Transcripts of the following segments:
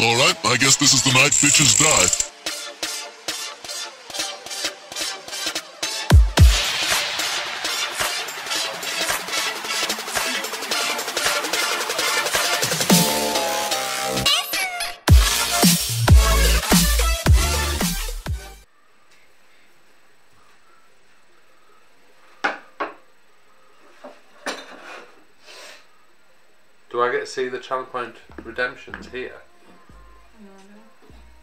Alright, I guess this is the night bitches die. Do I get to see the Channel Point redemptions here?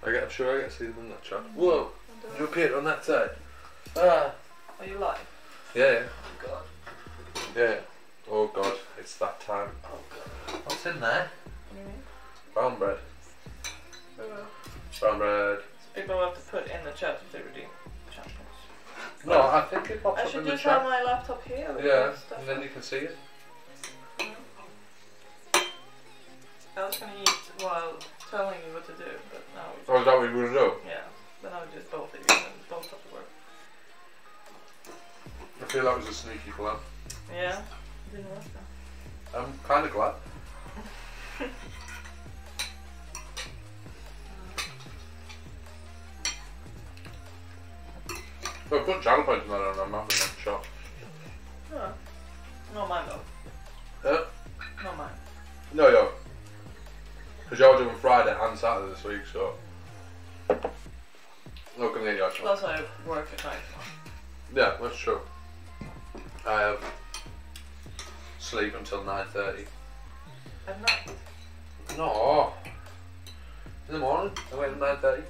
I get, I'm sure I get to see them in that chat. Whoa! You appeared on that side. Ah! Are you live? Yeah, yeah. God. Yeah. Oh god, it's that time. Oh god. What's in there? Do? Brown bread. Uh, Brown bread. so people have to put in the chat if they redeem champions. No, I think it pops I up should in the just have my laptop here. with Yeah, stuff. and then you can see it. I was gonna eat while telling you what to do, but now we Oh, is that what you were going to do? yeah. But now we just both of you and don't have to work. I feel that was a sneaky plan. Yeah. Didn't work though. I'm kind of glad. Well, put Channel Point in there and I'm having that shot. Oh. Not mine though. Yeah? Not mine. No, yo. Because you're doing Friday and Saturday this week, so. Gonna get your shot. Plus I work at night. Yeah, that's true. I have sleep until 9.30. At night. No. In the morning, I wait at 9.30.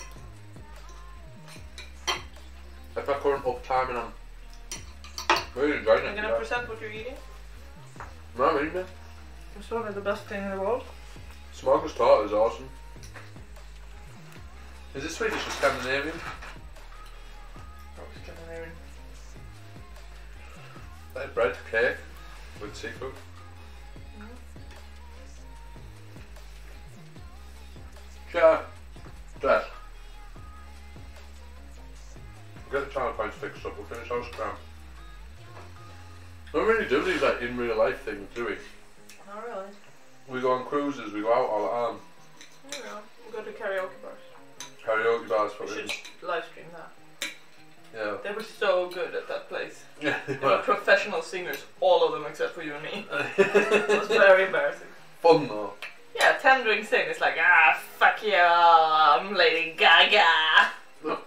If I current uptime and I'm really enjoying You're it. gonna present what you're eating? No, I mean, man. It's probably the best thing in the world. Smoker's tart is awesome. Is it Swedish or Scandinavian? Probably Scandinavian. Like bread, cake with seafood. Sure. Jess. Get the channel points fixed up, we'll finish our scram. We don't really do these like in real life things, do we? Not really. We go on cruises, we go out all the time. There we go. We'll go to karaoke bars. Karaoke bars for We should live stream that. Yeah. They were so good at that place. Yeah. They were professional singers, all of them except for you and me. It was very embarrassing. Fun though. Yeah, tendering sing. It's like, ah, fuck you, I'm Lady Gaga.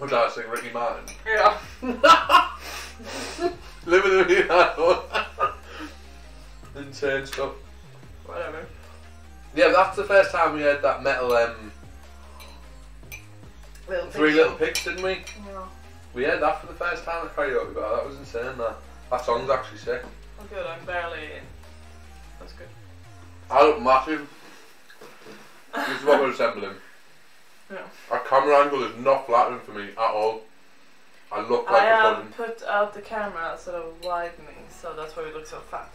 Would I sing Ricky Martin? Yeah. Living in the Insane stuff. Whatever. Yeah, that's the first time we heard that metal um, Little Three Big Little Show. Pigs, didn't we? Yeah. We heard that for the first time at karaoke bar. That was insane. That that song's actually sick. Oh, good. I'm barely in. That's good. I look massive. this is what we're assembling. Yeah. Our camera angle is not flattering for me at all. I look like I a have pudding. put out the camera sort of widening, so that's why we look so fat.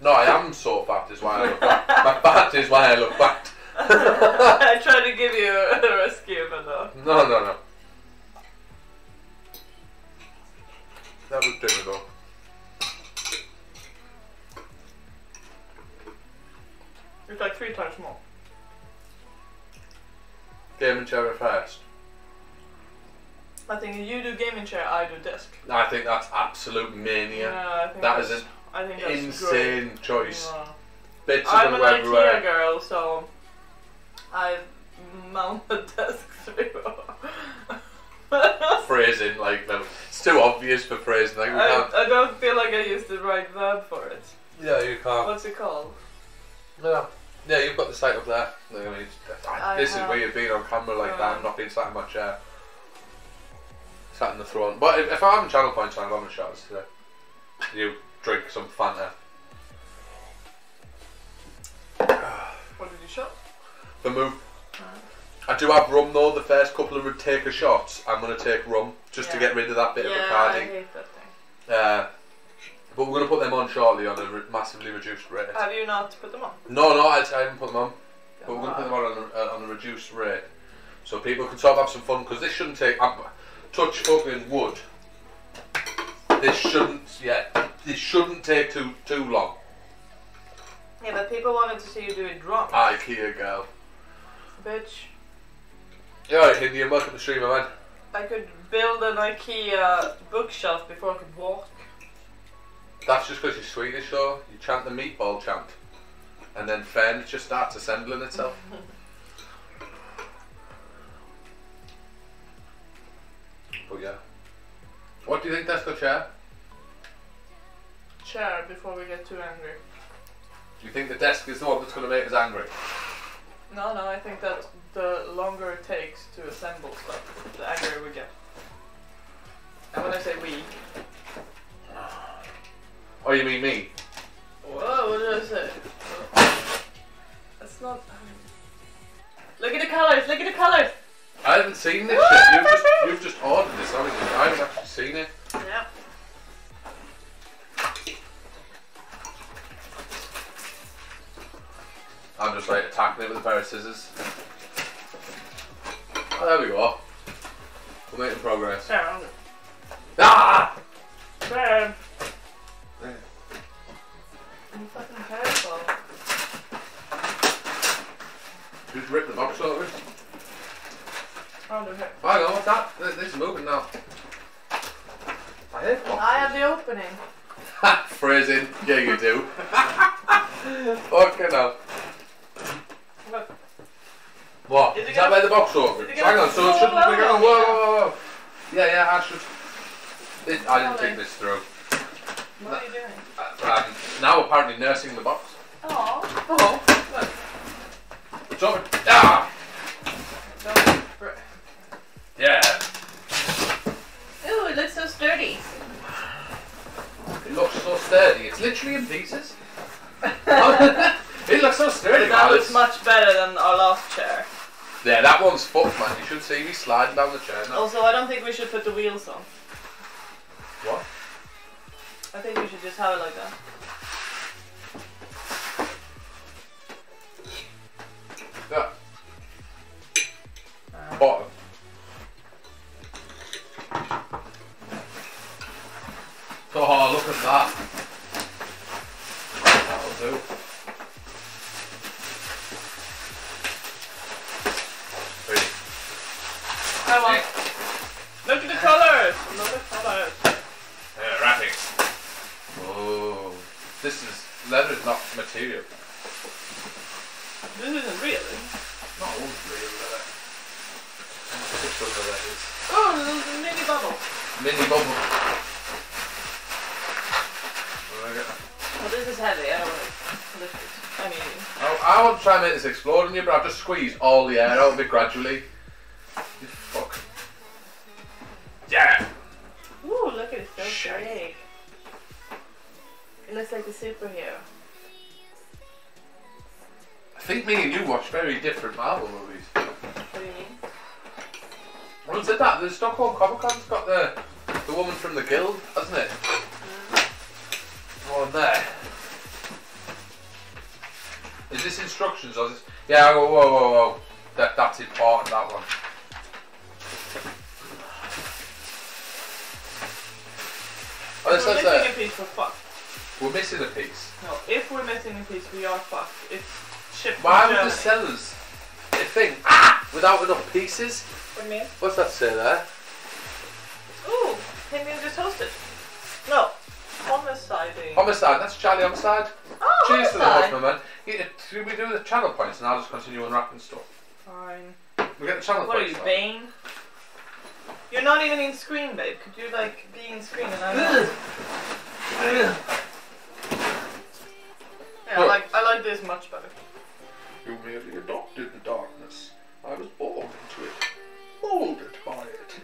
No, I am so fat. Is why I look fat. My fat is why I look fat. I tried to give you a rescue, but no. No, no, no. That was dinner though. It's like three times more. Gaming chair first. I think you do gaming chair, I do desk. I think that's absolute mania. Yeah, I think That is an I think that's insane great. choice. Yeah. Bits I'm them an IKEA everywhere. girl, so I mount the desk through. Phrasing like no, it's too obvious for phrasing. Like I. I don't feel like I used the right verb for it. Yeah, you can't. What's it called? Yeah. Yeah, you've got the site up there. I mean, it's- I- I this is have- been on camera like that and Yeah. not being sat in my chair. Sat in the throne. But if, if I'm channel points, I'm having shots today. You drink some Fanta. What did you shot? The move. I do have rum though. The first couple of taker shots, I'm gonna take rum just to get rid of that bit yeah, of I Bacardi. hate that thing. Uh, but we're gonna put them on shortly on a re- massively reduced rate. Have you not put them on? No, no, I, I haven't put them on. But we're going to put them on on a, uh, on a reduced rate. So people can sort of have some fun because this shouldn't take. Um, touch fucking wood. This shouldn't. Yeah, this shouldn't take too too long. Yeah, but people wanted to see you do it drunk. IKEA girl. Bitch, Yeah, alright, Indian, welcome to stream, man. I could build an IKEA bookshelf before I could walk. That's just because you're Swedish, though. You chant the meatball chant. And then furniture starts assembling itself. but yeah. What do you think, Desco Chair? Chair before we get too angry. Do you think the desk is the one that's going to make us angry? No, no, I think that the longer it takes to assemble stuff, the angrier we get. And when I say we, Oh, you mean me? whoa, what did I say? That's not. Um, look at the colors. Look at the colors. I haven't seen this shit. You've just, you've just ordered this, haven't you? I haven't actually seen it. Yeah. I'm just like attacking it with a pair of scissors. Oh, there we go. We're making progress. Down. Ah! Down. There. I'm fucking careful. Just rip the box here. Hang on, what's that? Th- This is moving now. I hate boxes. I have the opening. Phrasing. Yeah, you do. Fucking hell. Look. What? Is it Is that where the box opens? Hang on, so it shouldn't be going. Whoa, whoa, whoa. Yeah, yeah, I should. This, I didn't think this through. What are you doing? Uh, um, now apparently nursing the box. Oh. Oh. Look. It's over. Ah! Don't br- Yeah. Ooh, it looks so sturdy. It looks so sturdy. It's literally in pieces. it looks so sturdy. That man. looks It's- much better than our last chair. Yeah, that one's fucked, man. You should see me sliding down the chair now. Also, I don't think we should put the wheels on. What? I think we should just have it like that. Yeah. Uh, Bottom. Oh, look at that. That'll do. Three. I want. Look at the colors. Look at the colors. Yeah, wrapping. Oh, this is leather is not material. This isn't real. Not all real leather. One leather is Oh, mini bubble. mini bubble. Where do I get that? Well, this is heavy. I don't want to lift it. I mean, I, I want to try and make this explode on you, but I've just squeezed all the air out of it gradually. You fuck. Yeah. ooh, look at it. So big. It looks like a superhero. I think me and you watch very different Marvel movies. What do you mean? Well, said that the Stockholm Comic Con's got the the woman from the guild, hasn't it? Mm-hmm. One there. Is this instructions or is this? Yeah. Whoa, whoa, whoa, whoa. That that's important. That one. Oh, If we're missing there. a piece, we're fucked. We're missing a piece. No, if we're missing a piece, we are fucked. It's shipped Why would the Germany. sellers a thing ah without enough pieces? What do you mean? What's that say there? Ooh, Penguin just hosted. No, homiciding. Homicide. That's Charlie Homicide. oh, Cheers to the homicide. husband, man. Yeah, Should we do the channel points and I'll just continue unwrapping stuff? Fine. We get the channel points. What are points. you. Bane? You're not even in screen, babe. Could you like be in screen and I'm not? Yeah, I Look. like I like this much better. You merely adopted the darkness. I was born into it, molded by it.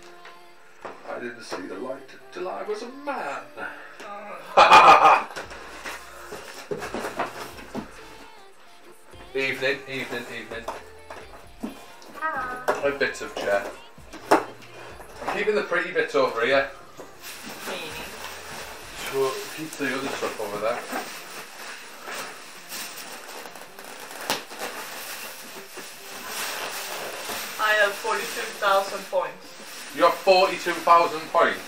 I didn't see the light till I was a man. Oh. evening, evening, evening. A bits of chair. I'm keeping the pretty bits over here. Meanie. So keep the other stuff over there. I have 42,000 points. You have 42,000 points.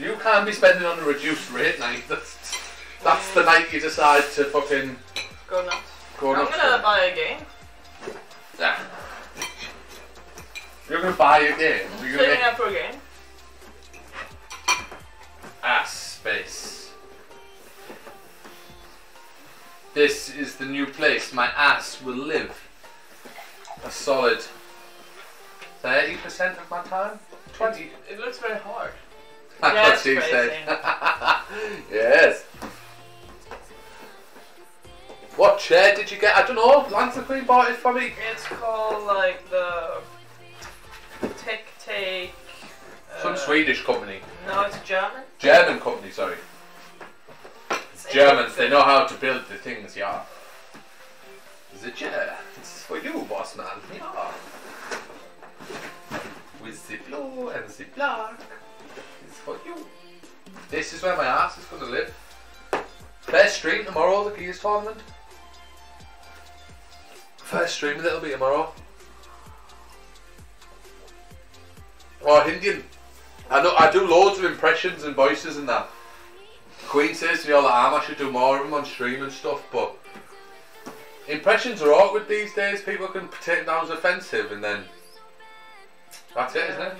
You can't be spending on a reduced rate, mate. That's, That's the night you decide to fucking Go nuts. go I'm gonna buy a game. Yeah. You're gonna buy a game. You're gonna make up for a game. ass space. This is the new place my ass will live. A solid thirty percent of my time. Twenty. It looks very hard. That's what she said. yes. What chair did you get? I don't know. Lancer Queen bought it for me. It's called like the Tech Take. Some uh, Swedish company. No, it's German. German company, sorry. It's Germans, they know how to build the things, yeah. The chair. It's for you, boss man. Yeah. With the blue and the black. It's for you. This is where my ass is gonna live. First stream tomorrow, the Gears tournament. First stream that'll be tomorrow. Oh, Indian. I know. I do loads of impressions and voices and that. Queen says to me all the time I should do more of them on stream and stuff, but impressions are awkward these days. People can take them down as offensive, and then that's it, isn't it?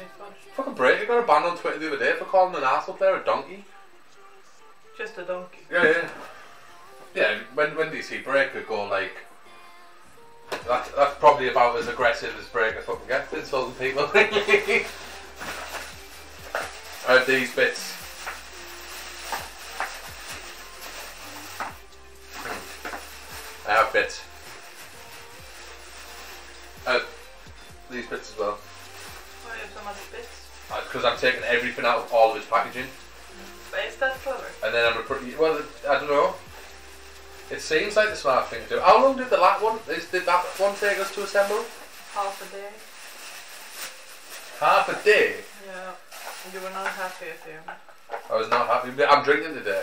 Fucking break. I got a ban on Twitter the other day for calling an arsehole player a donkey. Just a donkey. Yeah, yeah. Yeah, when when do you see Breaker go like? That's that's probably about as aggressive as Breaker fucking gets insulting people. I have these bits. I have bits. I have these bits as well. Why you have so much bits? Uh, because I'm taking everything out of all of his packaging. Mm. But is that clever? And then I'm repro- well, I don't know. It seems like the smart thing to do. How long did the last one? Is, did that one take us to assemble? Half a day. Half a day. Yeah. You were not happy if you. I was not happy. but I'm drinking today.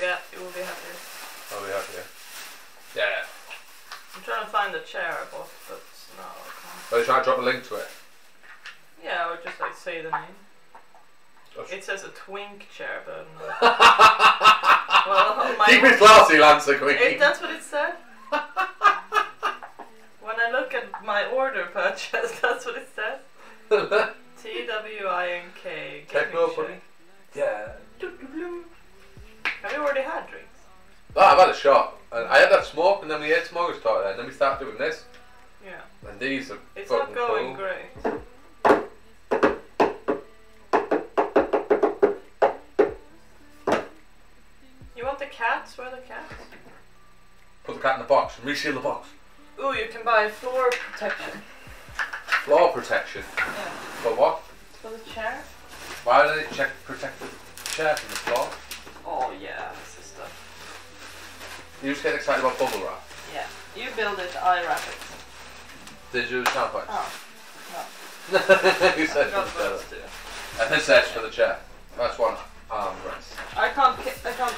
Yeah, you will be happy. I'll be happy. Yeah. I'm trying to find the chair I bought, but no, I can't. I was trying to drop a link to it. Yeah, I would just like say the name. It says a twink chair, but. well, my Keep it classy, Lancer Queen. It, that's what it said. when I look at my order purchase, that's what it says. T W I N K. Yeah. Have you already had drinks? Oh, I've had a shot. And I had that smoke, and then we ate smörgåstårta, and then we started doing this. Yeah. And these are It's not going cool. great. Cats? Where are the cats? Put the cat in the box and reseal the box. Ooh, you can buy floor protection. Floor protection. Yeah. For what? For the chair? Why do they check protect the chair from the floor? Oh yeah, this is stuff. You just get excited about bubble wrap. Yeah. You build it, I wrap it. Did you sound like? Oh. you said I for the chair. And this says for the chair. That's one arm rest. I can't. I can't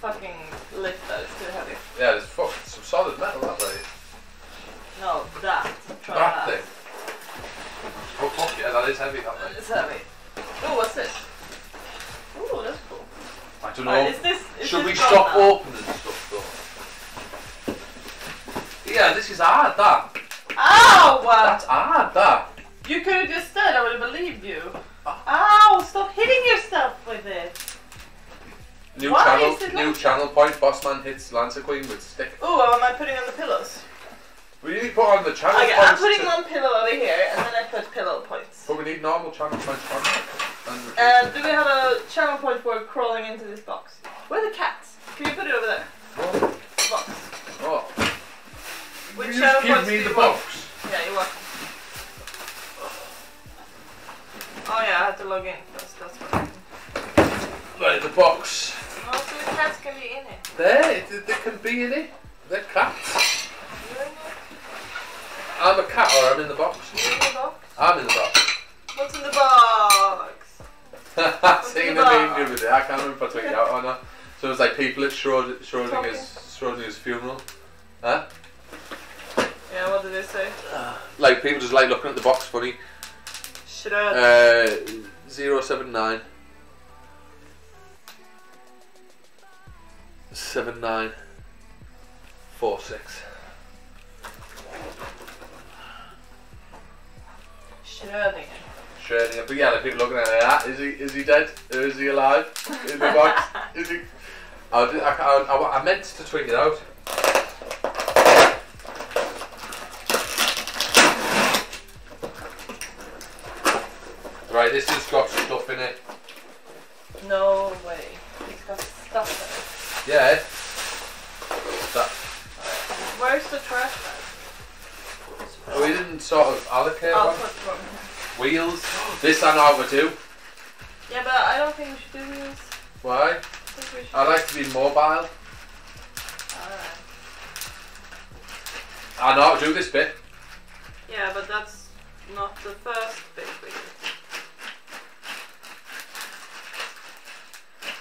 fucking lift that. It's too heavy. Yeah, there's fucking some solid metal that way. No, that. Try That that. thing. Oh fuck yeah, that is heavy that way. It's heavy. Oh, what's this? Oh, that's cool. I don't know. Alright, is this? Is Should we this gone stop now? opening stuff though? Yeah, this is hard that. Ow! Uh, that's hard that. You could have just said I would have believed you. Ah. Ow! Stop hitting yourself with it. New Why channel, new like channel point. Bossman hits Lancer Queen with stick. Oh, what am I putting on the pillows? We need to put on the channel Okay, I'm putting one pillow over here, and then I put pillow points. But we need normal channel points on. And uh, And do we have a channel point for crawling into this box? Where are the cats? Can you put it over there? oh, Box. oh. Which you channel points me do the you want? box. Yeah, you're welcome. Oh yeah, I have to log in first, that's what Right, the box. Cats can be in it. There, they, they can be in it. They're cats. You're in it? I'm a cat or I'm in the box. You're in the box? I'm in the box. What's in the box? Seen in the meme the other. I can't remember if I took it out or not. So it was like people at Schrod- Schrodinger's. Schrodinger's funeral. Huh? Yeah, what did they say? Like people just like looking at the box funny. Shred. Uh, 079. Seven nine four six. Schrödinger. Schrödinger. But yeah, the people looking at it, ah, is he is he dead or is he alive? In the box? is he? I, did, I, I, I, I meant to tweet it out. Right, this has got stuff in it. No way. It's got stuff Yeah. It. Where's the trash bag? we didn't sort of allocate I'll one. put one. Wheels. This I over how to do. Yeah, but I don't think we should do this. Why? I. I like to be mobile. Alright. I know do this bit. Yeah, but that's not the first bit we do.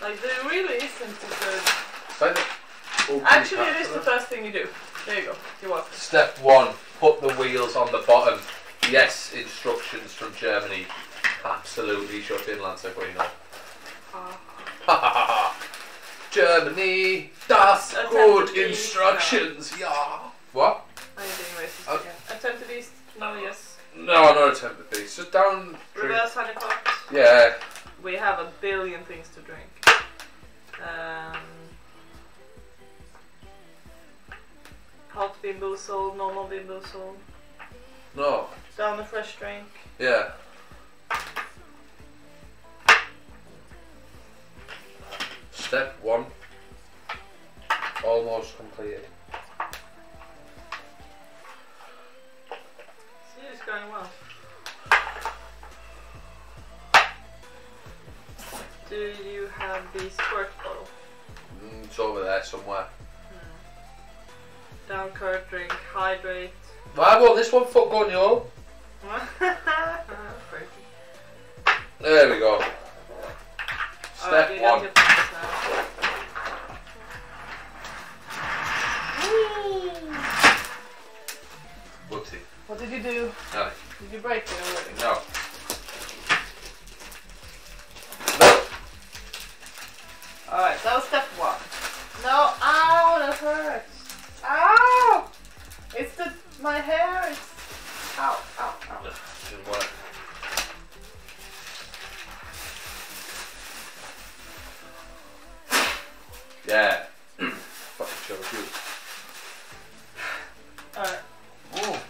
Like, there really isn't a good. Actually, it is the first thing you do. There you go. You're welcome. Step one: put the wheels on the bottom. Yes, instructions from Germany. Absolutely shut in, Lanzaguino. Germany, das Attempt good instructions. Yeah. What? I'm being racist Oh. again. Attempted east? No, yes. No, not attempt to be. Sit down. drink. Reverse honeypot. Yeah. We have a billion things to drink. Um, hot bimbo soul, normal bimbo soul. No. Down the fresh drink. Yeah. Step one. Almost completed. See, it's going well. Do you have the squirt bottle? Mm, it's over there somewhere. Down curd drink, hydrate. Why won't this one foot go on your? There we go. Step got one. Whoopsie. What did you do? No. Did you break it already? No. No. Alright, that was step one. No, ow, that hurts. Ow! It's the, my hair is, ow, ow, ow. Didn't work. Yeah. Fucking chose you. Alright, Oh.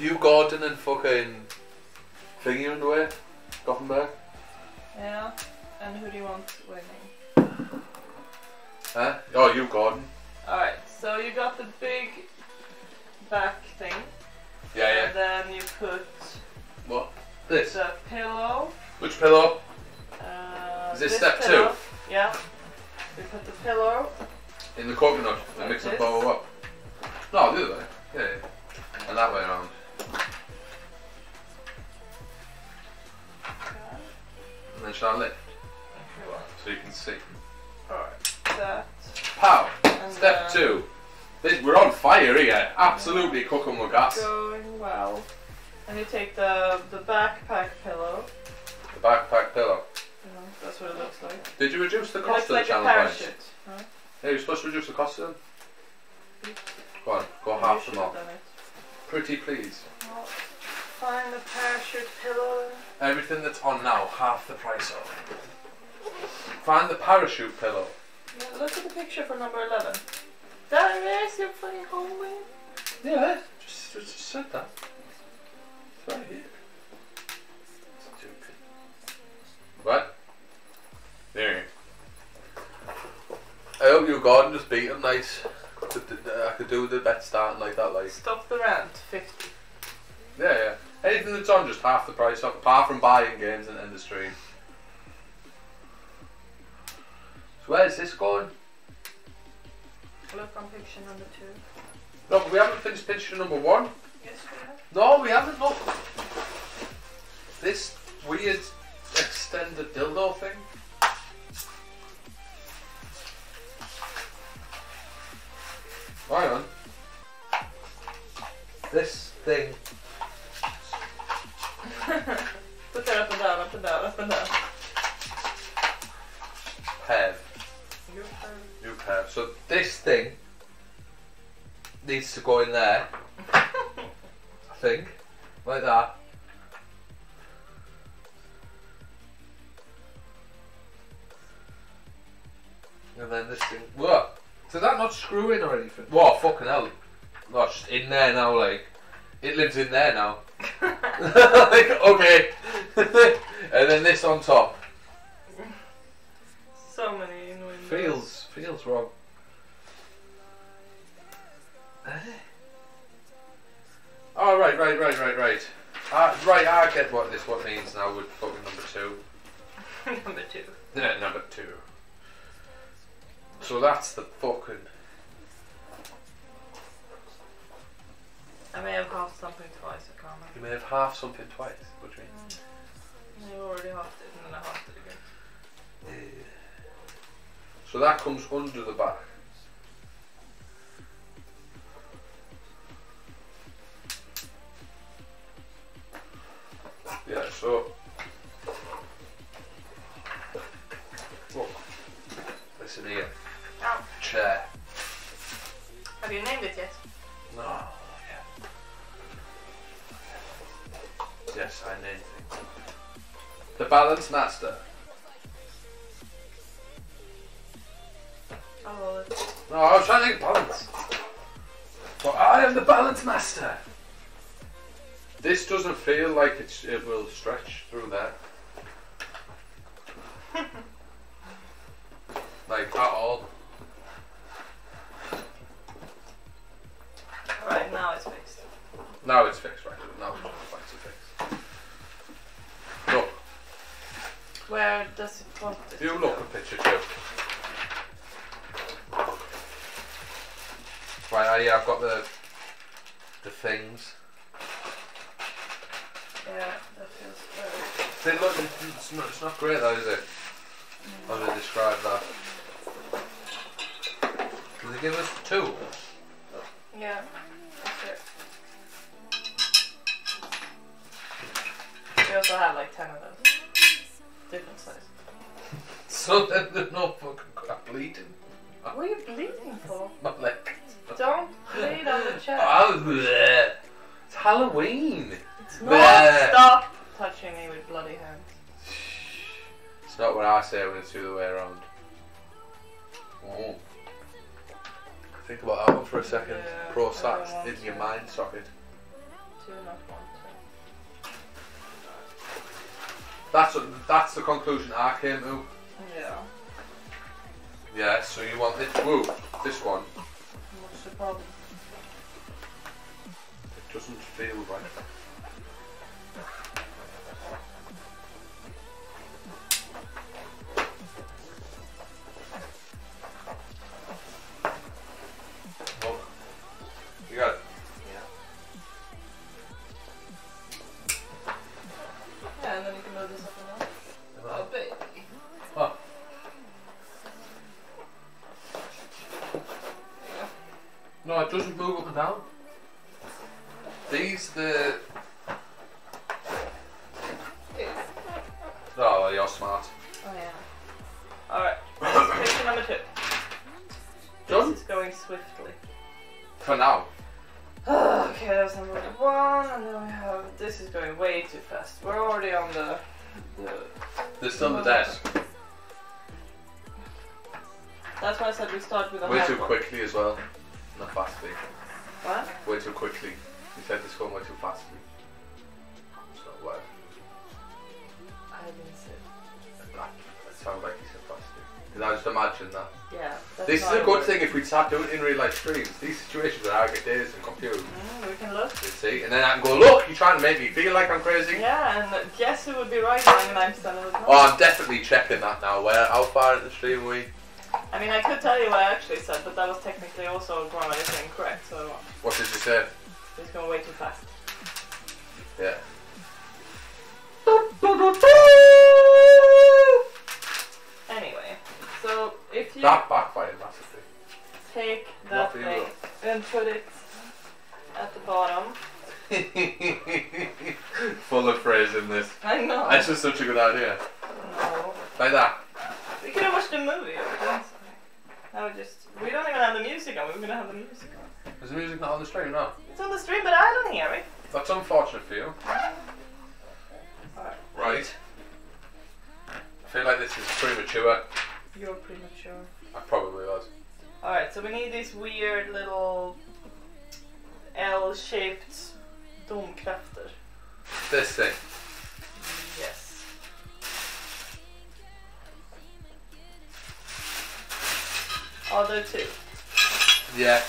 You Gordon and fucking thingy underwear? Gothenburg? yeah. And who do you want winning? Huh? Oh, you Gordon. Alright, so you got the big back thing. Yeah, And then you put What? This? the pillow. Which pillow? Uh, Is this this step pillow. two? Yeah. We put the pillow. In the coconut. And Like mix this? both up. No, the other way. Yeah, yeah. And that way around. And then shall I lift? So you can see. Alright, that. Pow! And Step then two. This, we're on fire here. Absolutely cooking with gas. Going well. And you take the the backpack pillow. The backpack pillow. Know, that's what it looks like. Did you reduce the cost of the like channel parachute. Huh? Yeah, you're supposed to reduce the cost of them. Mm-hmm. Go on, go You half them off. Pretty please. Well, find the parachute pillow. Everything that's on now, half the price off. Find the parachute pillow. Yeah, look at the picture for number 11. There is your fucking homie. Yeah, just, just said that. It's right here. Stupid. What? There. I hope you Gordon just beat him nice. I could do the bet starting like that, like. Stop the rant. 50. Yeah, yeah. Anything that's on just half the price off, apart from buying games and, and the stream. So where's this going? Look on picture number 2. No, we haven't finished picture number one. Yes, we have. No, we haven't. Look. This weird extended dildo thing. Hang on. This thing. Put that up and down, up and down, up and down. Pev. Your turn. New Uh, so this thing needs to go in there. I think, like that. And then this thing. What? Did that not screw in or anything? What? Fucking hell! Not just in there now. Like it lives in there now. like okay. and then this on top. So many innuendos. Feels feels wrong. Oh right, right, right, right, right. Uh, right, I get what this what means now with fucking number two. Number two. Yeah, number two. So that's the fucking. I may have half something twice, I can't You may have half something twice. What do you mean? I already halved it and then I halved it So that comes under the back. Yeah, so. Look. Listen here. Ow. Chair. Have you named it yet? No. Yeah. Yes, I named it. The Balance Master. Oh, No, I was trying to think balance. But I am the Balance Master. This doesn't feel like it's, it will stretch through there. like at all. Alright, now it's fixed. Now it's fixed, right? Now it's just back to fix. Look, Where does it want it you to look go? at picture two. Right, I, yeah, I've got the the things. Yeah, that feels very... They look, it's not, it's not great though, is it? Mm. How do they describe that? Do they give us two? Yeah, that's it. We also have like 10 of those. Different size. So then there's no fucking crap bleeding. What are you bleeding for? My leg. Don't bleed on the chest. Oh, bleh. It's Halloween. It's bleh. not. Stop touching me with bloody hands. It's not what I say when it's the other way around. Oh. Think about that one for a second. Yeah, Pro I sats don't want in your mind socket. Two, not one. That's that's the conclusion I came to. Yeah. Yeah, so you want this woo, this one. Problem? It doesn't feel right. No, it doesn't move up and down. These the Oh you're smart. Oh, yeah. Alright, picture number two. Done? This is going swiftly. For now. Ah, okay, that's number one, and then we have. This is going way too fast. We're already on the. the There's still the desk. that's why I said we start with a Way too one. quickly as well. Not fastly. What? Way too quickly. You said this one way too fastly. It's not word. I didn't say. That, that sounds like you said fastly. Can I just imagine that? Yeah. This is a good thing if we start doing it in real life streams. These situations where I get dazed and confused. Mm, we can look. You see? And then I can go, look, you're trying to make me feel like I'm crazy. Yeah, and who would be right 99% of the time? Oh, I'm definitely checking that now. Where, how far in the stream are we? I mean, I could tell you what I actually said, but that was technically also grammatically incorrect, so What did you say? it's going way too fast. Yeah. Anyway, so if you That backfired massively. take that thing and put it at the bottom, Full of phrase in this. I know. That's just such a good idea. No. Like that. We could have watched a movie Now we just we don't even have the music on. We're gonna have the music on. Is the music not on the stream now? It's on the stream, but I don't hear it. That's unfortunate for you. Right. I feel like this is premature. You're premature. I probably was. Alright, so we need this weird little L-shaped domkrafter. This thing. Yes. Oh, there are two. Yeah.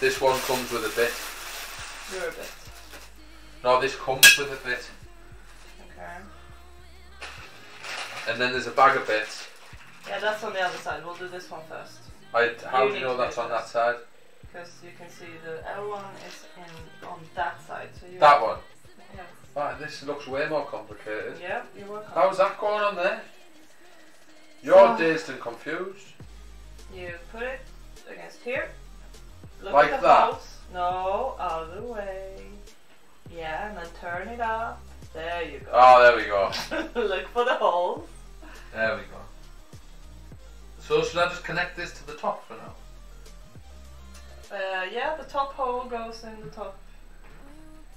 This one comes with a bit. You're a bit. No, this comes with a bit. Okay. And then there's a bag of bits. Yeah, that's on the other side. We'll do this one first. I, how You do you know that's on that side? Because you can see the L1 is in on that side. So you That one. Yeah. Right, this looks way more complicated. Yeah, you're welcome. How's that going on there? You're So- oh. dazed and confused. You put it against here. Look Like at the that? holes. No, the way. Yeah, and then turn it up. There you go. Oh, there we go. Look for the holes. There we go. So should I just connect this to the top for now? Uh, yeah, the top hole goes in the top.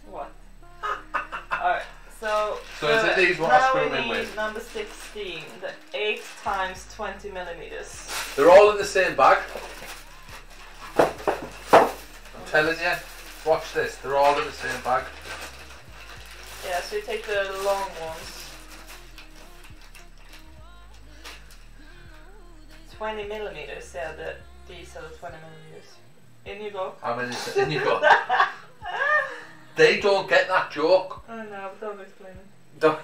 What? Alright, so. So these what now we need with? number 16, the 8 times 20 millimeters. They're all in the same bag. I'm telling you. Watch this. They're all in the same bag. Yeah, so you take the long ones. 20 millimeters, yeah, the, these are the 20 millimeters. In you go. How many? In you go. They don't get that joke. Oh, I know, but don't explain it. Don't.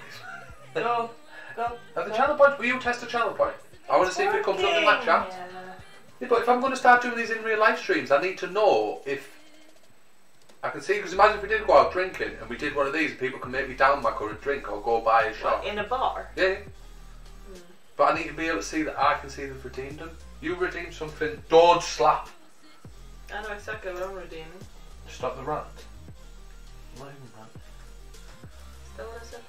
Go, go. At the go. channel point, will you test the channel point? I want to see if it comes up in that Working, chat. yeah. Yeah, but if I'm going to start doing these in real life streams, I need to know if I can see. Because imagine if we did go out drinking and we did one of these, and people can make me down my current drink or go buy a shot. In a bar? Yeah. Hmm. But I need to be able to see that I can see they've redeemed them. You redeemed something. Don't slap. I know exactly what I'm redeeming. Stop the rant. Is I said?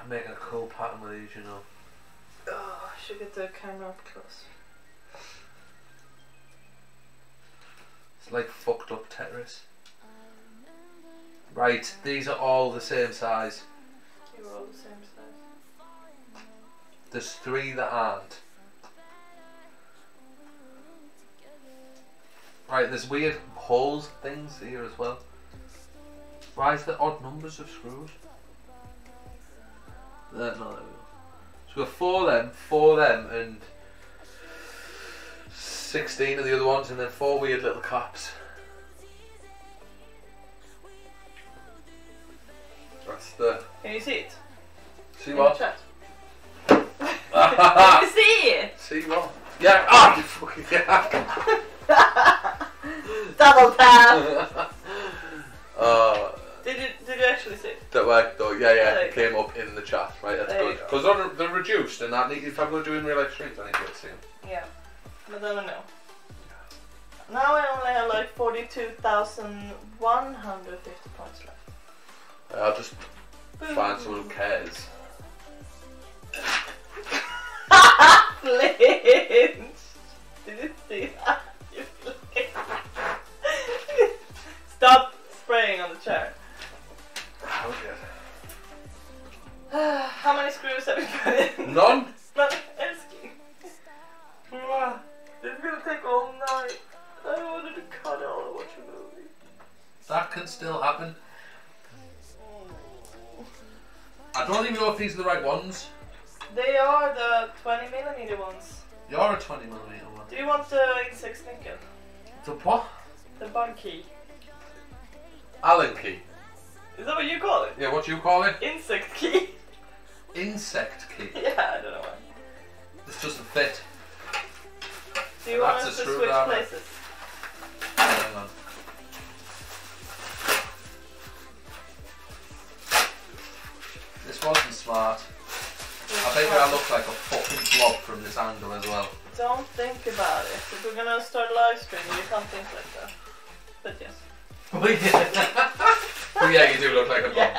I'm making a cool pattern with these, you know. Oh, I should get the camera up close. It's like fucked up Tetris. Um, right, these are all the same size. You're all the same size. There's three that aren't. Right, there's weird holes things here as well. Why is there odd numbers of screws? There, no, there we go. So we've got four of them, four of them, and 16 of the other ones, and then four weird little caps. That's the. Can you see it? See what? chat. Can you see it? See what? Yeah, ah, you fucking yeah. Double tap! uh, Did you, did you actually see that worked though. Yeah, yeah, it came up in the chat. Right, that's There you good. go. Because they're, they're reduced, and I need, if I'm going to do in real life streams, I need to be able to see them. Yeah. But then we know. Now I only have like 42,150 points left. Uh, I'll just find someone who cares. Flinch! Did you see that? You flinched. Stop spraying on the chair. How many screws have you put in? None. Not asking. Is gonna take all night. I wanted to cuddle and watch a movie. That can still happen. I don't even know if these are the right ones. They are the 20 millimeter ones. You're a 20 millimeter one. Do you want the insexnyckel? The what? The bug key? Allen key. Is that what you call it? Yeah, what do you call it? Insect key? Insect key. yeah, I don't know why. It's just a fit. Do you want That's a us to switch places? Hang on. This wasn't smart. I bet you I look like a fucking blob from this angle as well. Don't think about it. If we're gonna start live streaming, you can't think like that. But yes. oh yeah, you do look like a blob.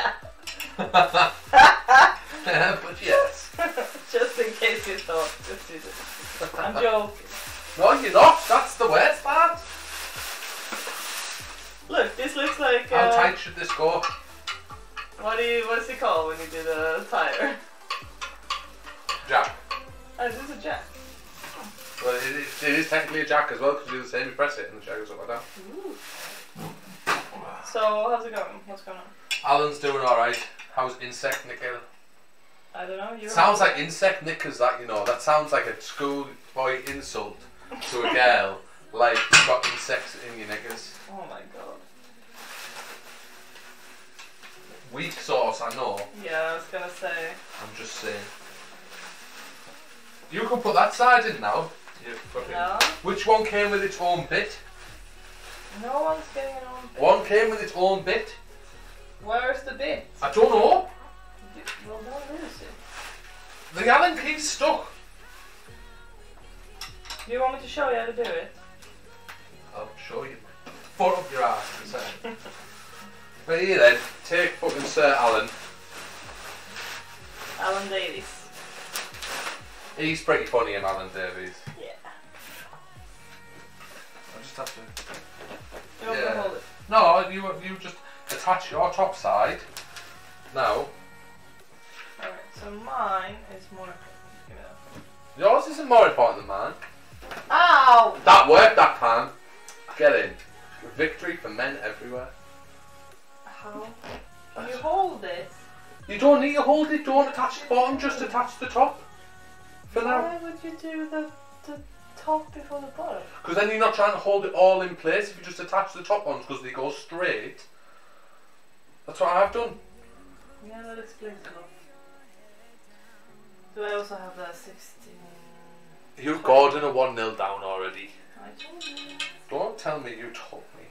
Yeah. But yes. just in case you thought. Just it. I'm joking. No, you're not. That's the worst part. Look, this looks like. How Uh, tight should this go? what do you? What is it called when you do the tire? Jack. Oh, this is a jack. Well, it is, it is technically a jack as well because you do the same. You press it and the jack goes up like that. Ooh. So how's it going? What's going on? Alan's doing all right. How's insect Nickel? I don't know. You Sounds like insect knickers. That you know. That sounds like a schoolboy insult to a girl. like you've got insects in your knickers. Oh my god. Weak sauce, I know. Yeah, I was gonna say. I'm just saying. You can put that side in now. You fucking- No. Which one came with its own bit? No one's getting it on. One came with its own bit. Where's the bit? I don't know. You- Well, don't it. The Allen key's stuck. Do you want me to show you how to do it? I'll show you. Foot up your ass. in a second. but here then, take fucking Sir Alan. Alan Davies. He's pretty funny in Alan Davies. Yeah. I just have to. You want me Yeah. hold it? No, you you just attach your top side. Now, Alright, so mine is more. Give me that. yours isn't more important than mine. Oh! Ow! That worked that time. Get in. Victory for men everywhere. How? You hold it. You don't need to hold it, don't attach the bottom, just attach the top. For now. Why would you do the, the top before the bottom? Because then you're not trying to hold it all in place if you just attach the top ones because they go straight. That's what I've done. Yeah, that explains a lot. Do I also have the 16? You Gordon are 1 0 down already. I told you. Don't tell me you told me.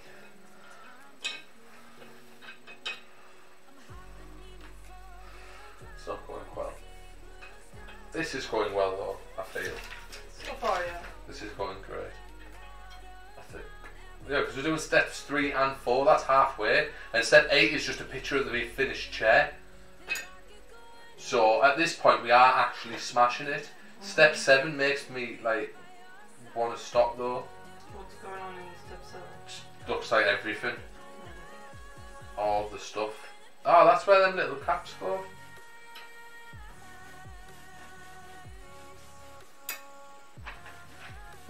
It's not going well. This is going well though, I feel. So far, yeah. This is going great. I think. Yeah, because we're doing steps 3 and 4, that's halfway. And step 8 is just a picture of the finished chair. So at this point we are actually smashing it. Step 7 makes me like want to stop though. What's going on in step 7? Looks like everything. All the stuff. Oh, that's where them little caps go.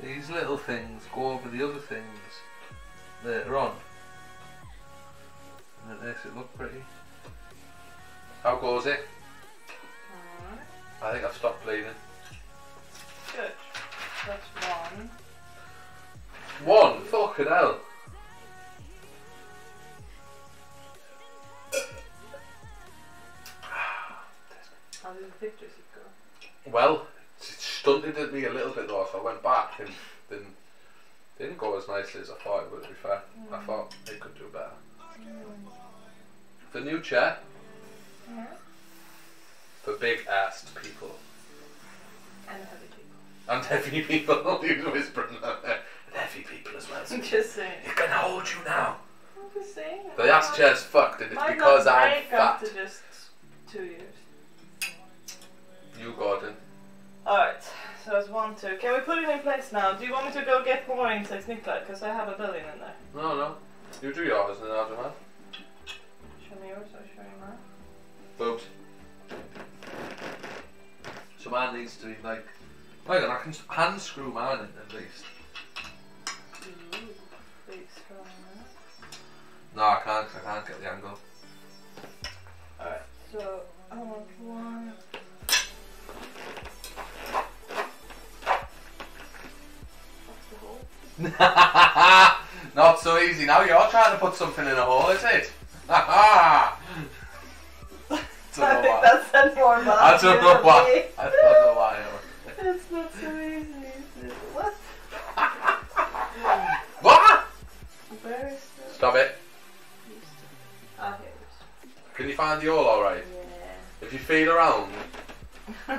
These little things go over the other things later on. And it makes it look pretty. How goes it? I think I've stopped bleeding. Good. That's one. One? Fucking hell. How did the pictures go? Well, it stunted at me a little bit though, so I went back and didn't didn't go as nicely as I thought it would. To be fair, I hmm. thought it could do better. Hmm. The new chair Yeah. For big assed people And heavy people. and heavy people. He was whispering that there. And heavy people as well. I'm just saying. it can hold you now. I'm just saying. The ass chair's fucked, and it's Might because not I'm break fat. after just two years. You, Gordon. Alright, so it's one, two. Can we put it in place now? Do you want me to go get more insects, Nikolai? Because I have a billion in there. No, no. You do yours, and then I'll do mine. Show me yours, I'll show you mine. Boobs. So mine needs to be like. Hang on, I can hand screw mine in at least. Ooh, big strong man. No, I can't. 'cause I can't get the angle. Alright, so I want one. What's the hole? Not so easy. Now you're trying to put something in a hole, is it? I think why. that said more about I don't you know than why. me. I don't know why. It's not so easy. What? What? The... Stop it. Here it is. Can you find the hole alright? Yeah. If you feel around. there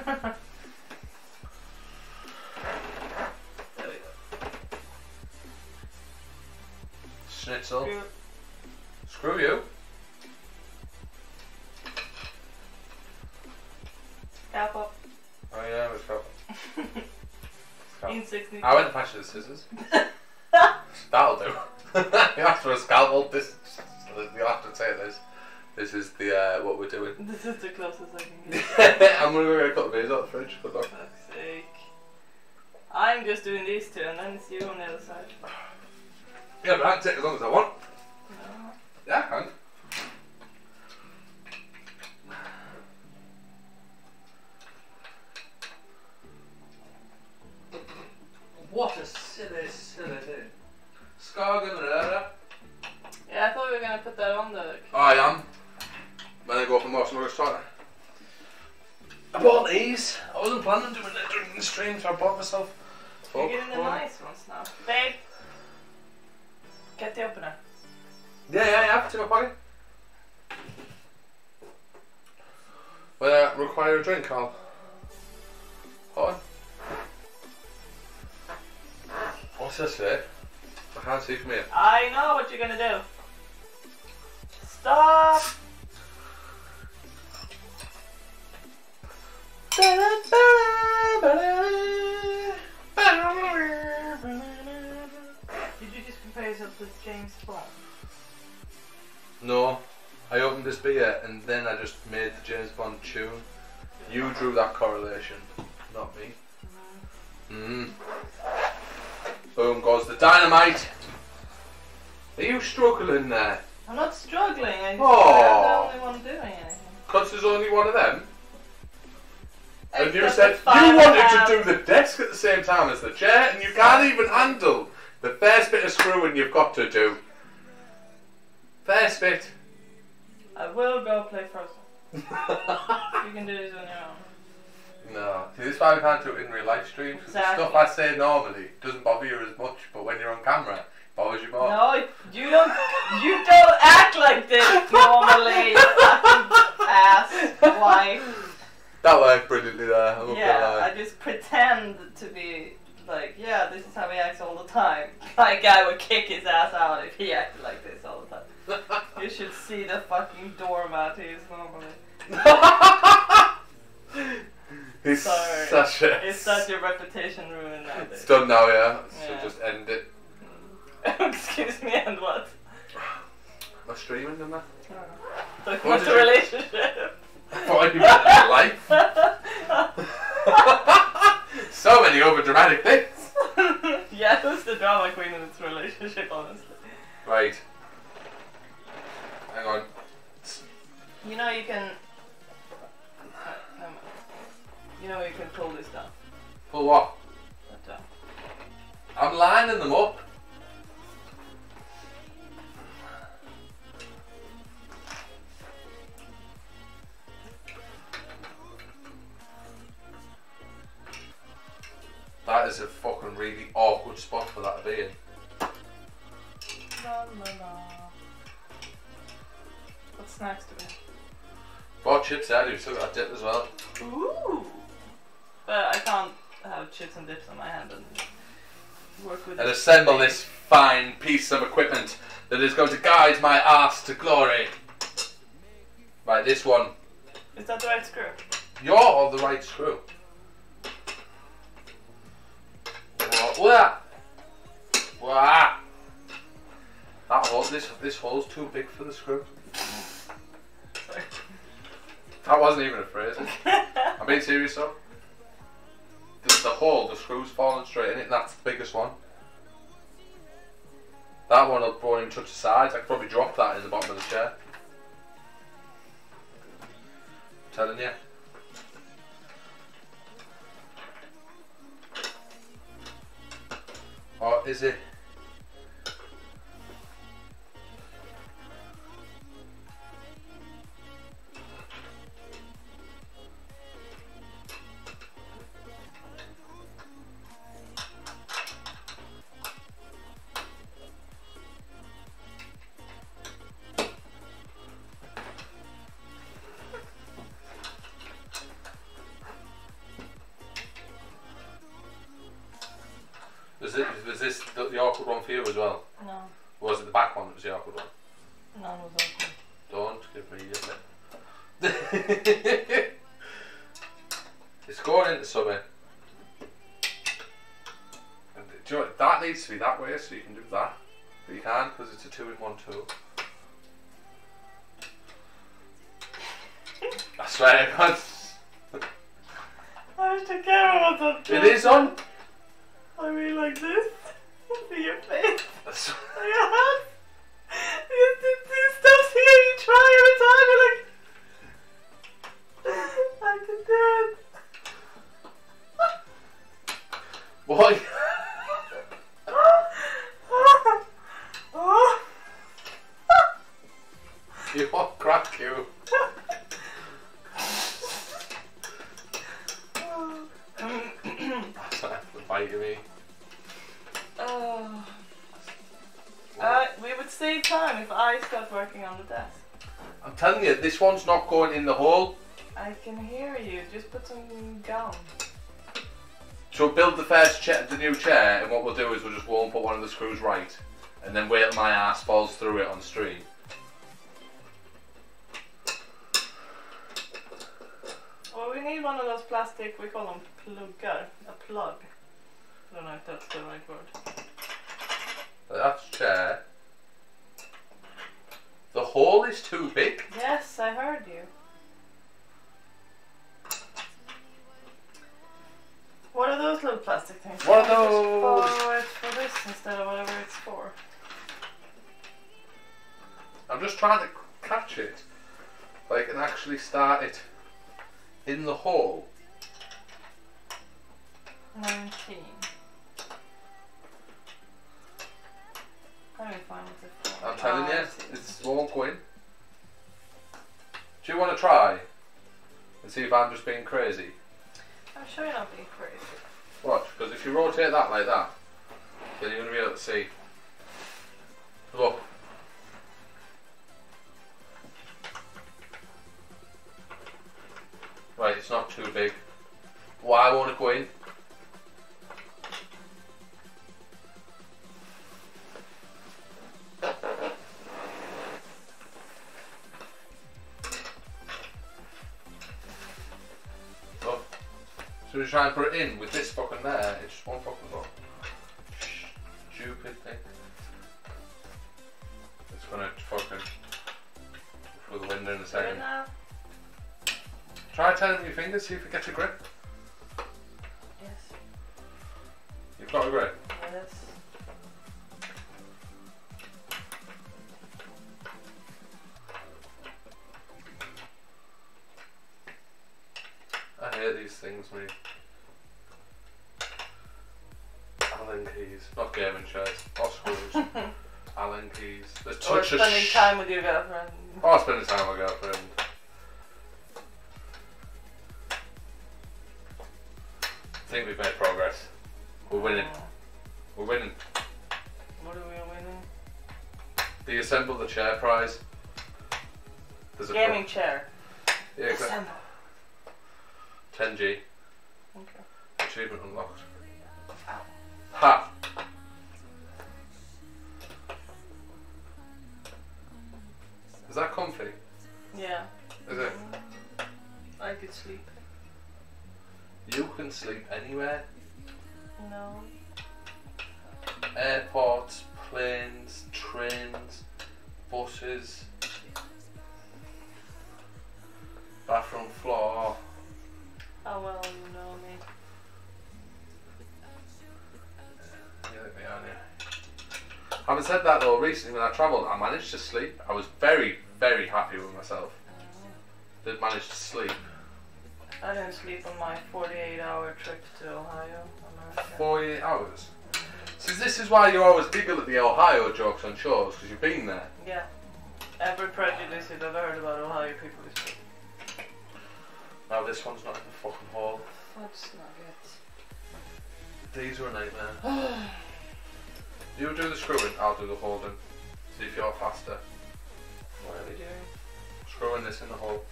we go. Schnitzel. Screw- Screw you. Up. Oh yeah, go. Scalpel. Insects I went to patch the scissors. That'll do. you asked for a scalpel. This you'll have to take this. This is the uh, what we're doing. This is the closest I can get. I'm gonna go get a couple of beers out the fridge. Good luck. fuck's sake. I'm just doing these two and then it's you on the other side. Yeah, but I can take as long as I want. No. Yeah, I can. What a silly, silly thing. Skagen Röra. Yeah, I thought we were gonna put that on the. I am. When I go up and watch another start. I bought these. I wasn't planning on doing it during the stream, so I bought myself. You're getting the nice ones now. Babe! Get the opener. Yeah, yeah, yeah. It's in my pocket. Will I require a drink, Carl? What's this? I can't see from here. I know what you're gonna do. Stop! Did you just compare yourself to James Bond? No, I opened this beer and then I just made the James Bond tune. You drew that correlation, not me. Mm. Boom goes the dynamite. Are you struggling there? I'm not struggling. I Aw. I'm the only one doing anything. Cause there's only one of them. And you said you wanted to do the desk at the same time as the chair, and you can't even handle the first bit of screwing you've got to do. First bit. I will go play Frozen. You can do this on your own. No, see, this is why we can't do it in real life streams. 'cause Exactly. The stuff I say normally doesn't bother you as much, but when you're on camera, it bothers you more. No, you don't. You don't act like this normally. you fucking ass wife. That worked brilliantly there. I'm not Yeah, lie. I just pretend to be like, yeah, this is how he acts all the time. My guy would kick his ass out if he acted like this all the time. You should see the fucking doormat he is normally. He's Sorry. such a. It's such a reputation ruin It's nowadays. done now, yeah. So Yeah. just end it. Excuse me, and what? My streaming and that? Talking What about did the you- relationship. What you meant in life? so many over dramatic things. yeah, who's the drama queen in this relationship, honestly? Right. Hang on. You know you can. You know you can pull this down. Pull what? That down. I'm lining them up. That is a fucking really awkward spot for that to be in. La, la, la. What snacks do we have? Bought chips there, you still got dip as well. Ooh! But I can't have chips and dips on my hand and work with And assemble this fine piece of equipment that is going to guide my ass to glory. Right, this one. Is that the right screw? You're on the right screw. Wah. Wah. That hole, this this hole's too big for the screw. Sorry. That wasn't even a phrase. I'm being serious though. The, the hole, the screw's falling straight in it, and that's the biggest one. That one will even touch the sides. I could probably drop that in the bottom of the chair. telling you. Or is it? So you can do that. But you can't because it's a two in one tool. This one's not going in the hole. I can hear you. Just put some gum. So we'll build the first chair, the new chair, and what we'll do is we'll just won't put one of the screws right, and then wait till my ass falls through it on stream. Well, we need one of those plastic, we call them pluggar. A plug. I don't know if that's the right word. That's chair. The hole is too big. Yes, I heard you. What are those little plastic things? What are those? For, for this instead of whatever it's for. I'm just trying to catch it, so I can actually start it in the hole. 19. If I'm just being crazy? I'm sure you're not being crazy. Watch, because if you rotate that like that, then you're going to be able to see. Look. Right, it's not too big. Why won't it go in? Try and put it in with this fucking there, it just won't fucking go. Stupid thing. It's gonna fucking through the window in a second. Try turning your fingers, see if it gets a grip. Time with your girlfriend. I travelled, I managed to sleep. I was very, very happy with myself. Did manage to sleep. I didn't sleep on my 48 hour trip to Ohio, America. 48 hours. See, this is why you always giggle at the Ohio jokes on shows, because you've been there. Yeah. Every prejudice you've ever heard about Ohio people is true. Now this one's not in the fucking hole. not nuggets. These are a nightmare. you do the screwing, I'll do the holding. See if you're faster. What are we doing? Screwing this in the hole.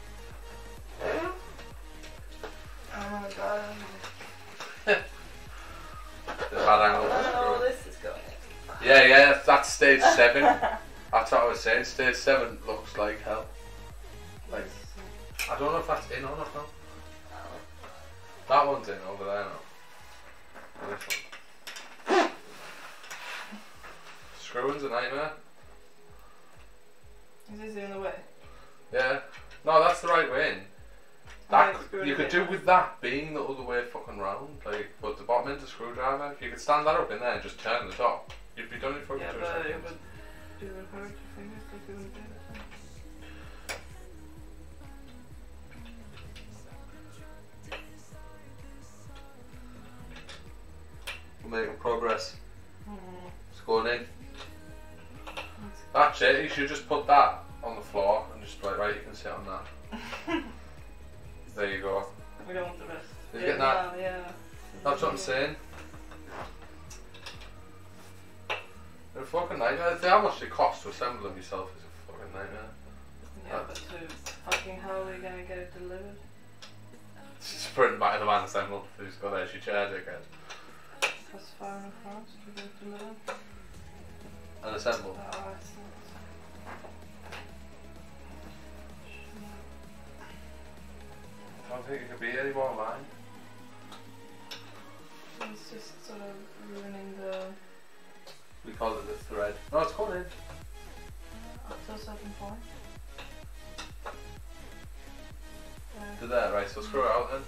Oh my god. The bad angle I of don't know screwing. this is going. Yeah, yeah, that's stage 7. That's what I was saying. Stage 7 looks like hell. Like, I don't know if that's in or not. That one's in over there now. This one. Screwing's a nightmare. Is this in the way? Yeah. No, that's the right way in. That screw you could do with that being the other way fucking round. Like, but the bottom end's a screwdriver. If you could stand that up in there and just turn the top, you'd be done in fucking Yeah, two but it seconds. would it hurt your fingers like you would do. We're making progress. Mm. It's going in. That's it. You should just put that on the floor and just like, right, you can sit on that. There you go. We don't want the rest. You yeah, getting that? no, yeah. That's what I'm saying. They're a fucking nightmare. How much it cost to assemble them yourself is a fucking nightmare. Yeah, but to fucking how are we gonna get it delivered? Just put it back in the man assembled. Who's got there? She charge it again. That's far enough for us to get it delivered. And assembled. Oh, I don't think it could be any more mine. It's just sort of ruining the We call it the thread. No, it's going in. up to a certain point. To there, right, so screw it out then.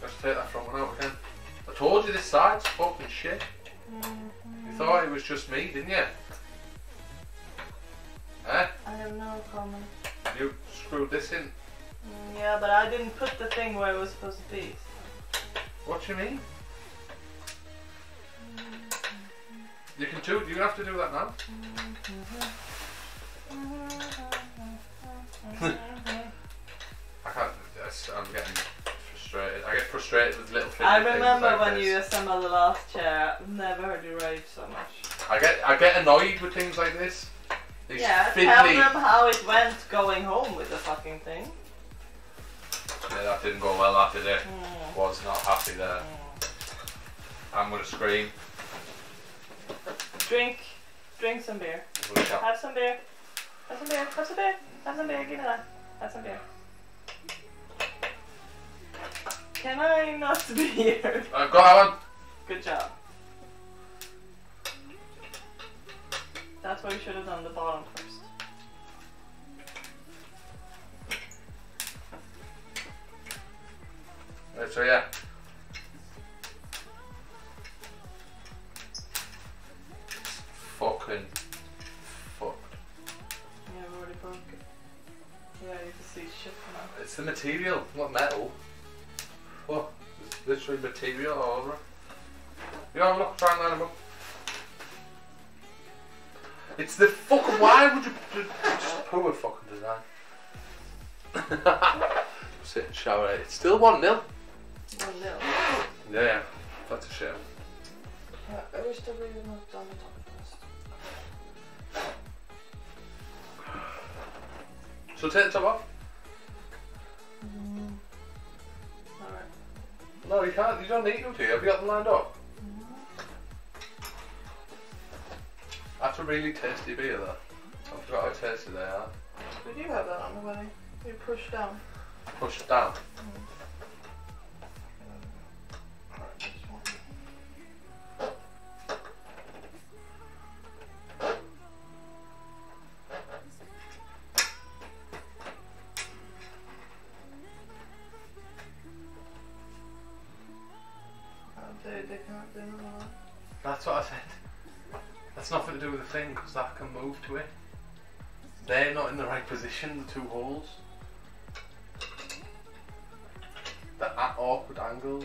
Let's take that front one out again. I told you this side's fucking shit. Mm. You thought it was just me, didn't you? Eh? I have no comment. You screwed this in. Mm, yeah, but I didn't put the thing where it was supposed to be. What do you mean? You can do. You have to do that now. I can't. I'm getting frustrated. I get frustrated with little things. I remember like when this. you assembled the last chair. I've never heard you rage so much. I get. I get annoyed with things like this. These yeah, fiddly. tell them how it went going home with the fucking thing. Yeah, that didn't go well. After that did it. Mm. Was not happy there. I'm gonna scream. Drink, drink some beer. I'm gonna shout. Have some beer. Have some beer. Have some beer. Have some beer. Give me that. Have some beer. Can I not be here? I've got one. Good job. That's why you should have done the bottom first. Right, so yeah. Fucking fucked. Yeah, we already broke. Yeah, you can see shit out. It's the material, not metal. What? It's literally material all over. it. You have a look, try and line them up. It's the fucking. Why would you ju- just poor fucking design? Sit and shower. It's still one nil. One nil. Yeah, that's a shame. Yeah, I wish that we had not done the top first. So take the top off. No, you can't. You don't need to. do? Have you got them lined up? That's a really tasty beer, though. I forgot how tasty they are. Did you have that on the wedding? You push down. Push down. Alright, thing, because that can move to it. They're not in the right position, the two holes. They're at awkward angles.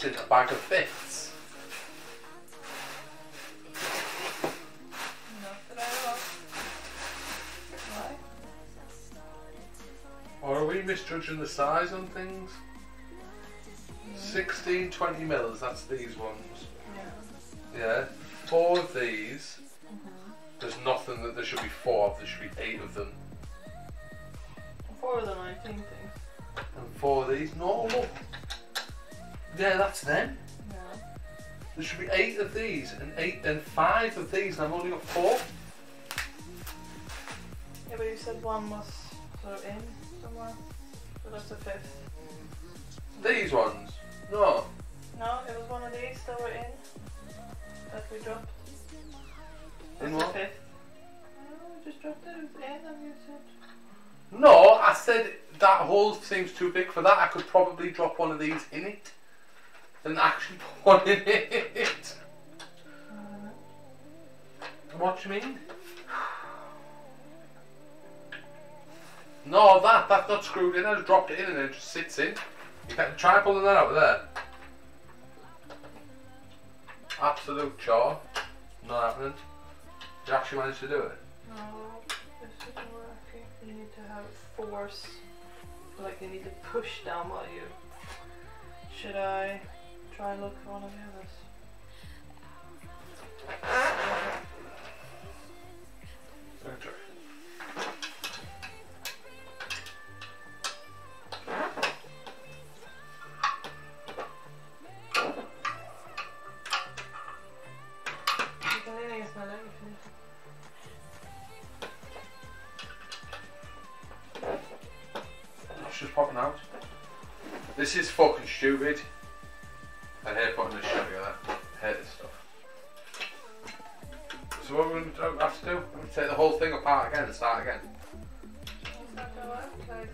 Then are we a bag of fifths? Not that I know of. Why? Or are we misjudging the size on things? 16, 20 mils, that's these ones. Yeah. Yeah. Four of these. There's nothing that there should be four of, there should be eight of them. Four of the 19 things. And four of these. No, look. Yeah, that's them. There should be eight of these and eight and five of these, and I've only got four. Yeah, but you said one was sort of in somewhere. So that's the fifth. These ones. No. No, it was one of these that were in. That we dropped. In what? the fifth. No, just dropped it. It was in and you said. No, I said that hole seems too big for that. I could probably drop one of these in it. And actually put one in it. What do you mean? No, that, that's not screwed in. I just dropped it in and it just sits in. You can try pulling that out of there. Absolute chore. Not happening. You actually managed to do it. No, this isn't working. You need to have force. Like you need to push down while you. Should I try and look for one of the others? It's just popping out. This is fucking stupid. Hate putting this shit together. I hate this stuff. So what we're going to have to do? We're going to take the whole thing apart again and start again. What's that go out? Like,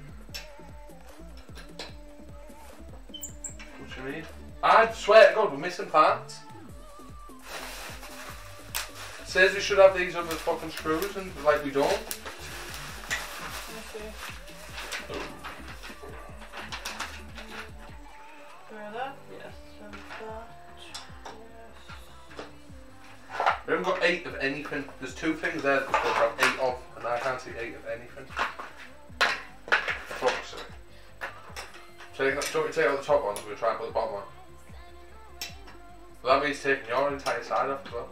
What do you mean? I swear to God, we're missing parts. Says we should have these other fucking screws and like we don't. Side off as well.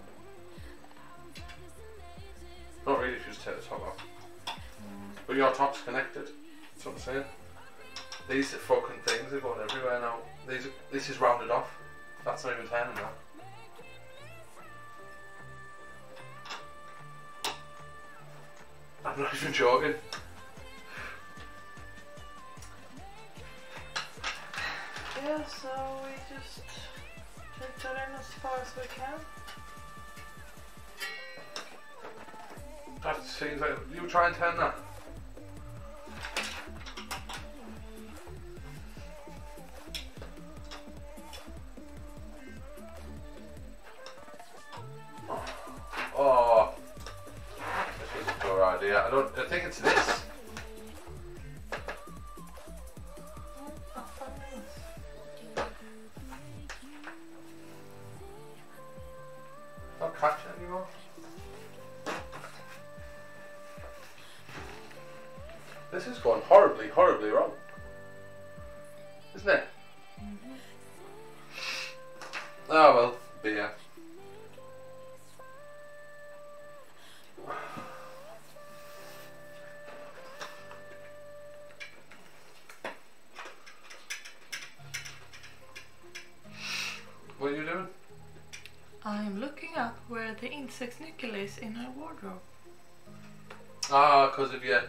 Not really if you just take the top off. But your top's connected. That's what I'm saying. These fucking things are going everywhere now. These this is rounded off. That's not even turning now. Insektsnyckel is in her wardrobe. Ah, because of your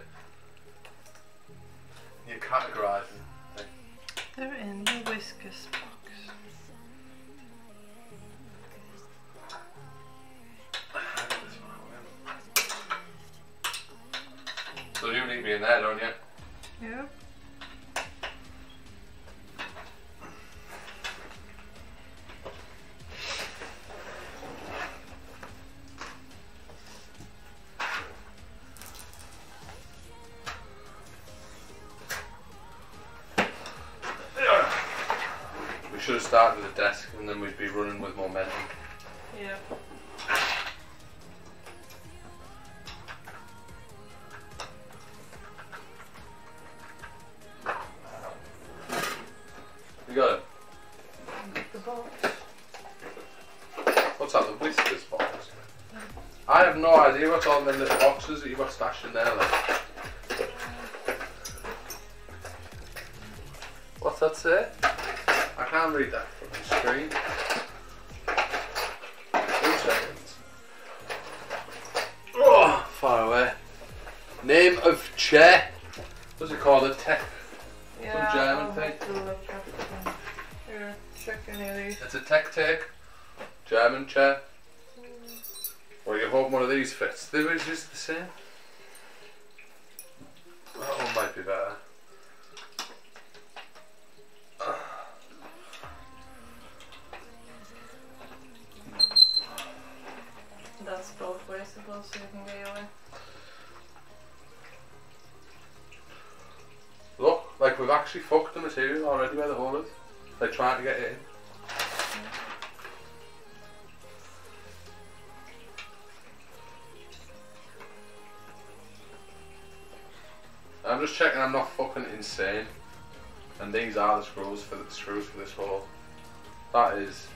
screws for the screws for this hole. That is.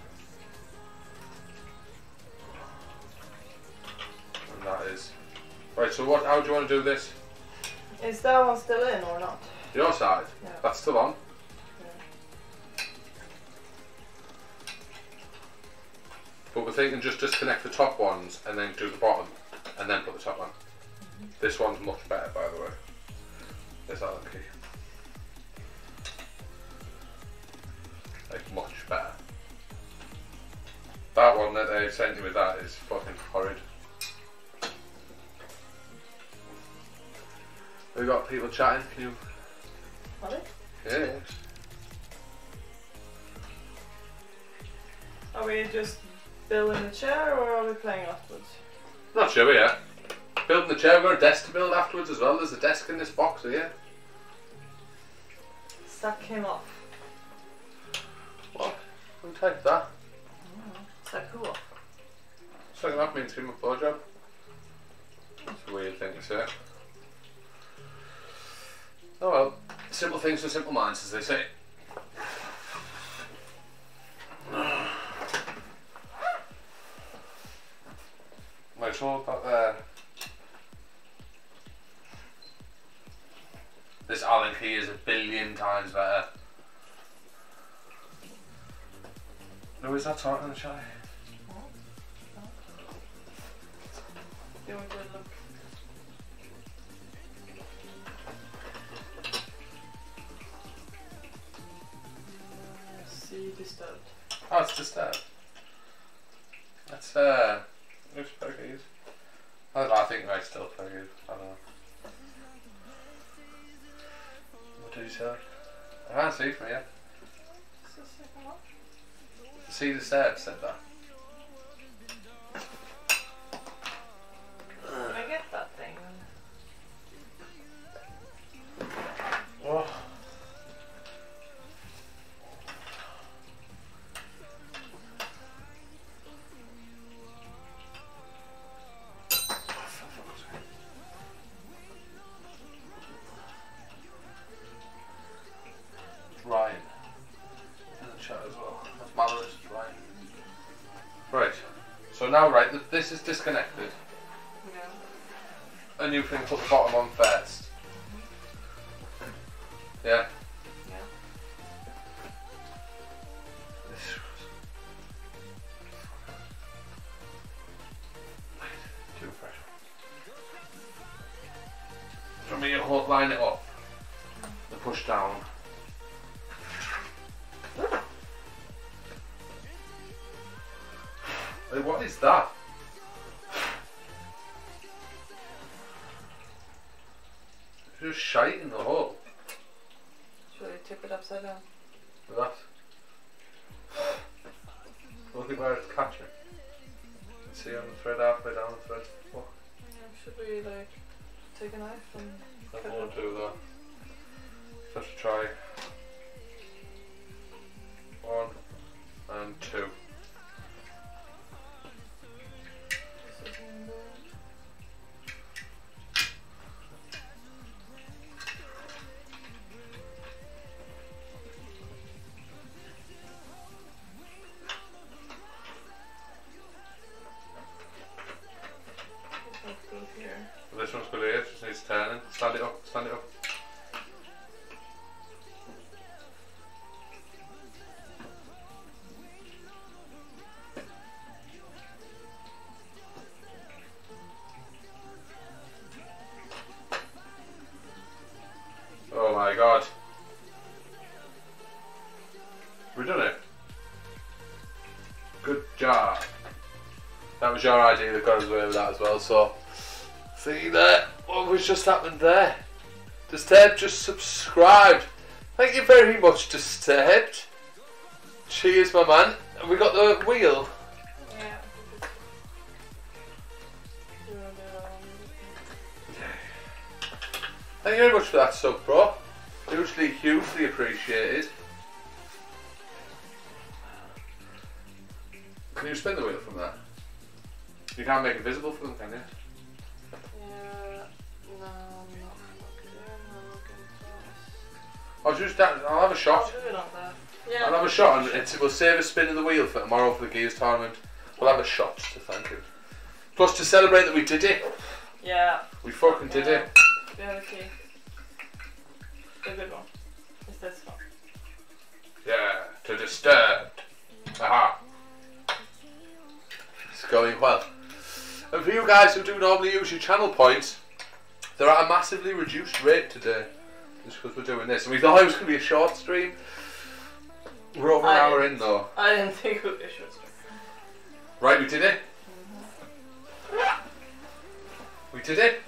And that is. Right, so what how do you want to do this? Is that one still in or not? Your side? Yeah. That's still on. But we're thinking just disconnect the top ones and then do the bottom and then put the top on. Mm-hmm. This one's much better by the way. This Allen key. That one that they sent you with that is fucking horrid. We've got people chatting, can you Are? Yeah. Are we just building the chair or are we playing afterwards? Not sure yet. Building the chair, we've got a desk to build afterwards as well. There's a desk in this box here. Suck him off. What? Wouldn't take that. Suck who off? Something that means him a job. That's a weird thing to say. Oh well, simple things for simple minds, as they say. So that there. This Allen key is a billion times better. No, is that talking in the Do a good look. See disturbed. Oh, it's that. That's uh, looks pretty good. I, I think I still pretty good. I don't know. What did you say? I can't see from here. Just a second one. See the steps said that. That got us away with that as well, so See there? What was just happened there? Disturbed just subscribed. Thank you very much, Disturbed. Cheers, my man. And we got the wheel. Can't make it visible for them, can you? Yeah. No, I'm not looking. I'm looking close. I'll just I'll have a shot. I'll do it on that. Yeah. I'll have a shot and it's, we'll save a spin of the wheel for tomorrow for the Gears tournament. We'll have a shot to thank him. Plus to celebrate that we did it. Yeah. We fucking did it. We have a. The good one. It's this one. Yeah, to Disturbed. Aha. It's going well. And for you guys who do normally use your channel points, they're at a massively reduced rate today. Just because we're doing this. And we thought it was going to be a short stream. We're over an I hour in though. I didn't think it would be a short story. Right, we did it. We did it.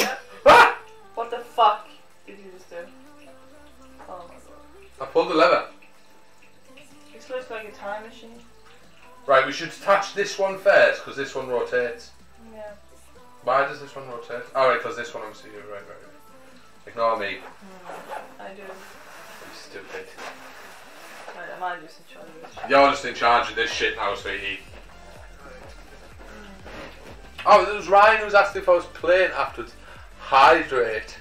Yeah. Ah! What the fuck did you just do? Oh my god. I pulled the lever. This looks like a time machine. Right, we should attach this one first because this one rotates. Yeah. Why does this one rotate? Oh, right, because this one obviously. Right, right, right. Ignore me. Hmm. I do. You stupid. I, am I just in charge of this? You're just in charge of this shit now, sweetie. Oh, it was Ryan who was asking if I was playing afterwards. Hydrate.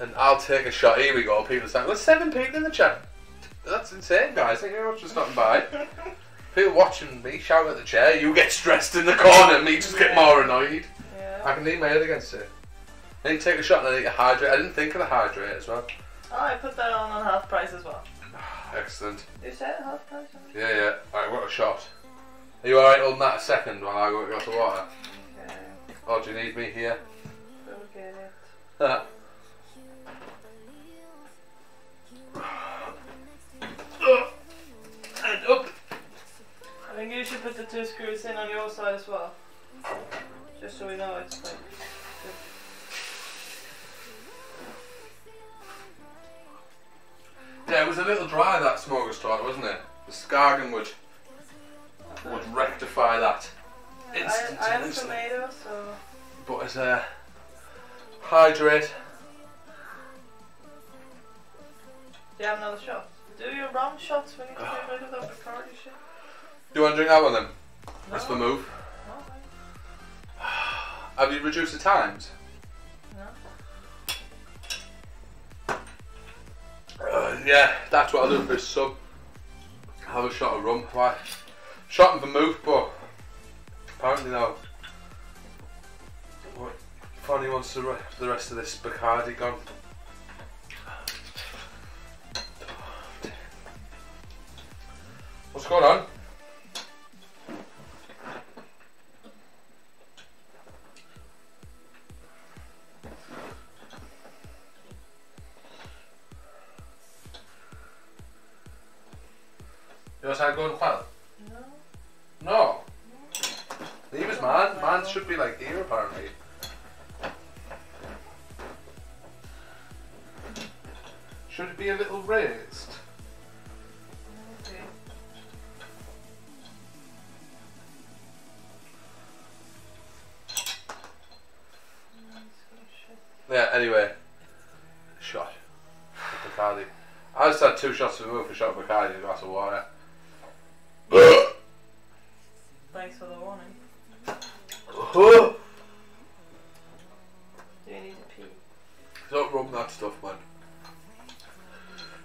And I'll take a shot. Here we go. People saying, there's seven people in the chat. That's insane, guys. Thank you very much for stopping by. People watching me shout at the chair. You get stressed in the corner, and me just get more annoyed. Yeah. I can lean my head against it. I to take a shot and I need to hydrate. I didn't think of the hydrate as well. Oh, I put that on on half price as well. Excellent. You said half price? Yeah, yeah. Alright, what a shot. Are you alright holding that a second while I go get of water? Okay. Or do you need me here? Get it. think you should put the two screws in on your side as well. Just so we know it's like. good. Yeah, it was a little dry that start, wasn't it? The Skagen would would rectify that. Instant, I, I have a tomato, so. But as a hydrate, Do you have another shot? Do your rum shots when you get rid of the Bacardi shit? Do you want to drink that one then? That's the move. No, Have you reduced the times? no. Uh, yeah, that's what I'll do for a sub. Have a shot of rum. Why? shot in Vermouth, but apparently now. What? Fanny wants the, re- the rest of this Bacardi gone. What's going on? Your side going well? No. No. He was man. Man should be like here apparently. Should it be a little raised? Okay. Yeah, anyway. Shot. Bacardi. I just had two shots of a shot of Bacardi and a glass of water. Thanks for the warning. Don't Do you need to pee? Don't rum that stuff, man.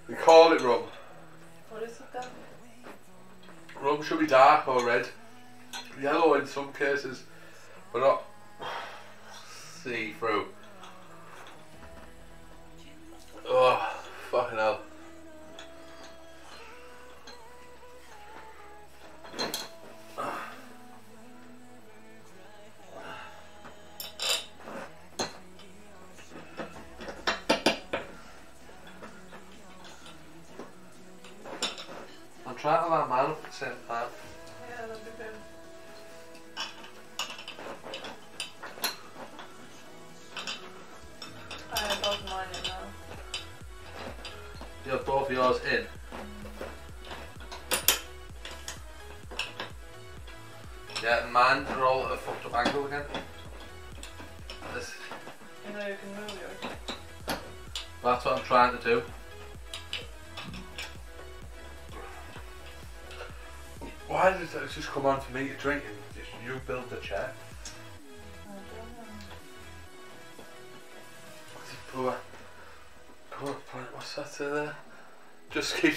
We call it rum. What is it then? Rum should be dark or red. Yellow in some cases, but not see through.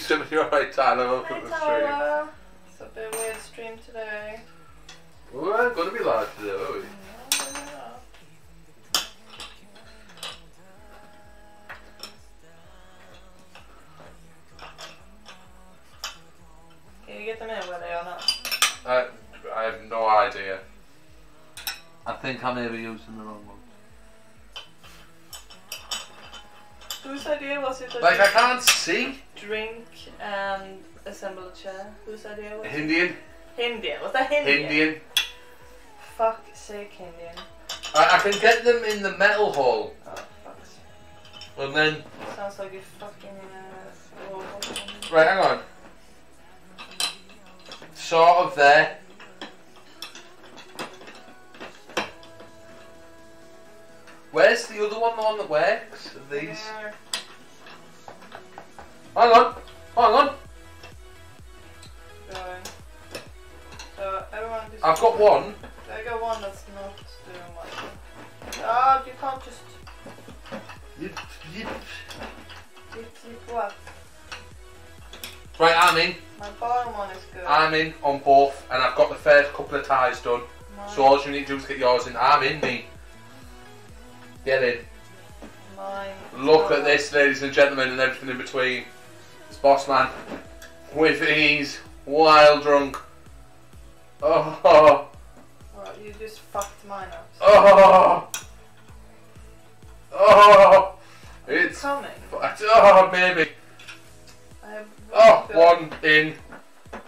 Just keep swimming right Tyler up Hi at the stream. Tyler! It's a bit weird stream today. We weren't going to be live today, were we? No, maybe not. Can you get them in where they are not? I, I have no idea. I think I may be using the wrong one. Whose idea was it Like, I can't see. drink and assemble a chair? Whose idea was it? Indian. Hindian. Was that Hindian? Indian. Fuck sake, Hindian. I, I can get them in the metal hall. Oh, fuck's And then. Sounds like you fucking uh. Right, hang on. Sort of there. Where's the other one, the one that works? Of these? There. Hang on. Hang on. So everyone just. I've got one. I got one that's not doing much. Ah, you can't just. Yip, yip. You keep what? Right, I'm in. My bottom one is good. I'm in on both, and I've got the first couple of ties done. Mine, So all you need to do is get yours in. I'm in, me. Get in. mine. Look uh, at this, ladies and gentlemen, and everything in between. It's Boss Man. With ease. Wild drunk. Oh, Well, you just fucked mine up. oh, oh. It's coming. Oh, baby. I have Oh, one in.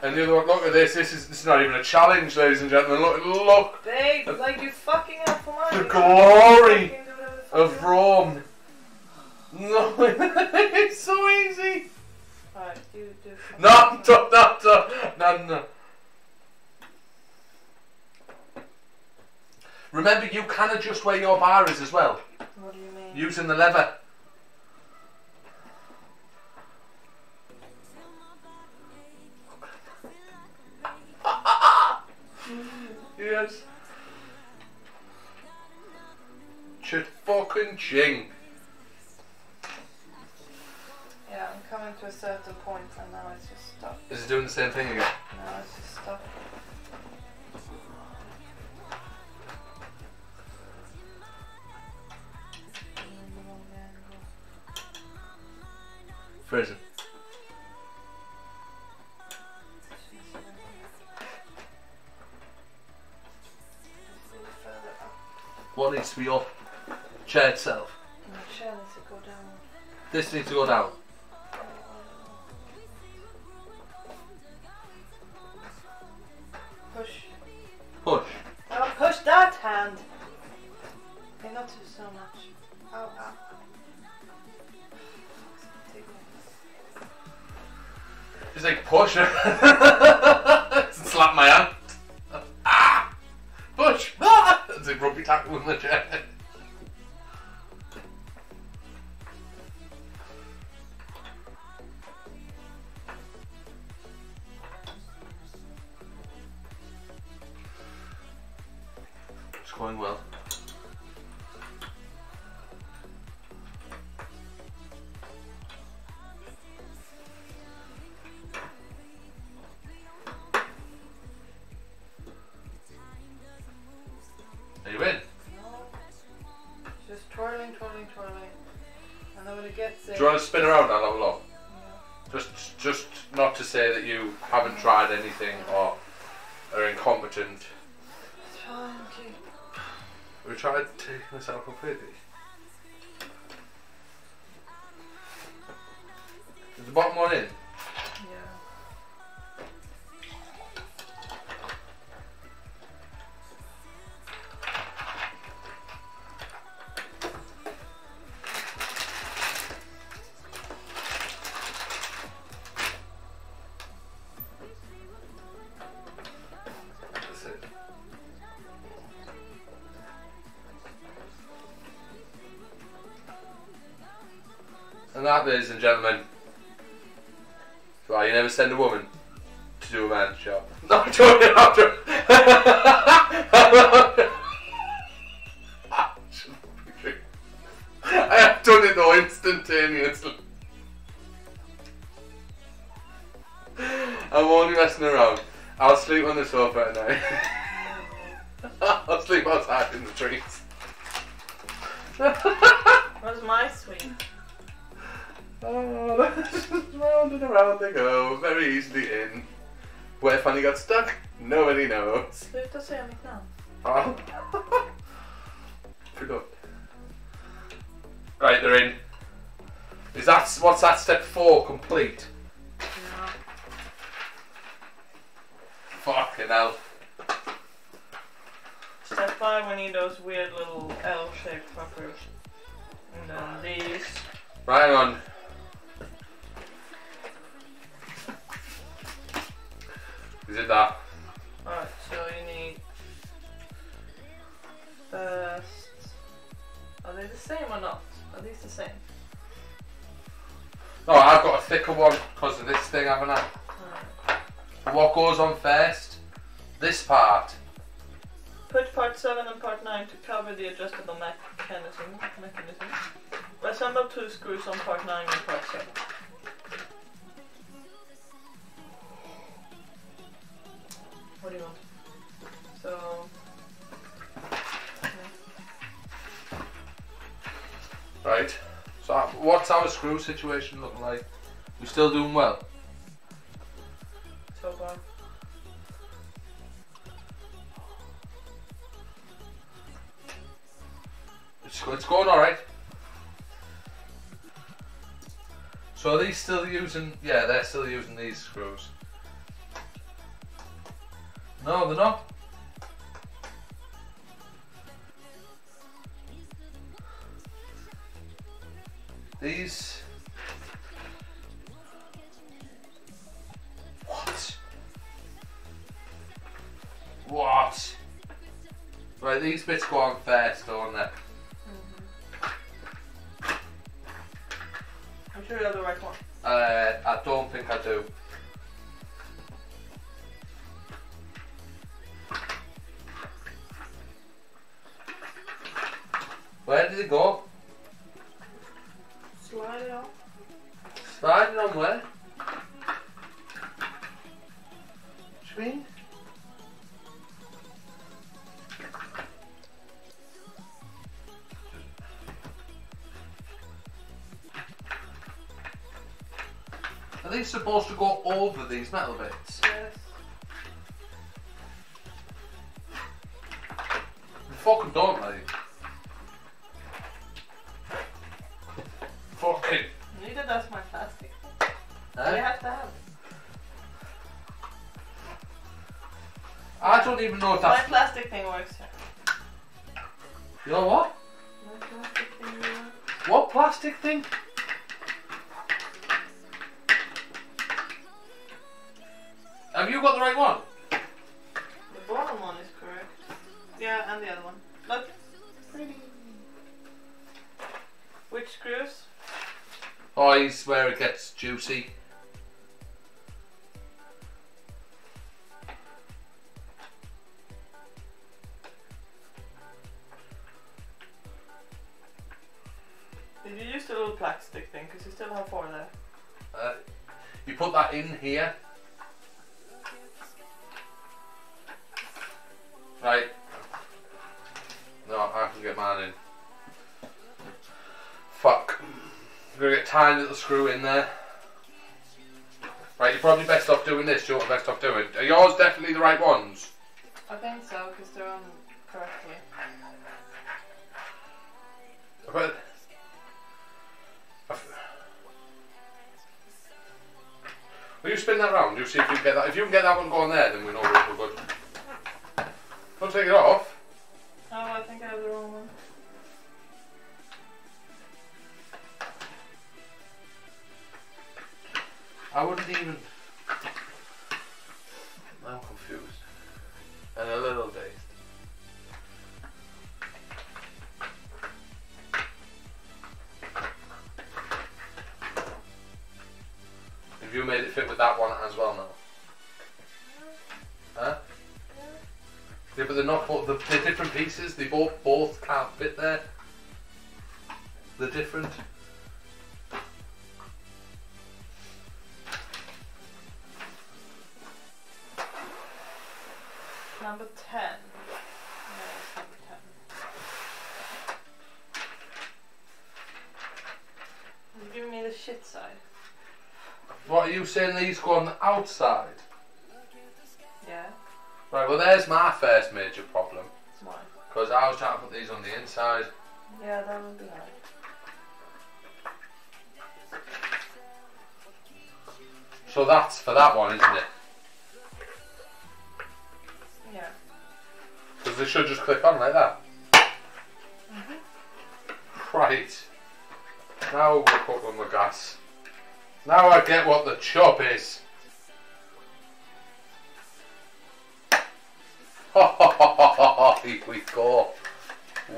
And the other one, look at this. This is, this is not even a challenge, ladies and gentlemen. Look, look Babe, like you fucking up for mine. The glory fucking do whatever the of. Rome. No, it's so easy. Alright, you do. No, no, no, no, no, no. Remember, you can adjust where your bar is as well, What do you mean? using the lever. yes. Chit fucking ching. Yeah, I'm coming to a certain point and now it's just stuck. Is it doing the same thing again? No, it's just stuck. Frozen. What needs to be up? Chair itself. Chair needs to go down. This needs to go down. with the adjustable mechanism. mechanism. Assemble two screws on part 9 and part 7. What do you want? So... Right. So what's our screw situation looking like? We still doing well? still using these screws. No, they're not. These. What? What? Right, these bits go on first, though. too. Supposed to go over these metal bits? Yes. They fucking don't, like. Fucking. Neither does my plastic. Eh? have to have it. I don't even know if My Did you use the little plastic thing? Because you still have four there. Uh, you put that in here. Right. No, I can get mine in. Fuck. I'm gonna get a tiny little screw in there. Right, you're probably best off doing this. You're best off doing. Are yours definitely the right ones? You spin that round? You see if you can get that. If you can get that one going there, then we know we're we're good. Don't take it off. Oh, I think I have the wrong one. I wouldn't even. Fit with that one as well now? Huh? Yeah, but they're not they're different pieces. They both both can't fit there. They're different. Number 10. No, it's number 10. You're giving me the shit side. What are you saying? These go on the outside. Yeah? Right. Well, there's my first major problem Why? because I was trying to put these on the inside. Yeah, that would be hard. So that's for that one, isn't it? Yeah. Because they should just click on like that. Mhm. Right. Now we'll put on the gas. Now I get what the chop is. Here we go.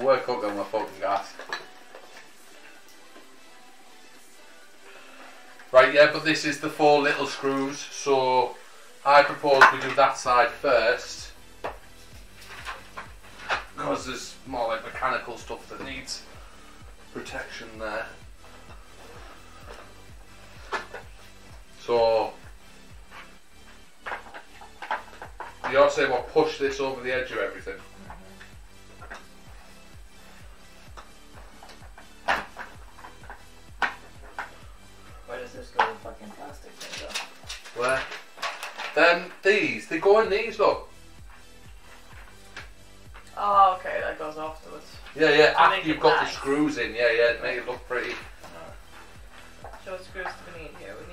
We're cooking with fucking gas. Right, yeah, but this is the four little screws, so I propose we do that side first. Because there's more like mechanical stuff that needs protection there. So you're saying we'll push this over the edge of everything. Where does this little fucking plastic? Where? Then these, they go in these look. Oh, okay, that goes afterwards. Yeah, yeah, To after you've got the screws in, yeah, yeah, make it look pretty. So what screws do we need here? We need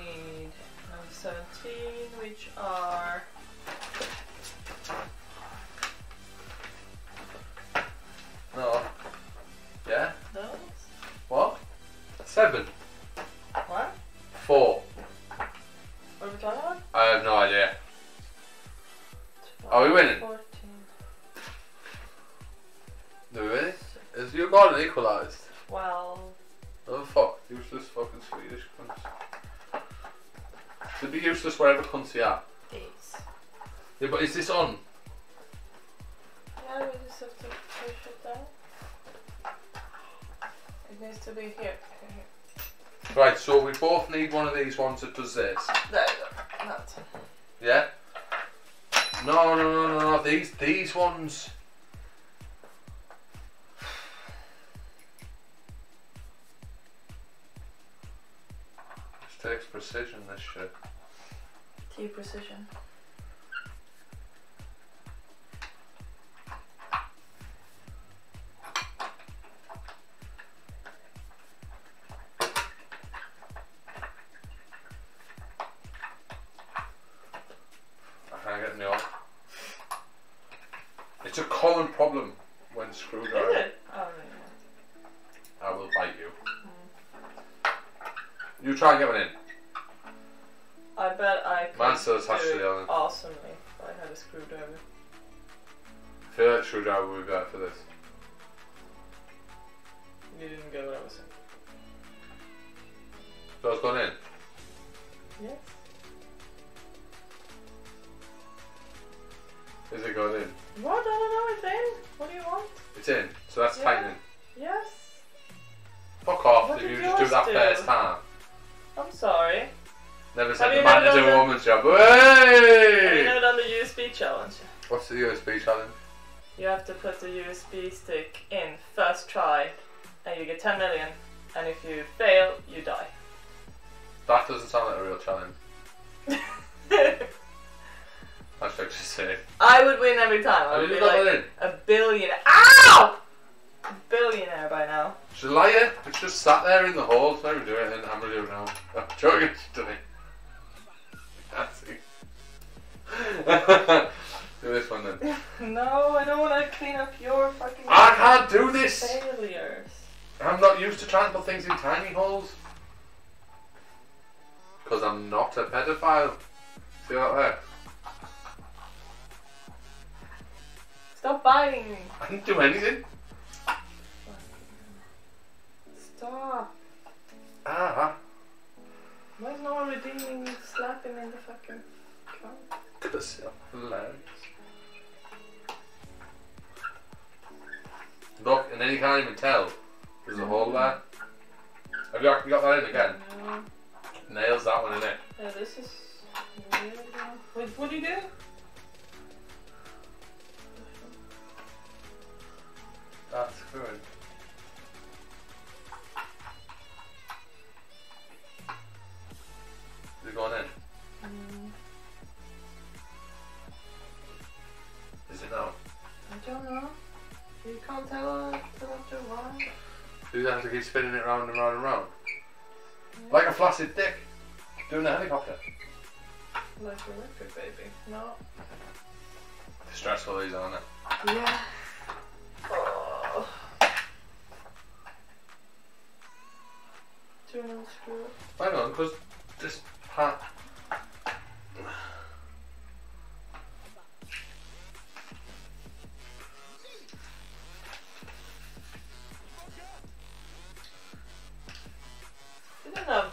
17, which are... No. Yeah? those? What? Seven. What? Four. What are we talking about? I have no idea. Are we winning? 14. Do we? Is your garden equalised? 12. Oh fuck, useless fucking Swedish. They'd be useless wherever cunts they are. These. Yeah, but is this on? Yeah, we just have to push it down. It needs to be here. here, here. Right, so we both need one of these ones that does this. There you go. That's Yeah? No, no, no, no, no. These, these ones. This takes precision, this shit. T precision. I can't get me off. It's a common problem when Is screwdriver. it? Oh, no. I will bite you. Mm. You try and get one in. I bet I could Mine says do actually on it. awesomely if I had a screwdriver. I feel like screwdriver would be better for this. You didn't get what I was saying. So it's gone in. Yes. Is it going in? What? I don't know. It's in. What do you want? It's in. So that's Yeah. tightening. Yes. Fuck off What did you just do that do? first time. I'm sorry. Never said the you man never done woman's job. Have you Hey! never done the USB challenge? What's the USB challenge? You have to put the USB stick in first try, and you get 10 million. And if you fail, you die. That doesn't sound like a real challenge. That's what I just say. I would win every time. I would be like a billionaire. Ow! A billionaire by now. She's a liar. It's just sat there in the hall. It's not even doing anything. I'm gonna do it now. I'm joking. She's do this one then. No, I don't want to clean up your fucking I can't do this. failures. I'm not used to trying to put things in tiny holes. Because I'm not a pedophile. See that there? Stop biting me. I didn't do anything. Hilarious. Look, and then you can't even tell. There's a hole there. Have you actually got that in again? No. Nails that one in it. Yeah, this is weird. Wait, what do you do? That's good. Is it going in? Don't know. You can't tell, tell after a while. You have to keep spinning it round and round and round? Like a flaccid dick. Doing a helicopter. Like a record, baby. No. Stressful these, aren't they? Yeah. Oh. Do you want to screw it? Hang on, because this part.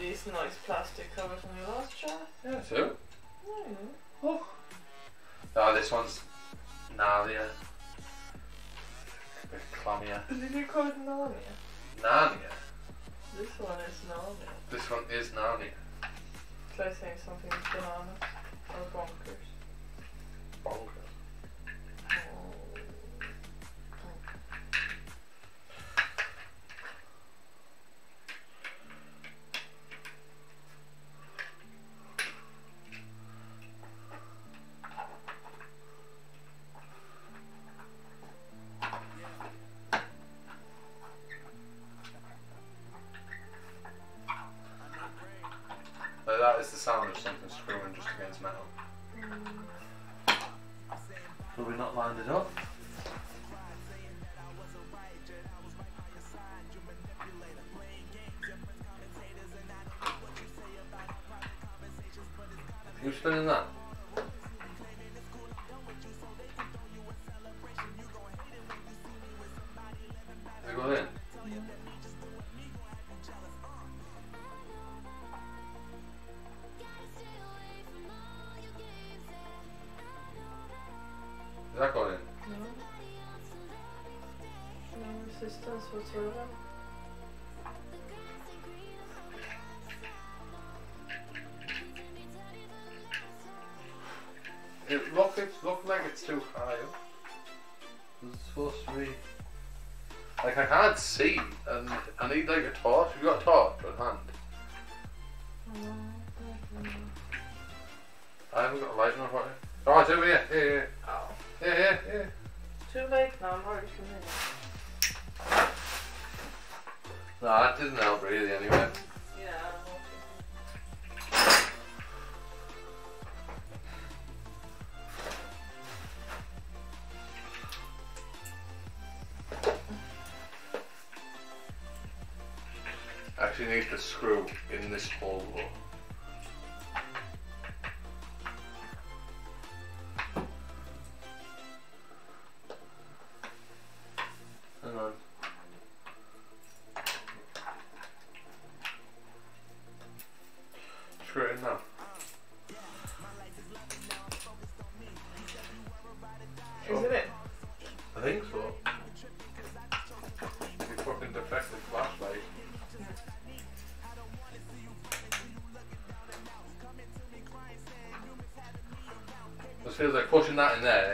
You these nice plastic covers from your last try. Yeah, too. No. Oh. Oh, this one's gnarlier. A bit clammier. Did you call it Narnia? Narnia. This one is Narnia. This one is Narnia. It's like saying something is bananas or bonkers. Bonkers. So two of them. It look it look like it's too high. It's supposed to be... Like I can't see and I need like a torch. Have you got a torch at hand? I haven't got a light in my pocket. Oh I do, yeah, yeah, yeah. Oh. Yeah, yeah, yeah. Too late now, I'm already coming No, that didn't help really anyway. Yeah. Actually need the screw in this hole feels in that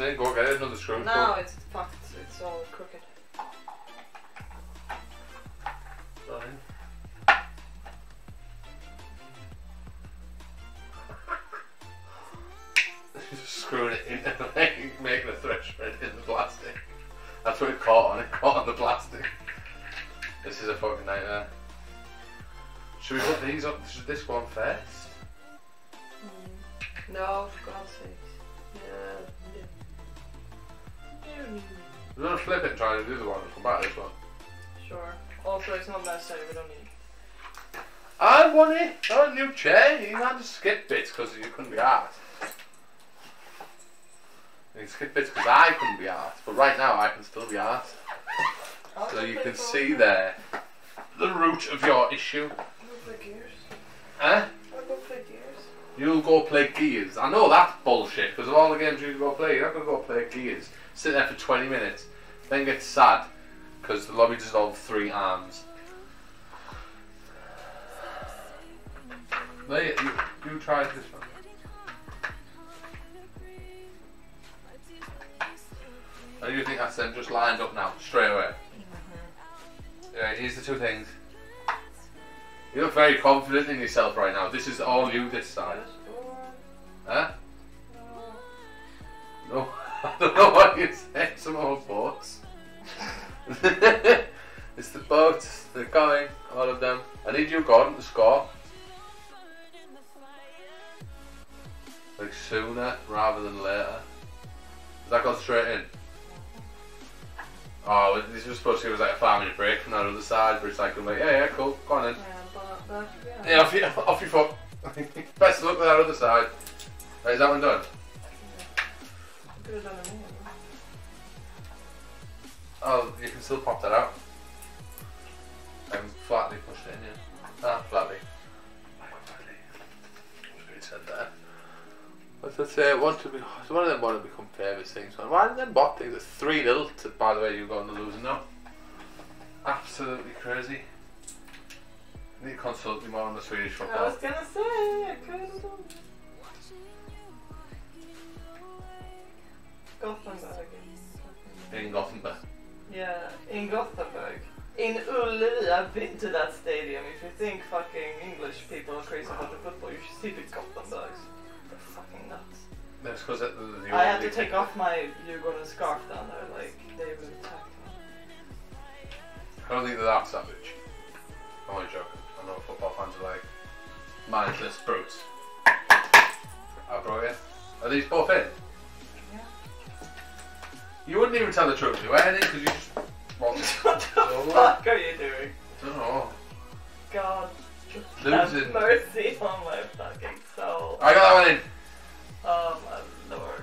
Something, go another. No, it's fucked. It's all crooked. Still be asked. So you can see there the root of your issue. Huh? You'll go play Gears. I know that's bullshit because of all the games you go play, you're not going to go play Gears. Sit there for 20 minutes, then get sad because the lobby dissolved three arms. You, you tried this one. And you think that's them just lined up now, straight away? Mm-hmm. Yeah, here's the two things. You look very confident in yourself right now. This is all you this side. Huh? No, I don't know what you say. Some more boats. it's the boats. They're coming. All of them. I need you gone to score. Like sooner rather than later. Has that gone straight in? Oh, this was supposed to give us like a five minute break from that other side, but it's like, I'm like, yeah, yeah, cool, go on then. Yeah, but, yeah. Yeah, off you, off your foot. Best of luck with that other side. Right, is that one done? Have done. Oh, you can still pop that out. I'm flatly pushed it in, yeah. Ah. Flatly. What's that say? Want to be, one of them want to become famous things. Why did them bot things? It's 3 0 to, by the way, you're going to losing now. Absolutely crazy. I need to consult me more on the Swedish football. I was gonna say, I could have done. Gothenburg. In Gothenburg. Yeah, in Gothenburg. In Ullevi, I've been to that stadium. If you think fucking English people are crazy about the football, you should see the Gothenburgs. They're fucking nuts. That's because the, the I had to take off my Djurgården scarf down there, like, they would attack me. I don't think they're that savage. I'm only joking. I know football fans are like mindless brutes. I brought you. Are these both in? Yeah. You wouldn't even tell the truth, you weren't it? Because you just walked what the Oh. fuck are you doing? I don't know. God, just Have mercy on my fucking soul. I got that one in. Oh my lord.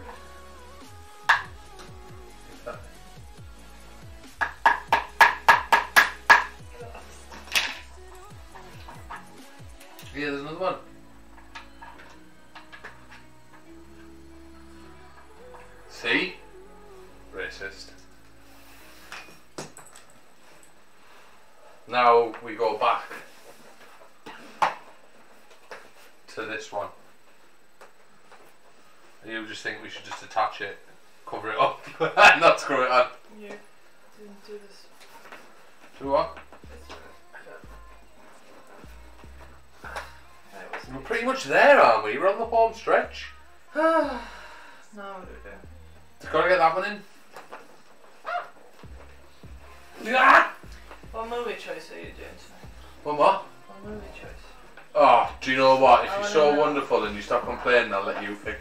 Yeah, there's another one. See? Racist. Now we go back to this one. You just think we should just attach it, cover it up, and not screw it on. Yeah, didn't do this. Do what? We're pretty much there, aren't we? We're on the home stretch. no, we do. Gotta get that one in. Yeah. What movie choice are you doing tonight? One more. What movie choice? Oh, do you know what? If oh, you're so wonderful and you stop complaining, I'll let you pick.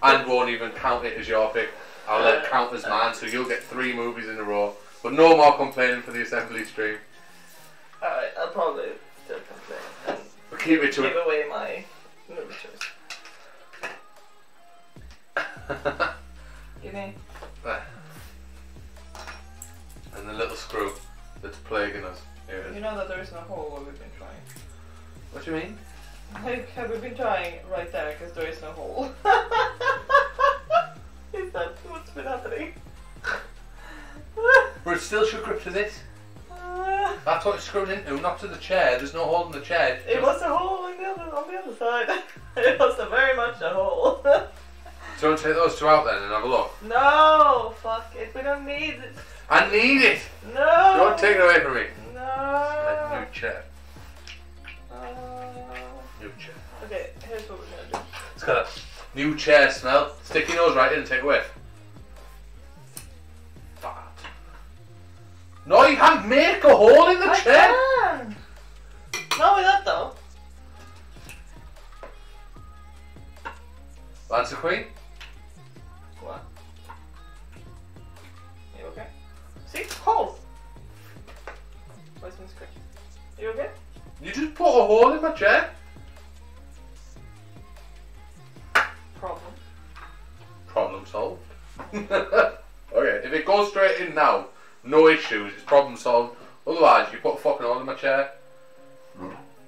And won't even count it as your pick. I'll let it count as mine, so you'll get three movies in a row. But no more complaining for the assembly stream. Alright, I'll probably still complain But keep it to give it. away my movie choice. Give me. and the little screw that's plaguing us. Here it You know that there isn't a hole where we've been trying. What do you mean? Like, have we been trying right there because there is no hole? is that what's been happening? We're still should grip to this. That's what it's screwed into, not to the chair. There's no hole in the chair. It was a hole on the other on the other side. it was a very much a hole. Do you want to take those two out then and have a look? no, fuck it. We don't need it. I need it! No. Don't take it away from me. No. New chair. Uh, New chair. okay, here's what we're gonna do. It's got a new chair smell. Stick your nose right in and take a whiff. No, you can't make a hole in the I chair. can. Not with that though. Lancer Queen. What? You okay? See? Hole! Where's my screen? You okay? You just put a hole in my chair. Problem. Problem solved. okay, if it goes straight in now, no issues. It's problem solved. Otherwise, you put a fucking hole in my chair.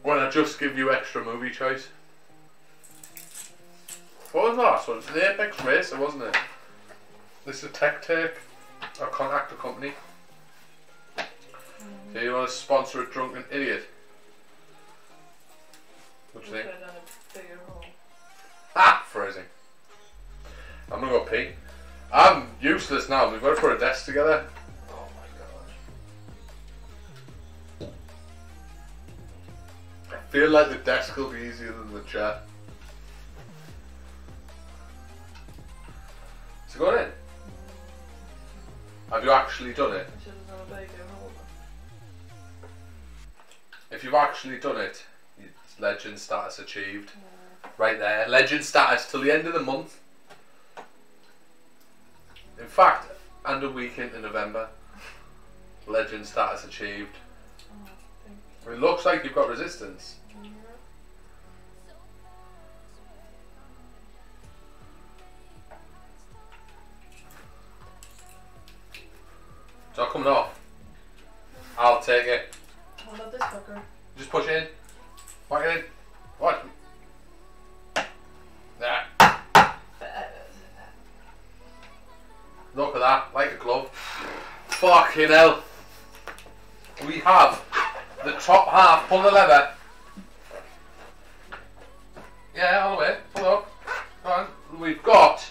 When I just give you extra movie choice. What was the last one? It was the Apex Racer, wasn't it? This is a TecTake, a con actor company. Hmm. Do you want to sponsor a drunken idiot? What do you think? Could've done a bigger hole. Ah, phrasing. I'm gonna go pee. I'm useless now. We've got to put a desk together. Oh my god. I feel like the desk will be easier than the chair. So go in. Have you actually done it? I should have done a bigger hole. If you've actually done it, legend status achieved. Right there, legend status till the end of the month. In fact, and a week into November, legend status achieved. It looks like you've got resistance. you. It's not coming off. I'll take it. This fucker? Just push it in. Fucking hell. We have the top half, pull the lever. Yeah, all the way, pull up. Go on. We've got,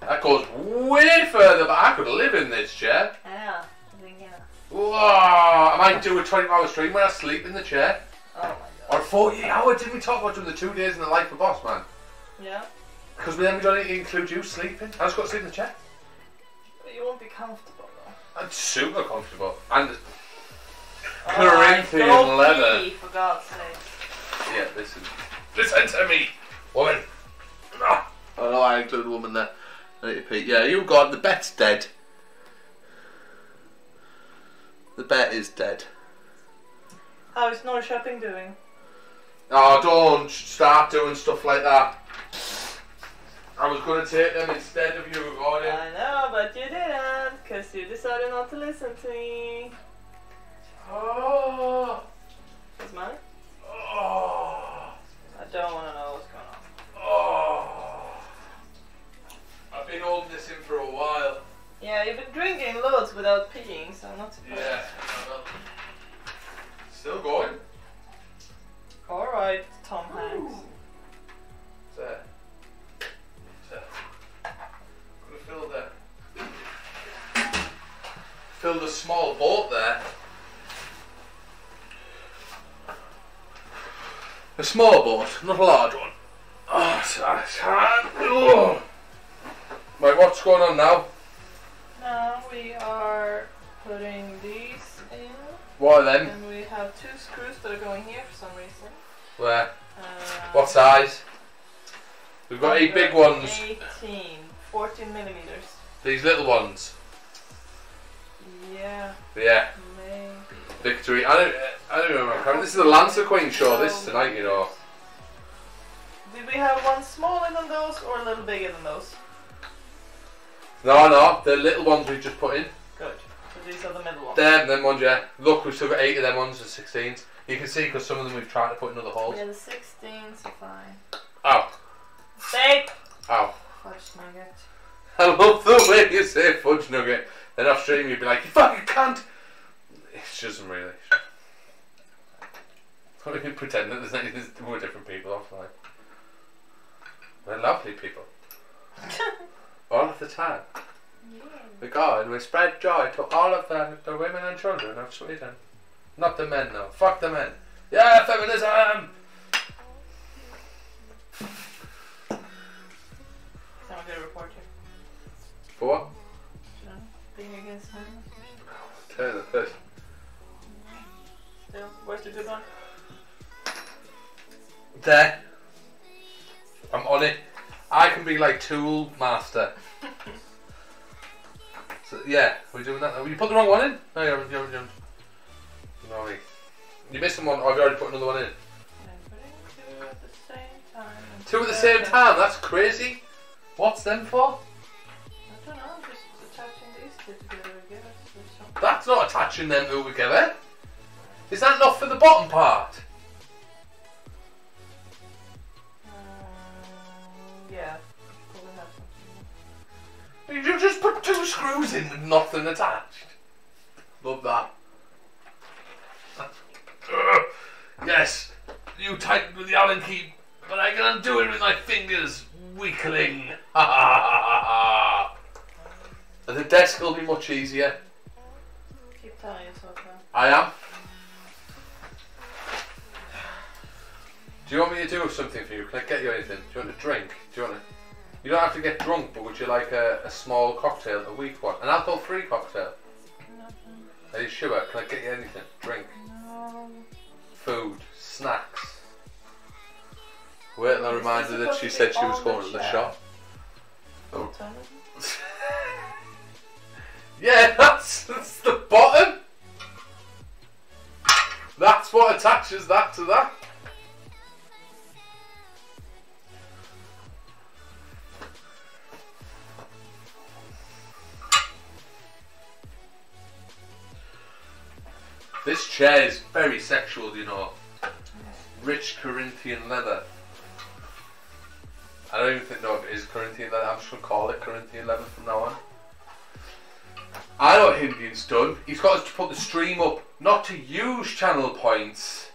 that goes way further back. I could live in this chair. Yeah, I. Whoa, I might do a 24 hour stream when I sleep in the chair. Oh my god. Or god. 48 hours, did we talk about doing the two days in the life of boss man? Yeah, Because then we don't include you sleeping. I just got to sleep in the chair. but you won't be comfortable super comfortable. And Alright, Corinthian go leather. pee, for God's sake. Yeah, listen. Listen to me, woman. Ah. Oh no, I include woman there. I need to. Yeah, you got the bet's dead. The bet is dead. How is no shopping doing? Oh, don't start doing stuff like that. I was going to take them instead of you recording. I know, but you didn't, because you decided not to listen to me. Ah. Oh, What's mine? oh, I don't want to know what's going on. oh. I've been holding this in for a while. Yeah, you've been drinking loads without peeing, so I'm not surprised. Yeah. Still going. Alright, Tom Hanks. There. There. Gonna fill the fill a small boat there. A small boat, not a large one. Oh, sorry, sorry. Oh. Right, what's going on now? Now we are putting these in, What are them? and we have two screws that are going here for some reason. Where? Uh, What size? We've got eight big ones. 18, 14 millimeters. These little ones. Yeah, Yeah. maybe. Victory. I don't. Uh, I don't remember. This is the Lancer Queen show. This um, tonight, you know. Did we have one smaller than those or a little bigger than those? No, no, the little ones we just put in. Good. So these are the middle ones. Them, them ones, yeah. Look, we've still got eight of them ones and 16s. You can see because some of them we've tried to put in other holes. Yeah, the 16s are fine. Ow, Steak! ow. Fudge nugget. I love the way you say fudge nugget. Then off stream you'd be like, you fucking cunt. It's just really. What if you pretend that there's anything we're different people offline? We're lovely people. All of the time. We go and we spread joy to all of the, the women and children of Sweden. Not the men, though. Fuck the men. Yeah, feminism! Someone get a report here. For what? You know, being against men. Turn the fish. Still, where's the good one? There. I'm on it. I can be like tool master. So yeah, we're doing that. now. You put the wrong one in? No, you haven't. You haven't. You haven't. No, wait. You're missing one. I've already put another one in. Two at the same time. Two at the same time. That's crazy. What's them for? Attaching together, I guess. That's not attaching them two together. Is that not for the bottom part? Um, yeah. You just put two screws in with nothing attached. Love that. Yes, you tightened with the Allen key, but I can undo it with my fingers, weakling. Ha ha ha ha ha. And the desk will be much easier. Keep telling yourself that. I am. Do you want me to do something for you? Can I get you anything? Do you want a drink? Do you want to? You don't have to get drunk, but would you like a, a small cocktail, a weak one, an alcohol-free cocktail? Nothing. Are you sure? Can I get you anything? Drink, No. food, snacks. Wait till I remind her that she said she was going to the shop. Oh. Yeah, that's, that's the bottom. That's what attaches that to that. This chair is very sexual, you know. Rich Corinthian leather. I don't even think if it is Corinthian leather. I'm just gonna call it Corinthian leather from now on. I know what Hindian's done. He's got us to put the stream up, not to use channel points,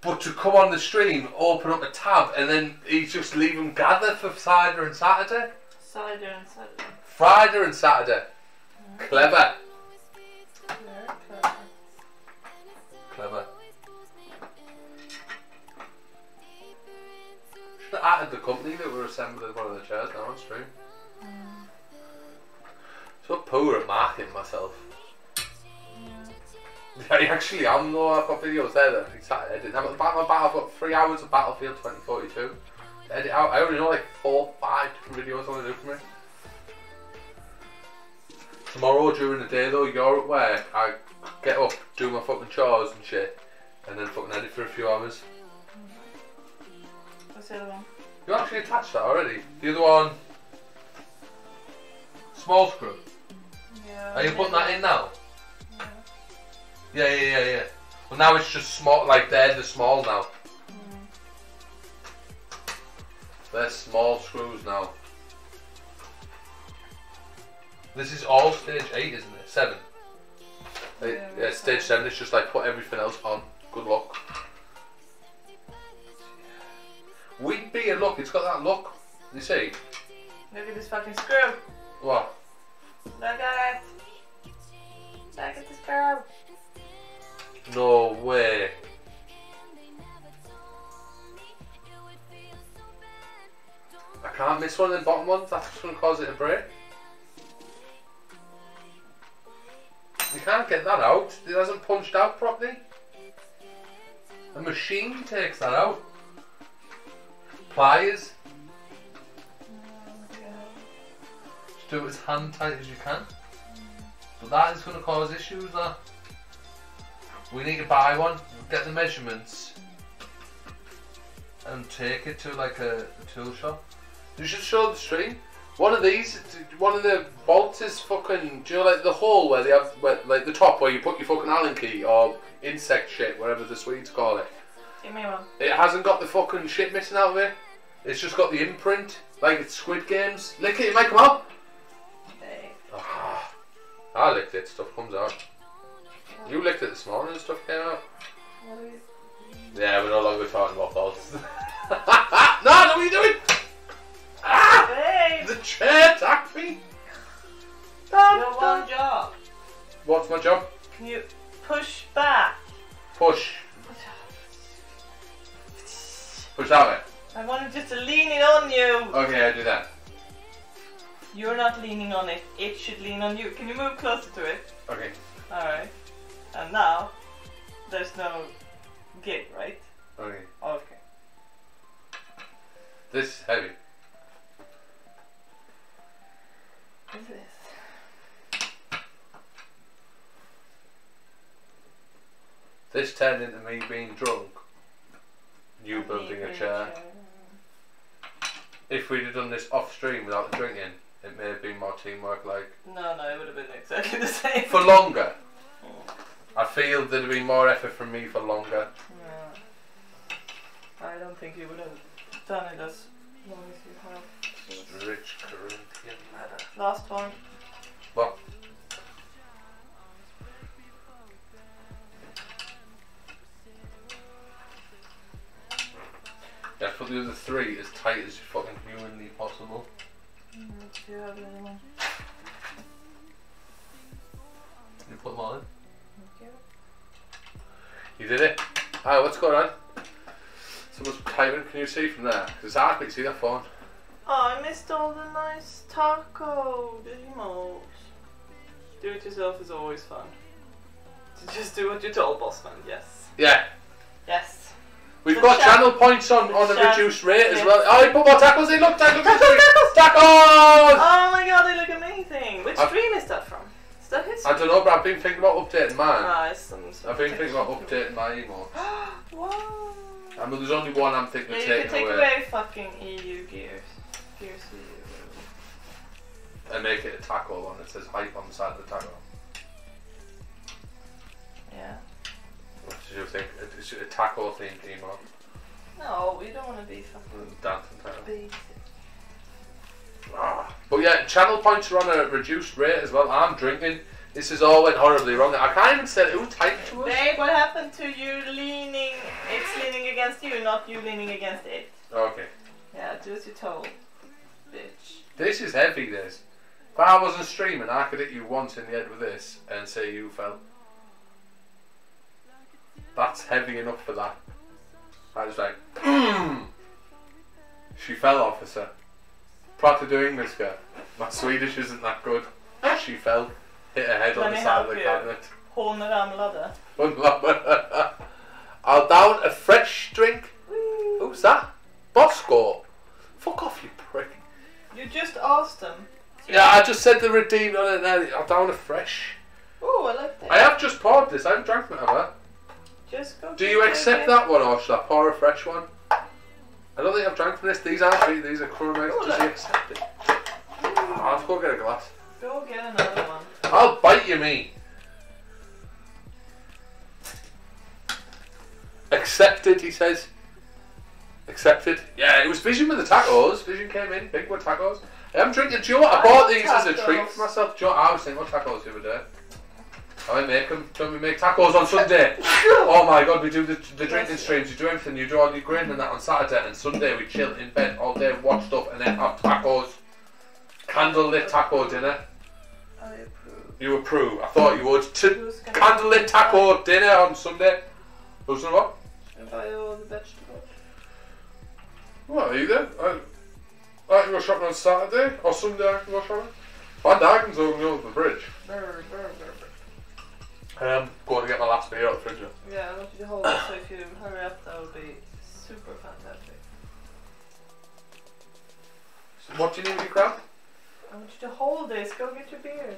but to come on the stream, open up a tab, and then he's just leave them gather for Friday and Saturday. Cider and Saturday. Friday and Saturday. Clever. Very clever. Clever. Should have added the company that we're assembling one of the chairs now on stream. So poor at marketing myself. I actually am though, I've got videos there that I started editing. I've got, my battle, I've got three hours of Battlefield 2042. to Edit out. I only know like four, five different videos I want to do for me. Tomorrow during the day though, you're at work, I get up, do my fucking chores and shit, and then fucking edit for a few hours. What's the other one? You actually attached that already. The other one, small screw. Are you putting that in now? Yeah. Yeah, yeah, yeah, yeah. Well, now it's just small. Like they're the small now. Mm. They're small screws now. This is all stage eight, isn't it? Seven. Like, Yeah, yeah, stage seven It's just like put everything else on. Good luck. We'd be beer, look, it's got that look. You see? Look at this fucking screw. What? Look at it. Look at the screw. No way. I can't miss one of the bottom ones. That's going to cause it to break. You can't get that out. It hasn't punched out properly. A machine takes that out. Pliers. Do it as hand tight as you can. But that is going to cause issues. That. We need to buy one, get the measurements, and take it to like a, a tool shop. You should show the stream. One of these, one of the bolts is fucking. Do you know like the hole where they have, where, like the top where you put your fucking Allen key or insexnyckel, whatever the Swedes call it. Give me one. It hasn't got the fucking shit missing out of it. It's just got the imprint, like it's Squid Games. Lick it, it might come out. Hey. Ah, I licked it, stuff comes out. You licked it this morning, and stuff came out. What are you? Yeah, we're no longer talking about bolts. no, what are you doing? Ah! Babe! The chair attacked me. You have one job. What's my job? Can you push back? Push. Push that way. I wanted just to lean it on you. Okay, I do that. You're not leaning on it. It should lean on you. Can you move closer to it? Okay. Alright. And now, there's no give, right? Okay. Okay. This is heavy. What's this? This turned into me being drunk. You building a chair. If we'd have done this off stream without the drinking, it may have been more teamwork like. No, no, it would have been exactly the same. For longer. I feel there'd have been more effort from me for longer. Yeah. I don't think you would have done it as long as you have. Rich Corinthian ladder. Last one. What? Yeah, put the other three as tight as fucking humanly possible. Do you have the other one? You put them all in. Thank you. You did it. Alright, what's going on? Someone's typing, can you see from there? 'Cause it's hard to see that phone. Oh, I missed all the nice taco emotes. Do it yourself is always fun. Just do what you're told, bossman. Yes. Yeah. Yes. We've The got channel points on, on a reduced rate as well. Oh, you put more tackles in. Look, tackles, Tackles, tackles! Oh my god, they look amazing. Which I- stream is that from? Is that his? I don't know, but I've been thinking about updating mine. Ah, some I've been thinking about updating my emo. wow. I mean, there's only one I'm thinking Yeah, of taking take away, away fucking EU gears. Gears EU. and make it a tackle one that says hype on the side of the tackle. Yeah. Did you think? A, it's a tackle themed emo. No, we don't want to be fucking Dancing tackle. basic. Ah. But yeah, channel points are on a reduced rate as well. I'm drinking. This has all went horribly wrong. I can't even say who typed to us. Babe, what happened to you leaning? It's leaning against you, not you leaning against it. Okay. Yeah, do as you're told, bitch. This is heavy, this. If I wasn't streaming, I could hit you once in the head with this and say you fell. That's heavy enough for that. I was like, hmm. she fell, officer. Proud to do English, girl. My Swedish isn't that good. She fell, hit her head Let on the side of the you. cabinet. Horn ladder. I'll down a fresh drink. Who's that? Bosco. Fuck off, you prick. You just asked them. Yeah, I just said the redeemed on it there. I'll down a fresh. Oh, I like that. I have just poured this. I haven't drank it, I? Just go. Do you accept that one or should I pour a fresh one? I don't think I've drank from this. These aren't free. These are Crewmates. Oh, Does he accept it? I'll have to go get a glass. Go get another one. I'll bite you, me. Accepted, he says. Accepted. Yeah, it was Vision with the tacos. Vision came in, big with tacos. I'm drinking. Do you know what? I bought these as a treat for myself. Do you know what? I was thinking about tacos the other day. I make them. Don't we make tacos on Sunday? oh my god, we do the, the drinking streams. You do everything. You do all your grilling and that on Saturday, and Sunday we chill in bed all day, watch stuff, and then have tacos. Candlelit taco dinner. I approve. You approve. I thought you would. To candlelit taco dinner on Sunday. Who's gonna what? And buy all the vegetables. What, either. I, I can go shopping on Saturday or Sunday. I can go shopping. Van Dyken's over over the bridge. Brr, brr, brr, brr. Um, going to get my last beer out of the fridge. Yeah, I want you to hold it, so if you hurry up, that would be super fantastic. So what do you need your crab? I want you to hold this. Go get your beer.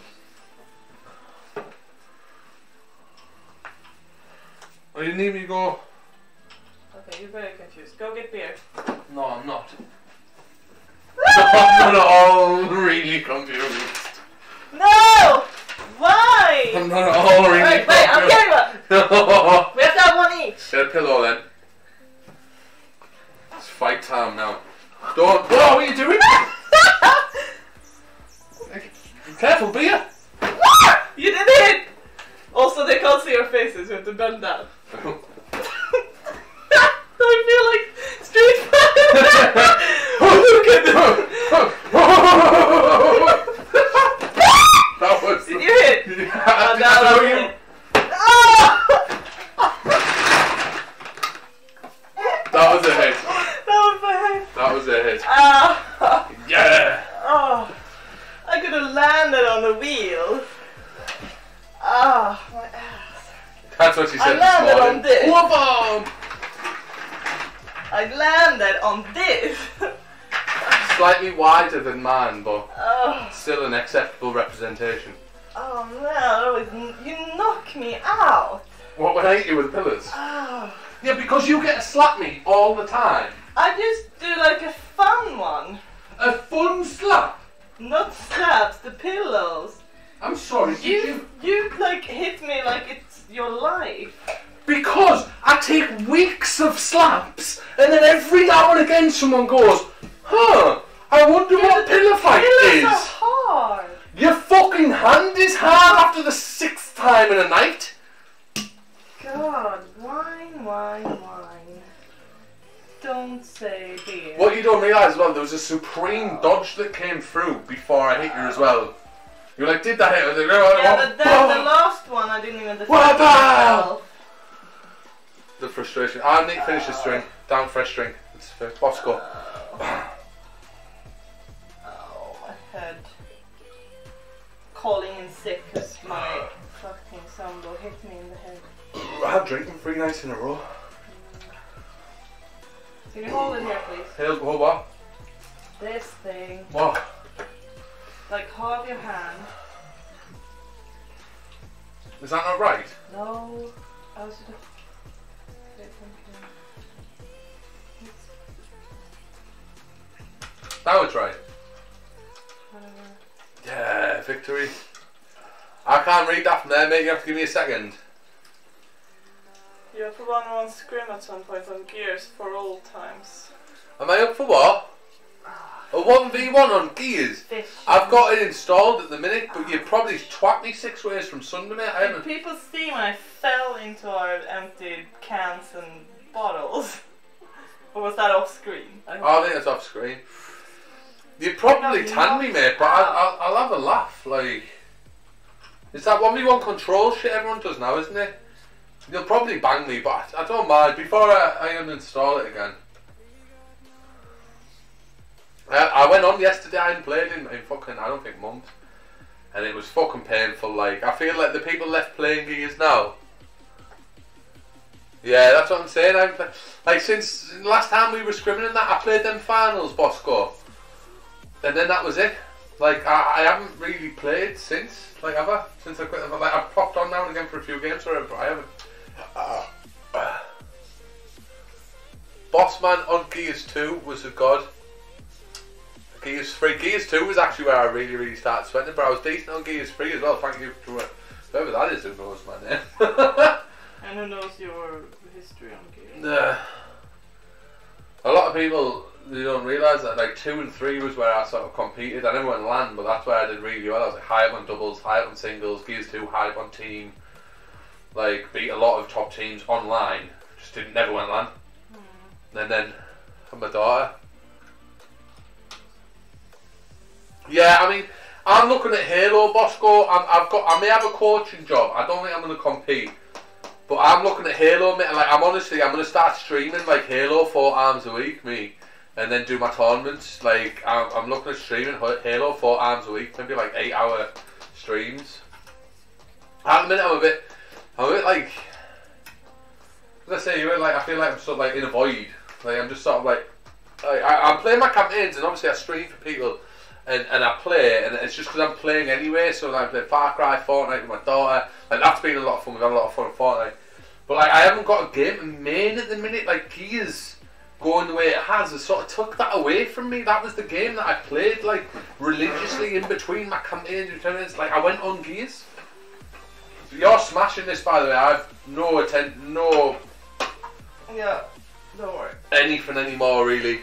Oh, you need me to go? Okay, you're very confused. Go get beer. No, I'm not. I'm not at all really confused. No! I'm not all really Wait, wait, I'm getting one. We have to have one each. Get a pillow then. It's fight time now. Don't. Whoa, what are you doing? Careful, beer. you did it! Also, they can't see your faces. You have to bend down. I feel like Street Fighter. Look at them. That was. Did you hit? Oh, I know was you. it. Ah! That was a hit. That was my head. That was a hit. Ah! Yeah. Oh, I could have landed on the wheel. Ah, my ass. That's what she I said landed this morning. on this. Whoop-um. I landed on this. Slightly wider than mine, but Oh, still an acceptable representation. Oh no, you knock me out. What would I hit you with pillars? Oh, Yeah, because you get to slap me all the time. I just do like a fun one. A fun slap. Not slaps, the pillows. I'm sorry, did You, you like hit me like it's your life. Because I take weeks of slaps, and then every now and again someone goes, huh, I wonder what a pillow fight Pillows are hard. Your fucking hand is hard after the sixth time in a night. God, wine, wine, wine. Don't say beer. What you don't realise as well, there was a supreme oh. dodge that came through before I hit you as well. You were like, did that hit? I was like, oh, Yeah, oh, but then the oh. last one I didn't even defend What about? myself. The frustration. I need to finish this drink. Down fresh drink. It's uh, fair. Bosco. Oh, my head. Calling in sick because my fucking sambo hit me in the head. I've drinking three nights in a row. Can you hold it here, please? Hey, hold what? This thing. What? Like, half your hand. Is that not right? No. I was just... Okay, thank you. Now it's right. Whatever. Yeah, victory. I can't read that from there, mate. You have to give me a second. You have to run one scrim at some point on Gears for all times. Am I up for what? A 1v1 on gears. Fish. I've got it installed at the minute, but you'd probably twat me six ways from Sunday, mate. I Did haven't. people see when I fell into our empty cans and bottles? or was that off screen? I Oh, I think it's off screen. You'd probably tan me, mate, but I'll, I'll, I'll have a laugh. Like, it's that 1v1 control shit everyone does now, isn't it? You'll probably bang me, but I don't mind. Before I, I uninstall it again. I, I went on yesterday, I hadn't played in, in fucking, I don't think, months. And it was fucking painful. Like, I feel like the people left playing Gears now. Yeah, that's what I'm saying. I'm, like, since last time we were scrimming and that, I played them finals, Bosco. And then that was it. Like, I, I haven't really played since. Like, ever. Since I quit. Like, I've popped on now and again for a few games, or I haven't. Bossman on Gears 2 was a god. Gears 3. Gears 2 was actually where I really, really started sweating, but I was decent on Gears 3 as well. Thank you to uh, whoever that is who knows my name. And who knows your history on Gears? Nah. A lot of people they don't realise that like two and three was where I sort of competed. I never went land, but that's where I did really well. I was like high up on doubles, high up on singles, Gears two, high up on team. Like beat a lot of top teams online. Just didn't never went land. Hmm. And then had my daughter. Yeah, I mean, I'm looking at Halo Bosco. I'm, I've got, I may have a coaching job. I don't think I'm going to compete. But I'm looking at Halo, mate. Like, I'm honestly, I'm going to start streaming like Halo four times a week, me, and then do my tournaments. Like, I'm, I'm looking at streaming Halo four times a week, maybe like eight hour streams. At the minute, I'm a bit, I'm a bit like, let's say, you're like, I feel like I'm sort of like in a void. Like, I'm just sort of like, like I, I'm playing my campaigns, and obviously I stream for people. And, and I play, and it's just because I'm playing anyway. So like, I play Far Cry, Fortnite with my daughter, and that's been a lot of fun. We've had a lot of fun in Fortnite. But like, I haven't got a game in main at the minute. Like Gears going the way it has has sort of took that away from me. That was the game that I played like religiously in between my campaigns and tournaments. Like I went on Gears. You're smashing this, by the way. I've no atten- no Yeah, don't worry. anything anymore really.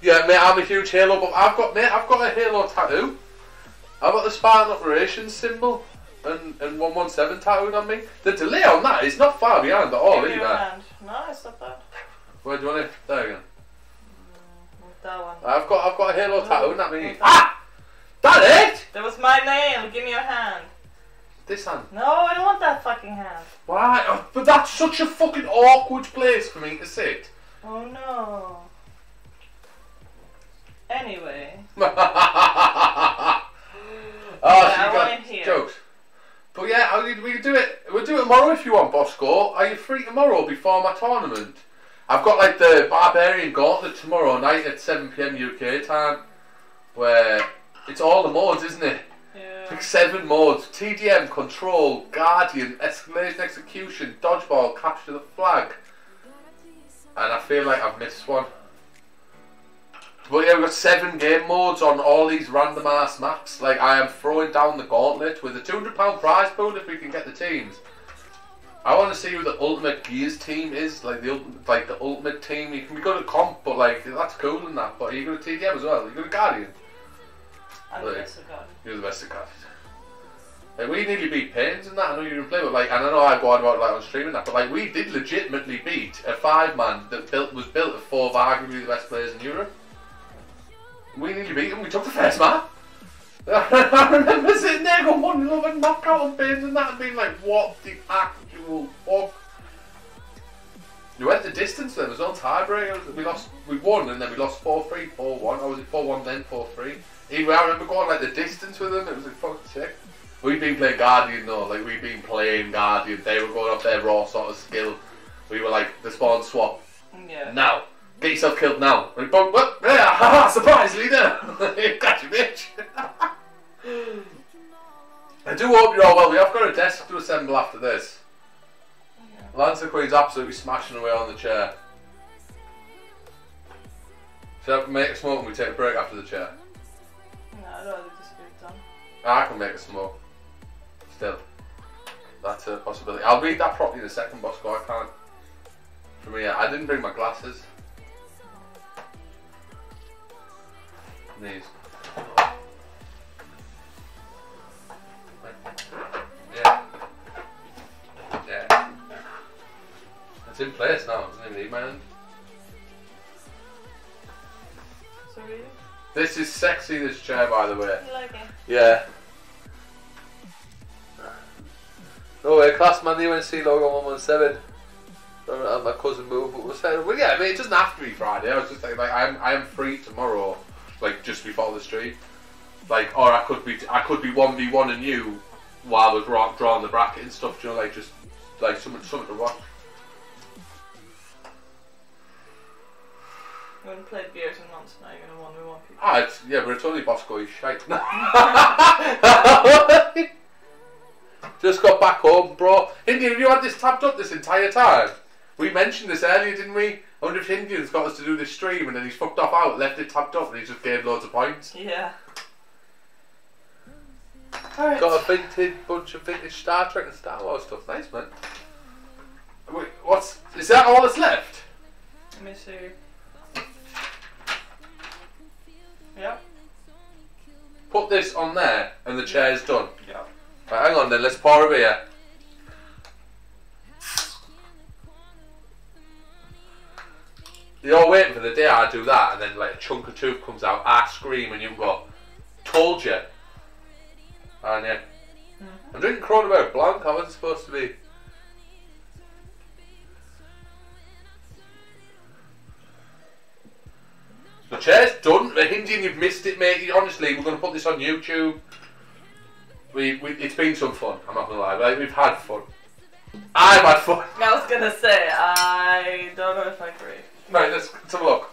Yeah, mate, I'm a huge Halo, but I've got mate, I've got a Halo tattoo. I've got the Spartan Operations symbol and, and 117 tattooed on me. The delay on that is not far behind at all, Give me your either. hand. No, it's not that. Where do you want it? There again. Mm, not that one. I've got I've got a Halo tattoo, and that me. Not that. Ah! That it? That was my nail. Give me your hand. This hand. No, I don't want that fucking hand. Why? Oh, but that's such a fucking awkward place for me to sit. Oh no. Anyway, oh, I she want got it here. jokes. But yeah, I mean, we can do it. We'll do it tomorrow if you want, Bosco. Are you free tomorrow before my tournament? I've got like the Barbarian Gauntlet tomorrow night at 7 pm UK time, where it's all the modes, isn't it? yeah. Like seven modes: TDM, Control, Guardian, Escalation, Execution, Dodgeball, Capture the Flag. And I feel like I've missed one. But yeah, we've got seven game modes on all these random ass maps. Like I am throwing down the gauntlet with a two hundred pound prize pool if we can get the teams. I want to see who the ultimate Gears team is, like the like the ultimate team. You can be good at comp, but like that's cool and that. But are you good at TDM as well? Are you good at Guardian? I'm Right. yes, God. You're the best at cards. Like we nearly beat Pains and that. I know you didn't play, but like, and I know I go on about like on streaming that, but like we did legitimately beat a five man that built was built of four of arguably the best players in Europe. We nearly beat them. We took the first map. I remember sitting there going one nil and knockout on Pains and that, and being like, what the actual fuck. We went the distance then, there was no tiebreaker. We lost, we won, and then we lost 4 3, 4 1. Or was it 4 1 then 4 3? Even I remember going like the distance with them, it was like fucking sick. We've been playing Guardian though, like we've been playing Guardian. They were going off their raw sort of skill. We were like the spawn swap. Yeah. Now, get yourself killed now. And both, what? Yeah, haha, surprise leader! Got you, bitch! I do hope you're all well. We have got a desk to assemble after this. Lancer Queen's absolutely smashing away on the chair. Shall I make a smoke and we take a break after the chair? No, I'd rather just get it done. I can make a smoke. Still. That's a possibility. I'll read that properly in a second, Bosco. I can't. For me, I didn't bring my glasses. These. Yeah. Yeah. It's in place now, doesn't it need my hand? Sorry. This is sexy, this chair, by the way. You like it? Yeah. Oh, no way, class man, the UNSC logo 117. And uh, my cousin moved, but was saying, well, yeah, I mean, it doesn't have to be Friday. I was just like, like I'm, I am free tomorrow, like just before the stream, like, or I could be, I could be one v one and you, while we're draw, drawing the bracket and stuff. You know, like just, like something, something to watch. You want to play beers and months now, you're going to want to want people. Ah, it's, yeah, but it's only Bosco. He's shite. just got back home, bro. Indian, have you had this tapped up this entire time? We mentioned this earlier, didn't we? I wonder if Indian's got us to do this stream and then he's fucked off out, left it tapped up, and he's just gained loads of points. Yeah. Alright. Got a vintage bunch of vintage Star Trek and Star Wars stuff. Nice, man. Wait, what's is that all that's left? Let me see. Yep. Put this on there, and the chair's done. Yep. Right, hang on then. Let's pour a beer. You're waiting for the day I do that, and then like a chunk of tooth comes out. I scream, and you go, "Told you!" And yeah, mm-hmm. I'm drinking Kronenbourg Blanc. I wasn't supposed to be. The chair's done. The Indian, you've missed it, mate. Honestly, we're going to put this on YouTube. We, we, it's been some fun. I'm not gonna lie. Like, we've had fun. I've had fun. I was gonna say, I don't know if I agree. Right, let's, let's have a look.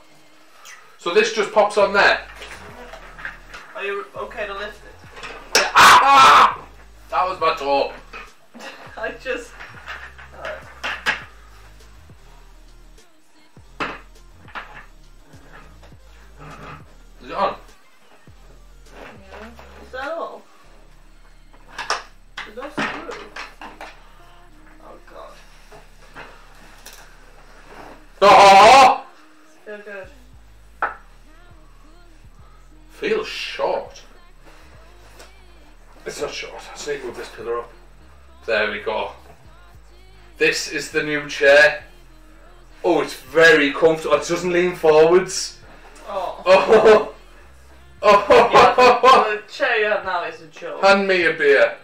So this just pops on there. Are you okay to lift it? Ah! That was my toe. I just. Is it on? Yeah. Is that all? There's no screw. Oh god. Oh! Feel good. Feels short. It's not short. I just need to move this pillar up. There we go. This is the new chair. Oh, it's very comfortable. It doesn't lean forwards. Oh. Oh, oh. Yeah, oh. the chair you have now is a joke. Hand me a beer.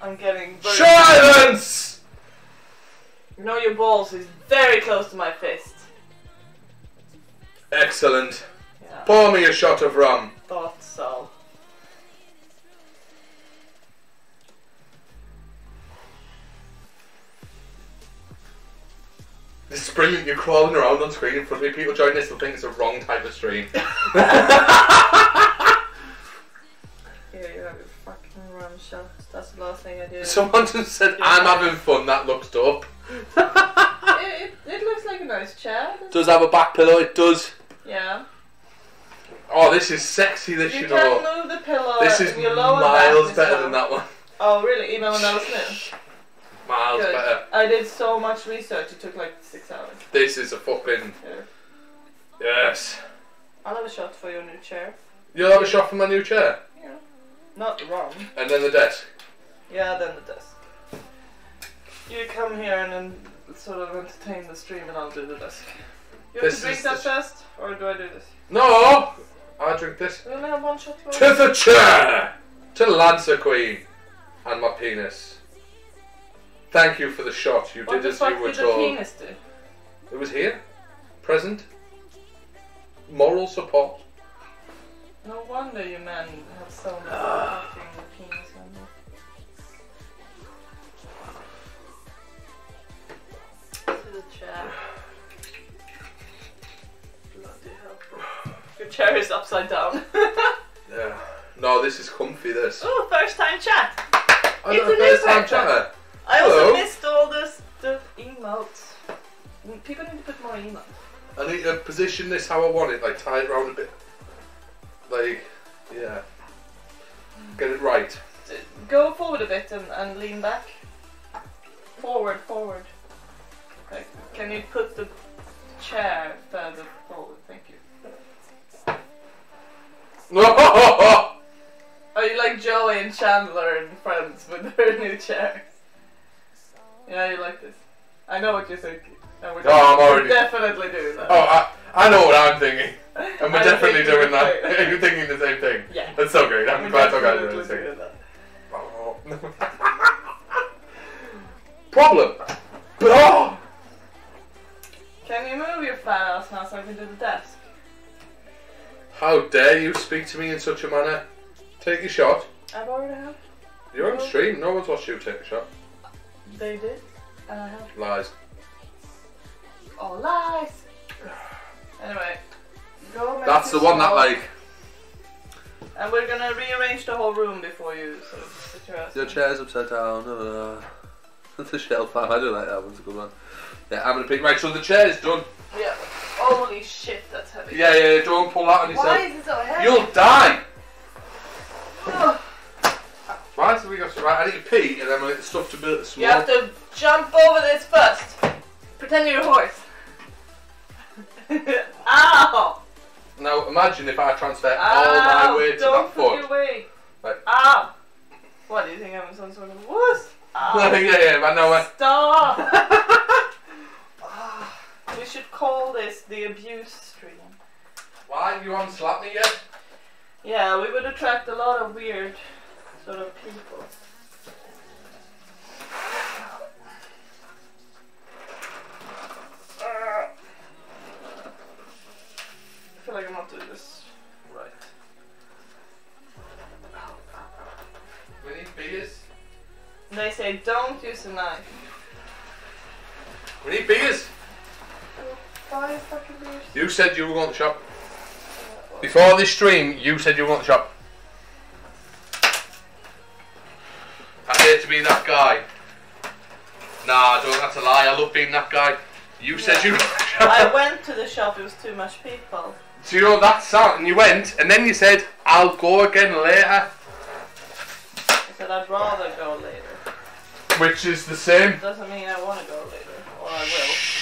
I'm getting very. Silence! You know your balls is very close to my fist. Excellent. Yeah. Pour me a shot of rum. Thought so. This is brilliant. You're crawling around on screen in front of me. People join this will think it's the wrong type of stream. Here you have your fucking rum shot. That's the last thing I do. Someone just said, I'm having fun. That looks dope. it, it, it looks like a nice chair. Does have a back pillow. It does. Yeah. Oh, this is sexy. This You you can know. move the pillow. This is miles better than that one. Oh, really? Even when that was new? Miles Good. better. I did so much research. It took like six hours. This is a fucking Here. yes. I'll have a shot for your new chair. You'll have a shot for my new chair, Yeah. Not the rum. and then the desk. Yeah, then the desk. You come here and then sort of entertain the stream, and I'll do the desk. You have This to drink that first, or do I do this? No, I drink this. We only one shot. To the chair, to Lancer Queen, and my penis. Thank you for the shot. You What did the as fuck you were did told. penis do? It was here, present, moral support. No wonder you men have so much ah. fucking penis on you. To the chair. Chair is upside down. Yeah. No, this is comfy. This. oh, first time chat. I It's a new first time chatter. I also Hello. missed all this the emotes. People need to put more emotes. I need to position this how I want it, like tie it round a bit. Like, yeah. Get it right. Go forward a bit and, and lean back. Forward, forward. Okay. Can you put the chair further forward? Thank you. No! Are you like Joey and Chandler and Friends with their new chairs? Yeah, you like this. I know what you're thinking. And we're, No, I'm we're already- definitely doing that. Oh, I, I know what I'm thinking. And we're definitely doing that. right. You're thinking the same thing. Yeah. That's so great. I'm We're glad definitely you're saying. doing that. Problem. But oh! Can you move your fat ass now so I can do the desk? How dare you speak to me in such a manner? Take your shot. I've already have. You're on stream. No one's watched you take a shot. They did. And I have. Lies. All lies! Anyway, go make That's the one that like And we're gonna rearrange the whole room before you sort of sit your ass. Your chair's upside down. Uh, the shelf. I do like that one. one's a good one. Yeah, I'm gonna pick. Right, so the chair's done. Yeah. Holy shit, that's heavy. Yeah, yeah. Don't pull that on yourself. Why is it so heavy? You'll die. Right, so we got to. right. I need to pee, and then we'll get the stuff to build the small. You have to jump over this first. Pretend you're a horse. Ow! Now imagine if I transfer all my weight to Don't that foot. your weight. Right. Ow! What do you think I'm some sort of wuss? yeah, Ow. yeah, I know. Stop! We should call this the abuse stream. Why you haven't slapped me yet? Yeah, we would attract a lot of weird sort of people. Uh, I feel like I'm not doing this right. We need beers. They say don't use a knife. We need beers. Five fucking beers. You said you were going to shop. Before this stream, you said you were going to shop. I hate to be that guy. Nah, don't. That's a lie. I love being that guy. You said Yeah. you. I went to the shop, it was too much people. so you know that sound, and you went, and then you said, "I'll go again later," I said I'd rather go later. which is the same. Doesn't mean I want to go later, or I will.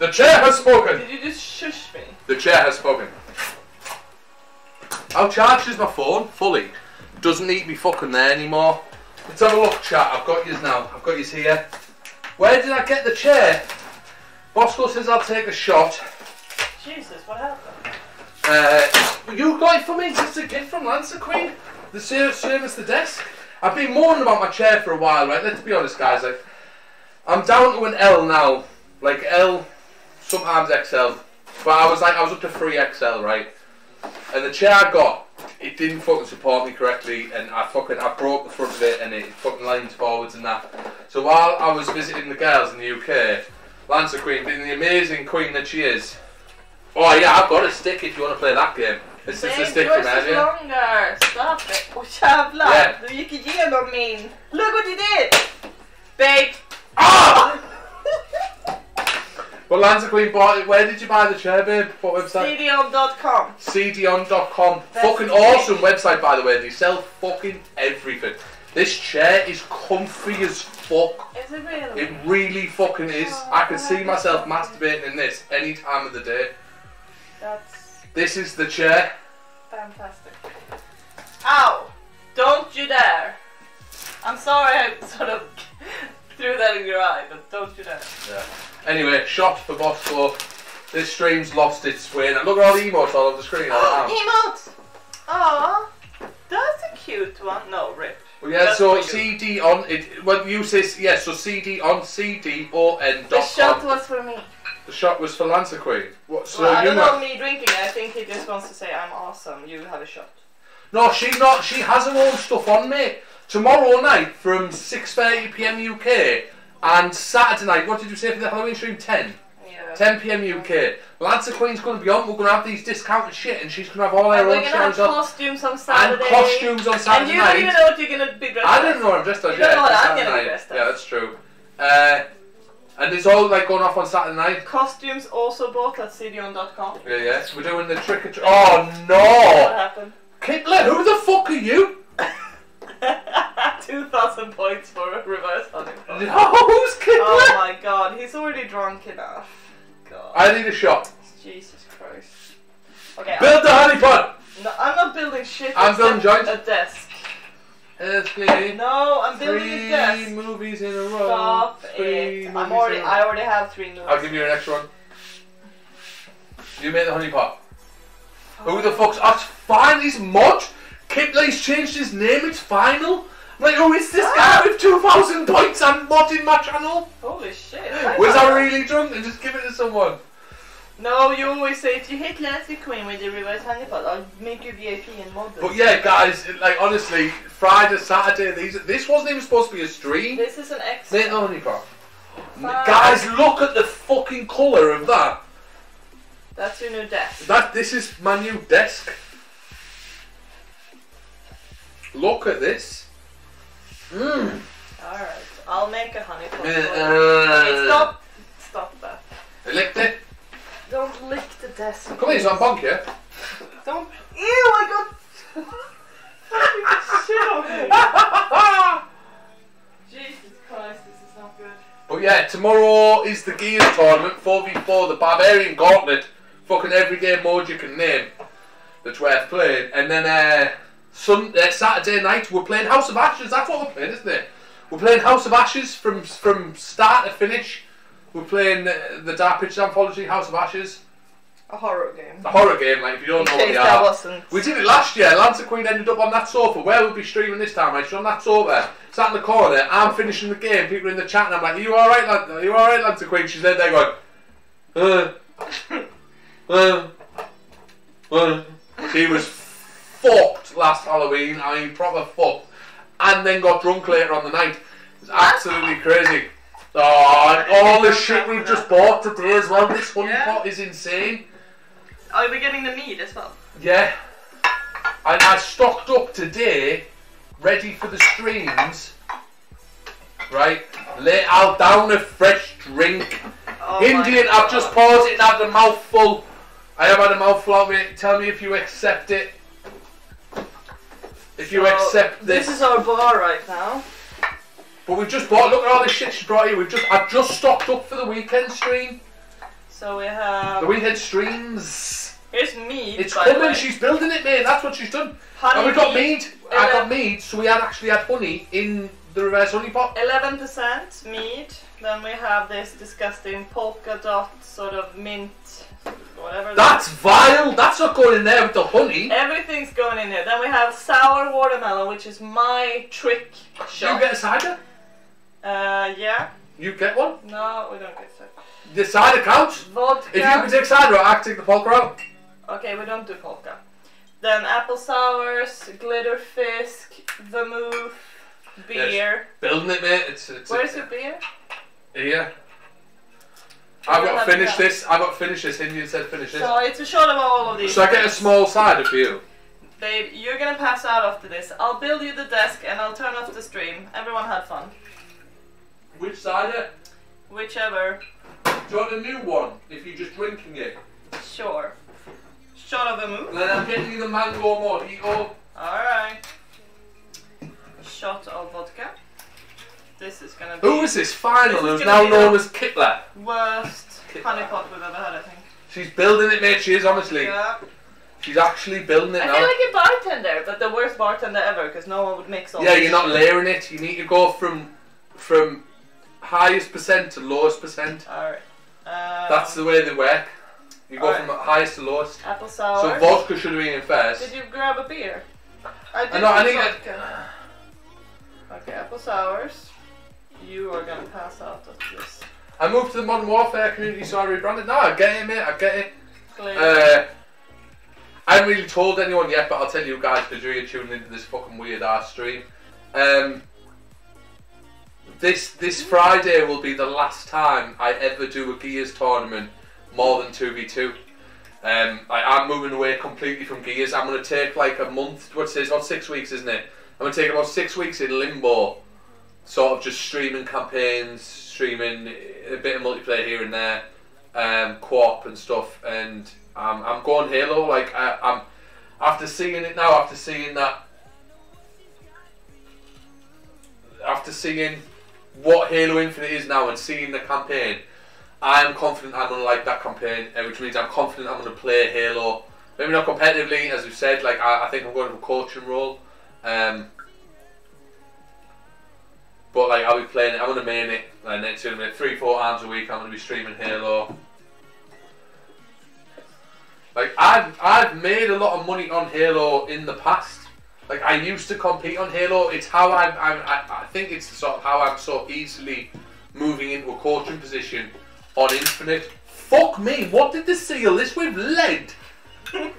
The chair has spoken. Did you just shush me? The chair has spoken. How charged is my phone? Fully. Doesn't need me fucking there anymore. Let's have a look, chat. I've got yours now. I've got yours here. Where did I get the chair? Bosco says I'll take a shot. Jesus, what happened? Uh, you got it for me. It's a gift from Lancer Queen. The same the desk. I've been moaning about my chair for a while, right? Let's be honest, guys. Like, I'm down to an L now. Like L, sometimes XL. But I was like, I was up to 3XL, right? And the chair I got, it didn't fucking support me correctly, and I fucking I broke the front of it, and it fucking leaned forwards and that. So while I was visiting the girls in the UK, Lancer Queen, being the amazing queen that she is. Oh yeah, I've got a stick if you want to play that game. It's just a stick from is longer. Stop it. Åh jävlar. Yeah. Du gick igenom min. Look what you did. Babe. Ah! Well, Lancer Queen bought it. Where did you buy the chair, babe? What website? CDON.com. CDON.com. That's Fucking awesome website, by the way. They sell fucking everything. This chair is comfy as fuck. Is it really? It really fucking is. Oh, I can see myself masturbating in this any time of the day. That's This is the chair. fantastic. Ow! Don't you dare. I'm sorry I sort of threw that in your eye, but don't you dare. Yeah. Anyway, shot for Bosco. This stream's lost its way. Now look at all the emotes all over the screen. Oh, Emotes! Aw, that's a cute one. No, rip. Well, yeah, That's so. CD on it. Well, you say yeah. So CD on CD or O N The shot was for me. The shot was for Lancer Queen. What? So well, I you don't know? know me drinking. I think he just wants to say I'm awesome. You have a shot. No, she not. She has her own stuff on, mate. Tomorrow night from 6:30 p.m. UK and Saturday night. What did you say for the Halloween stream? 10. Yeah. 10 p.m. UK. Lancer Queen's going to be on. We're going to have these discounted shit, and she's going to have all her And we're own shows on. costumes on And Saturday. costumes on And Saturday you don't even know what you're gonna be dressed I don't know what I'm dressed as You don't know what I'm gonna be dressed as. Yeah, that's true. Uh, and it's all like going off on Saturday night. Costumes also bought at cdon.com. Yeah, yes. We're doing the trick or treat. Oh no! What happened? Kitlet, who the fuck are you? 2,000 points for a reverse honey pot. No, who's Kitlet? Oh my god, he's already drunk enough. God. I need a shot. Jesus Christ. Okay, Build the honey pot. I'm, no, I'm not building shit. I'm building joints. A desk. It's me. No, I'm building Three a desk. Three movies in a row. Stop Three it. I'm already. in a row. I already have three movies. I'll give you an extra one. You made the honey pot. Who the fuck's? That's fine. He's Kitlay's changed his name. It's final. I'm like, who is this guy with 2,000 points and modding my channel? Holy shit. Was I really drunk and just give it to someone? No, you always say if you hit Lancer Queen with the reverse honeypot, I'll make you VIP and mod. But yeah, guys, like honestly, Friday, Saturday, these this wasn't even supposed to be a stream. This is an Make extra. the honey pot. Fuck. Guys, look at the fucking colour of that. That's your new desk. That this is my new desk. Look at this. Mmm. Alright, I'll make a honey pot. for. Uh, Hey, stop! Stop that. I licked it. Don't lick the desk. Come here, so I'm bonk here. Don't. Ew, I got. fucking shit on me. Jesus Christ, this is not good. But yeah, tomorrow is the Gears tournament, 4v4, the Barbarian Gauntlet. Fucking every game mode you can name that's worth playing. And then uh, sun, uh, Saturday night we're playing House of Ashes. That's what we're playing, isn't it? We're playing House of Ashes from from start to finish. We're playing uh, the Dark Pictures Anthology, House of Ashes. A horror game. A horror game, like if you don't know In what they are. wasn't. We did it last year. Lancer Queen ended up on that sofa. Where we'll be streaming this time, right? She's on that sofa, sat in the corner. I'm finishing the game. People are in the chat, and I'm like, "Are you all right, Lan- Are you all right, Lancer Queen?" She's there, there going, uh, uh, uh. She was fucked last Halloween. I mean, proper fucked. And then got drunk later on the night. It's absolutely crazy. Oh, and all the shit we've just bought today as well. This honey Yeah. pot is insane. Oh, Are we getting the meat as well? Yeah. And I stocked up today, ready for the streams. Right? Lay I'll down a fresh drink. Oh my Indian, I've just paused it and had a mouthful. I have had a mouthful of it. Tell me if you accept it. If you So, accept this. This is our bar right now. But we've just bought, look at all the shit she brought you. We've just, I've just stocked up for the weekend stream. So we have. The weekend streams. Here's meat. It's coming, she's building it, mate. That's what she's done. Honey And we got meat. mead. I Uh, got mead, so we had actually had honey in the reverse honey pot. 11% meat. Then we have this disgusting polka dot sort of mint, whatever. That's vile. That's not going in there with the honey. Everything's going in there. Then we have sour watermelon, which is my trick shot. You get a cider. uh, yeah. You get one. No, we don't get cider. The cider counts. Vodka. If you can take cider I can take the polka out. Okay, we don't do polka. Then apple sours, glitter fisk, vermouth, beer. Building it, mate. It's, it's Where's your beer? here. I've got to finish this. I've got to finish this. Indian said finish this. So it's a shot of all of these. So I get a small side of you. Babe, you're gonna pass out after this. I'll build you the desk and I'll turn off the stream. Everyone had fun. Which cider? Whichever. Do you want a new one? If you're just drinking it. Sure. Shot of vermouth. Then I'm getting you the mango mojito. Alright. Shot of vodka. This is gonna be Who is this final who's now be known as Kittler? worst honey pot we've ever had, I think. She's building it, mate. She is honestly. Yeah. She's actually building it I now. I feel like a bartender, but the worst bartender ever because no one would mix all yeah, this you're not shit. layering it. You need to go from from highest percent to lowest percent. Alright. Um, That's the way they work. You go Alright. from highest to lowest. apple So vodka should have been in first. Did you grab a beer? I did I know, I put need a- vodka. Okay, apple sours. You are gonna pass out after this. I moved to the Modern Warfare community, so I rebranded. No, I get it, mate. I get it. Uh, I haven't really told anyone yet, but I'll tell you guys because you're tuning into this fucking weird ass stream. Um, this this Friday will be the last time I ever do a Gears tournament more than two v two. Um, I, I'm moving away completely from Gears. I'm gonna take like a month. What's this? About six weeks, isn't it? I'm gonna take about six weeks in limbo, sort of just streaming campaigns, streaming a bit of multiplayer here and there, um, co-op and stuff, and um, I'm going Halo. Like I, I'm after seeing it now, after seeing that, after seeing what Halo Infinite is now and seeing the campaign, I am confident I'm gonna like that campaign, uh, which means I'm confident I'm gonna play Halo. Maybe not competitively, as we said. Like I, I think I'm going to a coaching role. Um, like I'll be playing it. I'm gonna main it. And next minutes, three, four hours a week. I'm gonna be streaming Halo. Like I've I've made a lot of money on Halo in the past. Like I used to compete on Halo. It's how I'm, I'm I, I think it's sort of how I'm so easily moving into a coaching position on Infinite. Fuck me! What did they seal this with? Lead.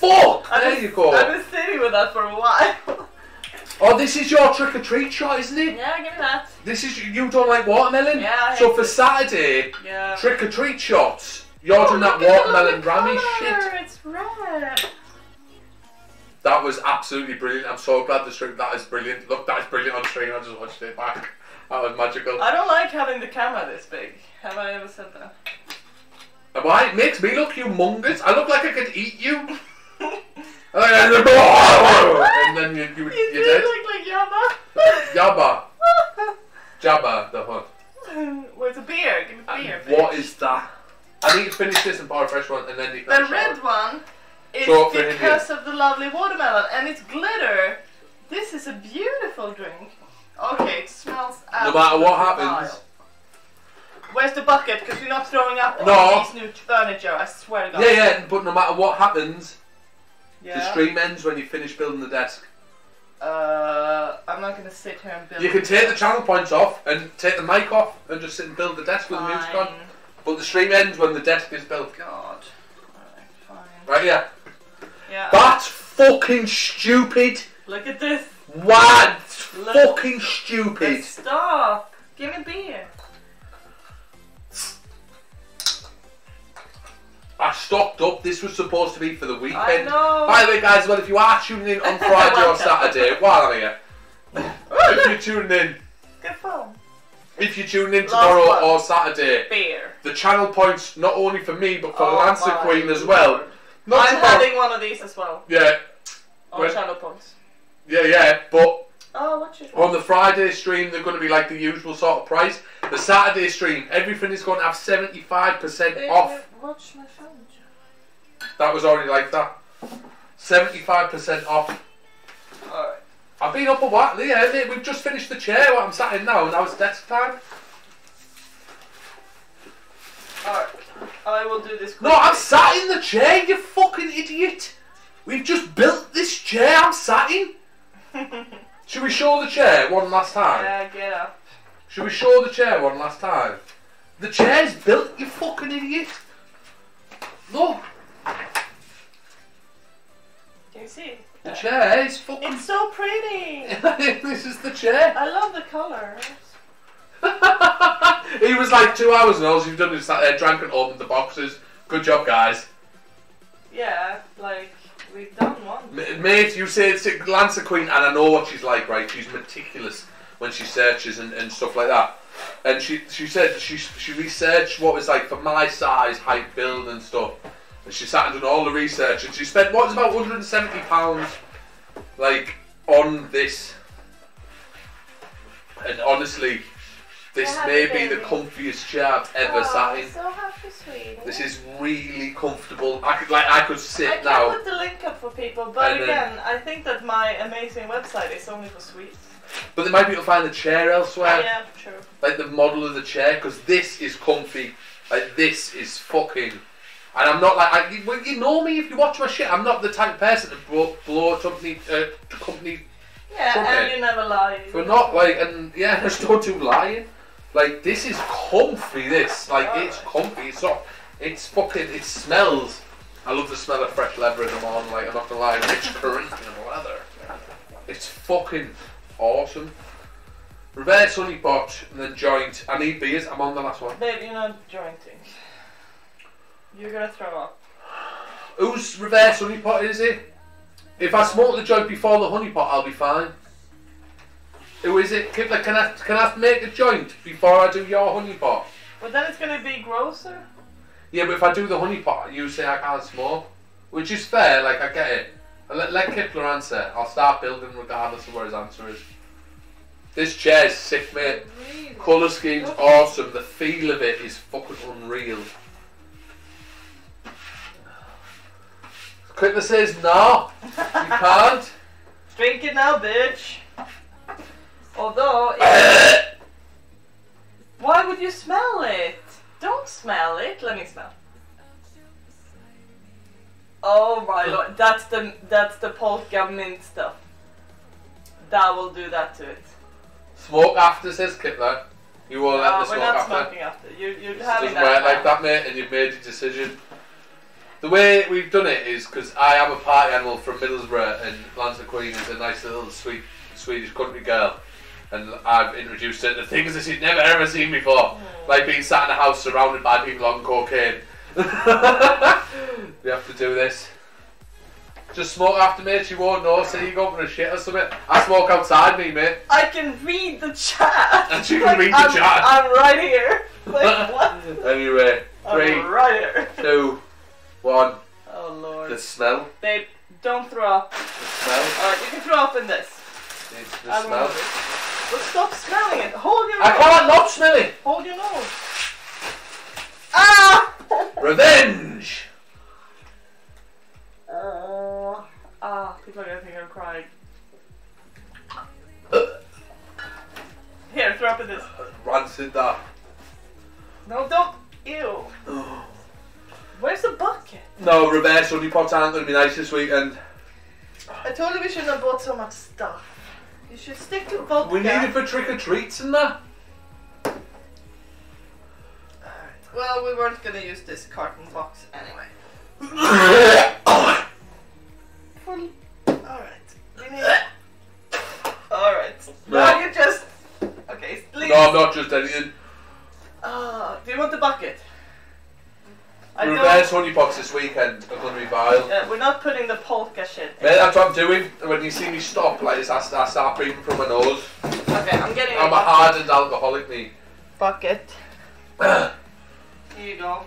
Fuck! I There you go. I've been sitting with that for a while. Oh, this is your trick or treat shot, isn't it? yeah, give me that. This is you don't like watermelon. Yeah, I So for. Saturday, Yeah. trick or treat shots. You're doing that Oh, look at the watermelon lovely rammy shit. It's red. That was absolutely brilliant. I'm so glad the stream. That is brilliant. Look, that is brilliant on stream. I just watched it back. That was magical. I don't like having the camera this big. Have I ever said that? Why? It makes me look humongous. I look like I could eat you. and then you, you, You you're do dead. look like Yabba. Jabba. Jabba the Hutt. Where's a beer? Give me beer. What bitch. is that? I need to finish this and pour a fresh one and then you The red one is So, because of the lovely watermelon and it's glitter. This is a beautiful drink. Okay, it smells No matter what happens. vile. Where's the bucket? Because you're not throwing up No. on these new furniture, I swear to God. Yeah, yeah, but no matter what happens, the stream ends when you finish building the desk. Uh, I'm not gonna sit here and build. You can take the channel points off and take the mic off and just sit and build the desk with the music on. Fine. But the stream ends when the desk is built. God. Alright, fine. Right, yeah. Yeah. That's fucking stupid. Look at this. What? Look. Fucking stupid. Stop. Give me beer. I stocked up. This was supposed to be for the weekend. By the way, guys, well, if you are tuning in on Friday or Saturday, while I'm here, if you're tuning in, Good phone. if you're tuning in tomorrow one. or Saturday, Beer. the channel points not only for me but for Oh Lancer Queen as well. Not I'm tomorrow- having one of these as well. Yeah, On When- channel points. yeah, yeah. But Oh, on the Friday stream, they're going to be like the usual sort of price. The Saturday stream, everything is going to have 75% off. Watch my phone. That was already like that. 75% off. Alright. I've been up a while. Yeah, we've just finished the chair what I'm sat in now, and now it's desk time. Alright. I will do this No. I'm sat in the chair, you fucking idiot. We've just built this chair I'm sat in. Should we show the chair one last time? Yeah, get up. Should we show the chair one last time? The chair's built, you fucking idiot. Look, Can you see? the chair is fucking. It's so pretty. this is the chair. I love the colours. he was like two hours and all you've done is sat there, drank and opened the boxes. Good job, guys. Yeah, like we've done one. M- Mate, you say it's Lancer Queen, and I know what she's like, right? She's meticulous when she searches and, and stuff like that. And she she said she she researched what was like for my size, height, build, and stuff. And she sat and done all the research, and she spent what was about 170 pounds, like on this. And honestly, this may be the comfiest chair I've ever oh, sat in. so happy. This is really comfortable. I could like I could sit now. I can put the link up for people, but And then- again, I think that my amazing website is only for Swedes. But they might be able to find the chair elsewhere, yeah, true. like the model of the chair, because this is comfy. Like this is fucking. And I'm not like I, you, well, you know me if you watch my shit. I'm not the type of person to blow, blow a company uh, company Yeah, and you never lie. for not like and yeah, I just don't do lying. Like this is comfy. This like it's comfy. It's not. It's fucking. It smells. I love the smell of fresh leather in the morning. Like I'm not gonna lie, rich Corinthian leather. It's fucking awesome. Reverse honey pot and then joint. I need beers. I'm on the last one. Babe, you're not jointing. You're gonna throw up. Whose reverse honey pot is it? If I smoke the joint before the honey pot, I'll be fine. Who is it? Can, can I can I make a joint before I do your honey pot? But then it's gonna be grosser. Yeah, but if I do the honey pot, you say I can't smoke, which is fair. Like I get it. Let let Kipler answer. I'll start building regardless of where his answer is. This chair's sick, mate. Colour scheme's awesome. The feel of it is fucking unreal. Kipler says no, you can't. Drink it now, bitch. Although, why would you smell it? Don't smell it. Let me smell. Oh my lord, that's the that's the polka mint stuff. That will do that to it. Smoke after, says Kipler. You will let Uh, the we're smoke not after. smoking after. You you're It having doesn't that. work like now. that, mate, and you've made your decision. The way we've done it is because I am a party animal from Middlesbrough, and Lancer Queen is a nice little sweet Swedish country girl, and I've introduced her to things that she'd never ever seen before, like being sat in a house surrounded by people on cocaine. we have to do this. Just smoke after me, she won't know, say you go for a shit or something. I smoke outside me, mate. I can read the chat. And you can Like, read the I'm, chat. I'm right here. Like what? Anyway, I'm right here. two, one. Oh lord. The smell. Babe, don't throw up. The smell. Alright, you can throw up in this. The, the I smell. But stop smelling it. Hold your I nose. I can't not smell it. Hold your nose. Ah! Revenge. People are gonna think I'm crying. Here, throw up in this. Rancid that. No, don't. Ew. Where's the bucket? No, reverse honey pots aren't going to be nice this weekend. I told you we shouldn't have bought so much stuff. You should stick to vodka. We need it for trick or treats and that. Well, we weren't gonna use this carton box anyway. Alright. Alright. Now No. you just. Okay, please. No, I'm not just anything. Ah, do you want the bucket? I Reverse don't. honey pots this weekend are going to be vile. Uh, we're not putting the polka shit. in. Mate, that's what I'm doing. When you see me stop like this, I, I start breathing from my nose. Okay, I'm getting I'm a bucket. hardened alcoholic, me. bucket. Here you go.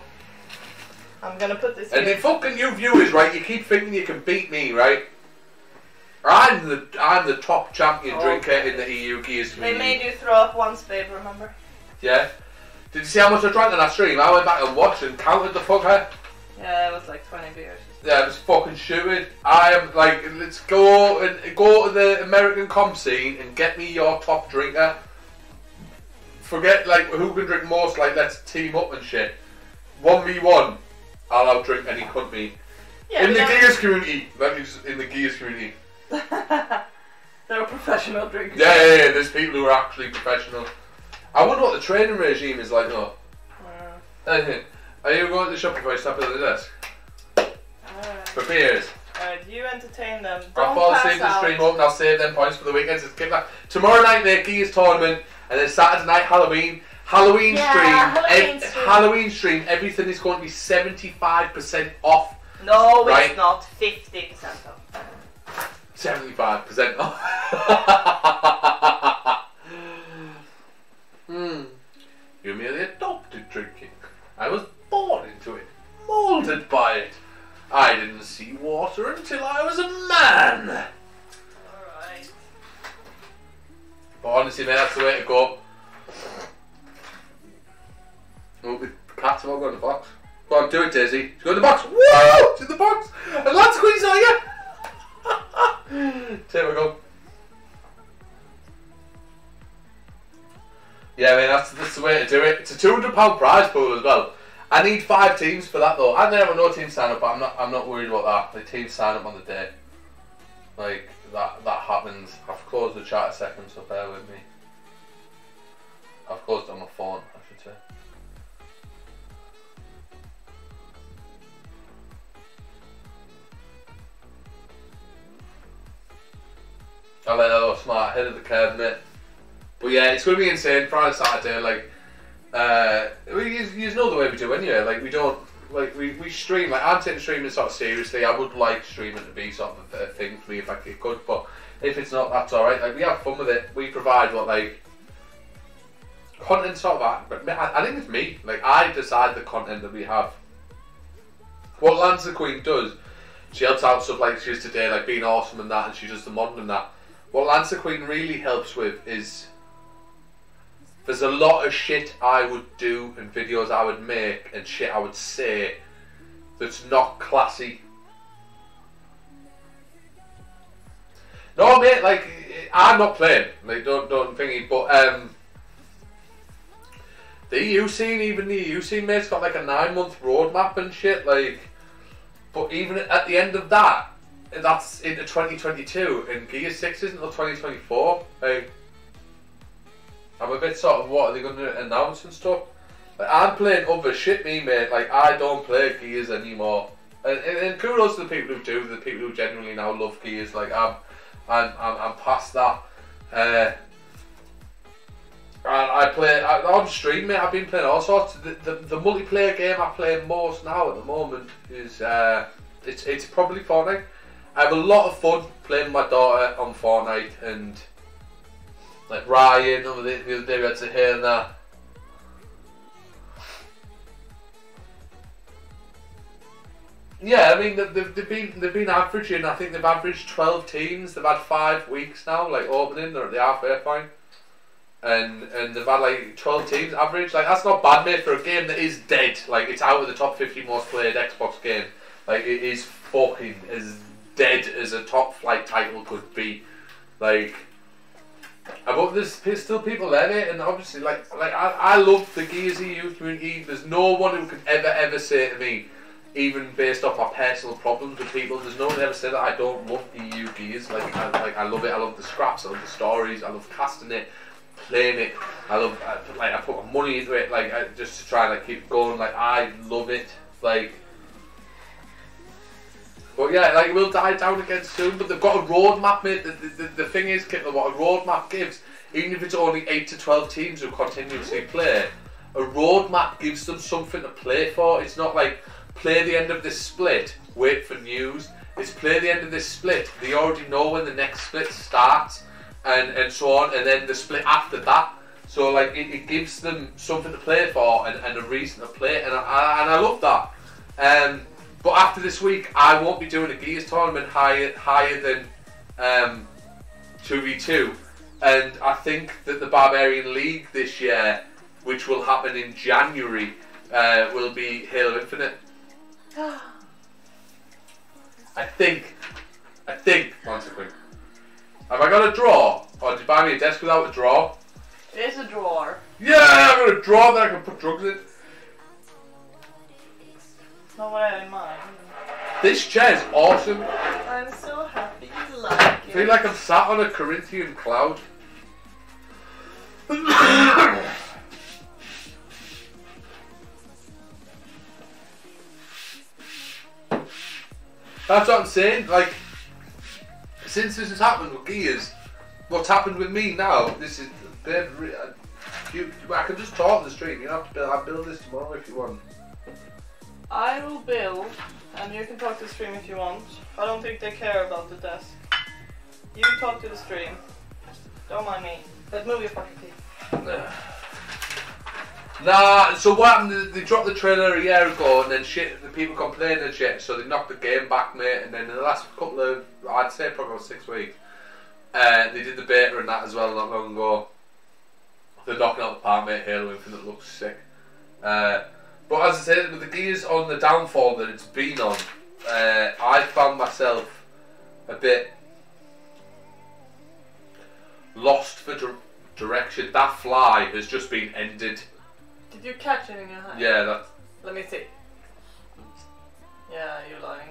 I'm gonna put this And here. the fucking you viewers, right? You keep thinking you can beat me, right? I'm the I'm the top champion Oh. drinker in the EU Gears They community. made you throw up once, babe. Remember? Yeah. Did you see how much I drank on that stream? I went back and watched and counted the fucker. Yeah, it was like 20 beers. Yeah, it was fucking stupid. I am like, let's go and go to the American comp scene and get me your top drinker. Forget like who can drink most. Like let's team up and shit. One v one. I'll out drink any cunt me. Yeah, in the Gears community. let me just in the Gears community. They're a professional drinkers. Yeah, yeah, yeah. There's people who are actually professional. I wonder what the training regime is like though. Uh, Anything. Are you going to the shop before you step at the desk? Alright. For beers. Alright, you entertain them. I'll fall asleep the stream up and I'll save them points for the weekends. Let's get back. Tomorrow night, the Gears tournament, and then Saturday night, Halloween. Halloween Yeah, stream. Halloween ev- stream. Halloween stream. Everything is going to be 75% off. No, it's not. 50% off. 75% off. hmm. You're merely adopted drinking. I was born into it, molded by it. I didn't see water until I was a man. Alright. But honestly, mate, that's the way to go. Oh, the cat's all got in the box. Go on, do it, Daisy. Got in the box. Woo! It's in the box. And lads, squeeze on you. Go. Yeah, man, that's, that's the way to do it. It's a two hundred pound prize pool as well. I need five teams for that though. I never no team sign up, but I'm not. I'm not worried about that. The team sign up on the day. Like that. That happens. I've closed the chat a second, so bear with me. I've closed it on my phone. I like that little smart head of the curve, mate. But yeah, it's going to be insane Friday, Saturday. Like, uh, we you know the way we do anyway. Like, we don't like we, we stream. Like, I'm taking streaming sort of seriously. I would like streaming to be sort of a, thing for me if I could, but if it's not, that's all right. Like, we have fun with it. We provide what like content sort of. that, But I, I think it's me. Like, I decide the content that we have. What Lancer Queen does, she helps out stuff like she is today, like being awesome and that, and she does the modern and that. What Lancer Queen really helps with is there's a lot of shit I would do and videos I would make and shit I would say that's not classy. No, mate, like I'm not playing. Like, don't don't thingy, but um, the EU scene, even the EU scene, mate's got like a nine month roadmap and shit. Like, but even at the end of that, that's into 2022, and Gear 6 isn't until 2024. Like, I'm a bit sort of what are they going to announce and stuff. Like, I'm playing other shit, me mate. Like, I don't play Gears anymore. And, and, and kudos to the people who do, the people who genuinely now love Gears. Like, I'm, I'm, I'm, I'm past that. Uh, and I play I, on stream, mate. I've been playing all sorts. The, the, the multiplayer game I play most now at the moment is uh, it's it's probably Fortnite. I have a lot of fun playing my daughter on Fortnite and like Ryan the, the other day we had to hear that. Yeah, I mean they've, they've been they've been averaging. I think they've averaged twelve teams. They've had five weeks now, like opening. They're at the halfway point, and and they've had like twelve teams average. Like that's not bad, mate, for a game that is dead. Like it's out of the top fifty most played Xbox game. Like it is fucking as dead as a top flight title could be. Like, but there's still people there, mate, and obviously, like, like I, I love the Gears EU community. There's no one who could ever, ever say to me, even based off my personal problems with people, there's no one ever said that I don't love EU Gears. Like, I, like I love it. I love the scraps. I love the stories. I love casting it, playing it. I love, I, like, I put money into it, like, I, just to try and like keep going. Like, I love it. Like. But yeah, like it will die down again soon. But they've got a roadmap, mate. The, the, the, thing is, what a roadmap gives, even if it's only eight to twelve teams who continuously play, a roadmap gives them something to play for. It's not like play the end of this split, wait for news. It's play the end of this split. They already know when the next split starts, and and so on, and then the split after that. So like it, it gives them something to play for and, and a reason to play, and I, and I love that. Um, but after this week, I won't be doing a Gears tournament higher higher than um, 2v2. And I think that the Barbarian League this year, which will happen in January, uh, will be Halo Infinite. I think. I think. One second. Have I got a draw? Or did you buy me a desk without a draw? There's a drawer. Yeah, I've got a draw that I can put drugs in. It's not what I had in mind. This chair's awesome. I'm so happy you like I it. feel like I'm sat on a Corinthian cloud. That's what I'm saying. Like, since this has happened with Gears, what's happened with me now? This is. they're re- uh, I can just talk on the stream. You don't have to build. I'll build this tomorrow if you want. I will build, and you can talk to the stream if you want. I don't think they care about the desk. You talk to the stream. Don't mind me. But move your fucking feet. Nah, so what happened? They dropped the trailer a year ago, and then shit, the people complained and shit, so they knocked the game back, mate. And then in the last couple of, I'd say probably six weeks, uh, they did the beta and that as well not long ago. They're knocking out the park, mate. Halo Infinite looks sick. Uh, but as I said, with the Gears on the downfall that it's been on, uh, I found myself a bit lost for dir- direction. That fly has just been ended. Did you catch it in your hand? Yeah, that's Let me see. Yeah, you're lying.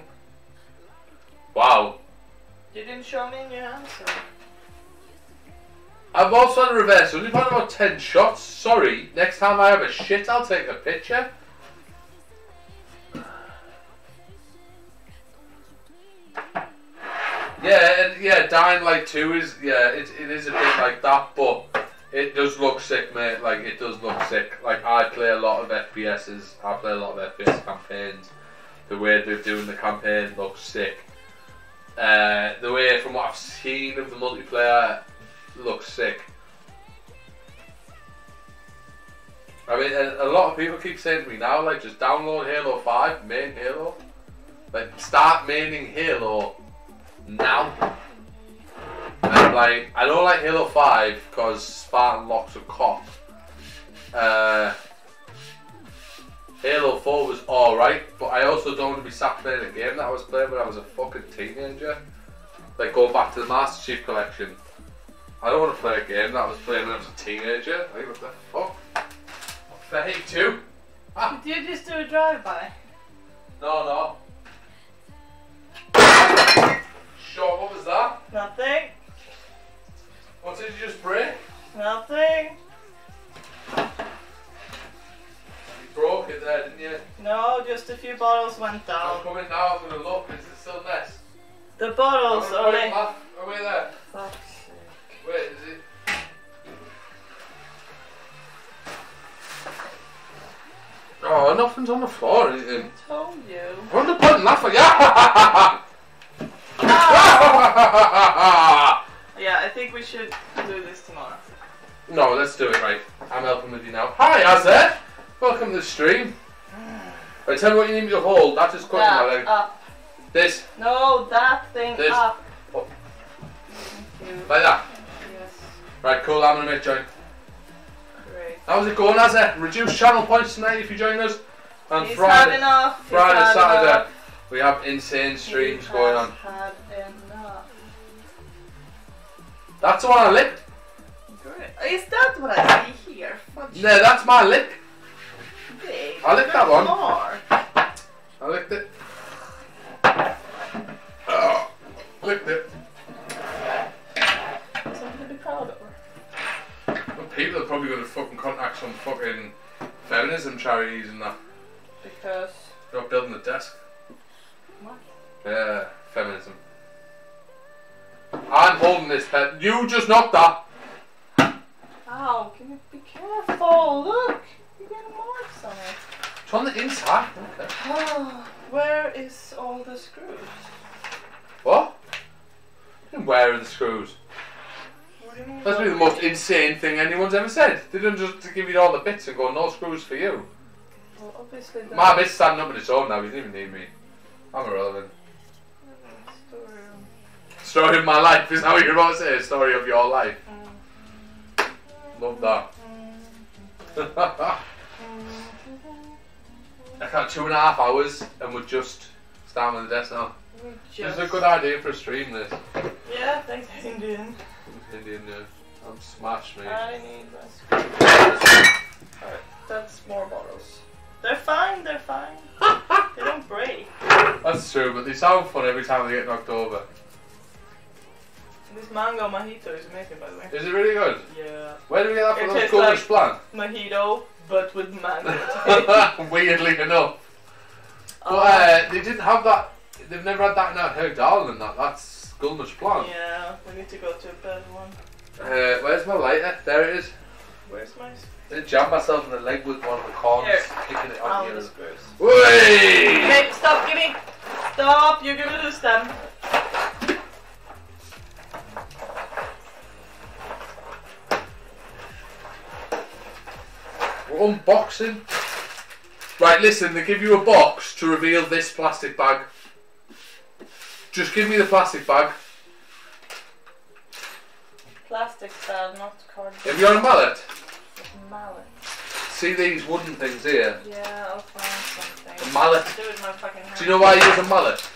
wow. You didn't show me in your hand, so. I've also had a reverse. Only had about ten shots. Sorry. Next time I have a shit, I'll take a picture. Yeah, and yeah, Dying Light Two is yeah, it, it is a bit like that, but it does look sick, mate. Like it does look sick. Like I play a lot of FPSs. I play a lot of FPS campaigns. The way they're doing the campaign looks sick. Uh, the way, from what I've seen of the multiplayer, looks sick. I mean, a, a lot of people keep saying to me now, like, just download Halo 5, main Halo. Like, start maining Halo now. And, like, I don't like Halo 5 because Spartan locks a cop. Uh, Halo 4 was alright, but I also don't want to be sat playing a game that I was playing when I was a fucking teenager. Like, going back to the Master Chief Collection. I don't want to play a game that I was playing when I was a teenager. Like, what the fuck? 32? Ah, Did you just do a drive-by? no, no. Sure, what was that? Nothing. What did you just break? Nothing. You broke it there, didn't you? No, just a few bottles went down. I'm coming now, I'm gonna look. Is it still mess? The bottles are like. Oh, wait there. Fuck's sake. Wait, is it? Oh, nothing's on the floor or anything. Told you. What's the point in laughing? Yeah! Ah! Yeah, I think we should do this tomorrow. no, let's do it right. I'm helping with you now. Hi, Azet. Welcome to the stream. Right, tell me what you need me to hold. That is cutting my That leg. up. This, No, that thing This. up. Oh. Like that. Yes. Right, cool. I'm gonna make join. Great. How's it going, Azet? Reduce channel points tonight if you join us. And He's had Friday, enough. He's Friday, had Saturday, enough. We have insane streams going on. Had enough. That's the one I licked. Great. Oh, is that what I see here? Fudge. No, that's my lick. Big. I licked that one. More. I licked it. Oh, licked it. Something to be proud of. Well, people are probably going to fucking contact some fucking feminism charities and that. Because. They're building the desk. Yeah, feminism. I'm holding this pen. You just knocked that. Ow, can you be careful? Look! You get marks on it. It's on the inside. Okay. Where is all the screws? What? Where are the screws? What do you mean? That's be the most insane thing anyone's ever said. They didn't just give you all the bits and go, no screws for you. Well, obviously My bit's standing up on its own now, he didn't even need me. I'm irrelevant. Story of my life is how you're about to say, story of your life. Love that. I got two and a half hours and we're just standing on the desk now. This is a good idea for a stream, this. Yeah, thanks, Indian. Indian, uh, I'm smashed, mate. I need my. Alright, that's more bottles. They're fine, they're fine. they don't break. That's true, but they sound fun every time they get knocked over. This mango mojito is amazing, by the way. Is it really good? Yeah. Where do we get that It from? Those tastes Goldfish plant? Mojito, but with mango. Weirdly enough. But Oh, uh, they didn't have that. They've never had that in our Herb Darling. That that's Gulmish plant. yeah, we need to go to a better one. Uh, where's my lighter? There it is. Where's my I jammed myself in the leg with one of the Here. kicking it Oh, on the here. Whey! Okay, stop, Gimme! Stop, you're gonna lose them. Unboxing. Right, listen. They give you a box to reveal this plastic bag. Just give me the plastic bag. Plastic bag, not cardboard. Have you got a mallet? Mallet. See these wooden things here? Yeah, I'll find something. A mallet. Do it with my fucking hand. Do you know why you use a mallet?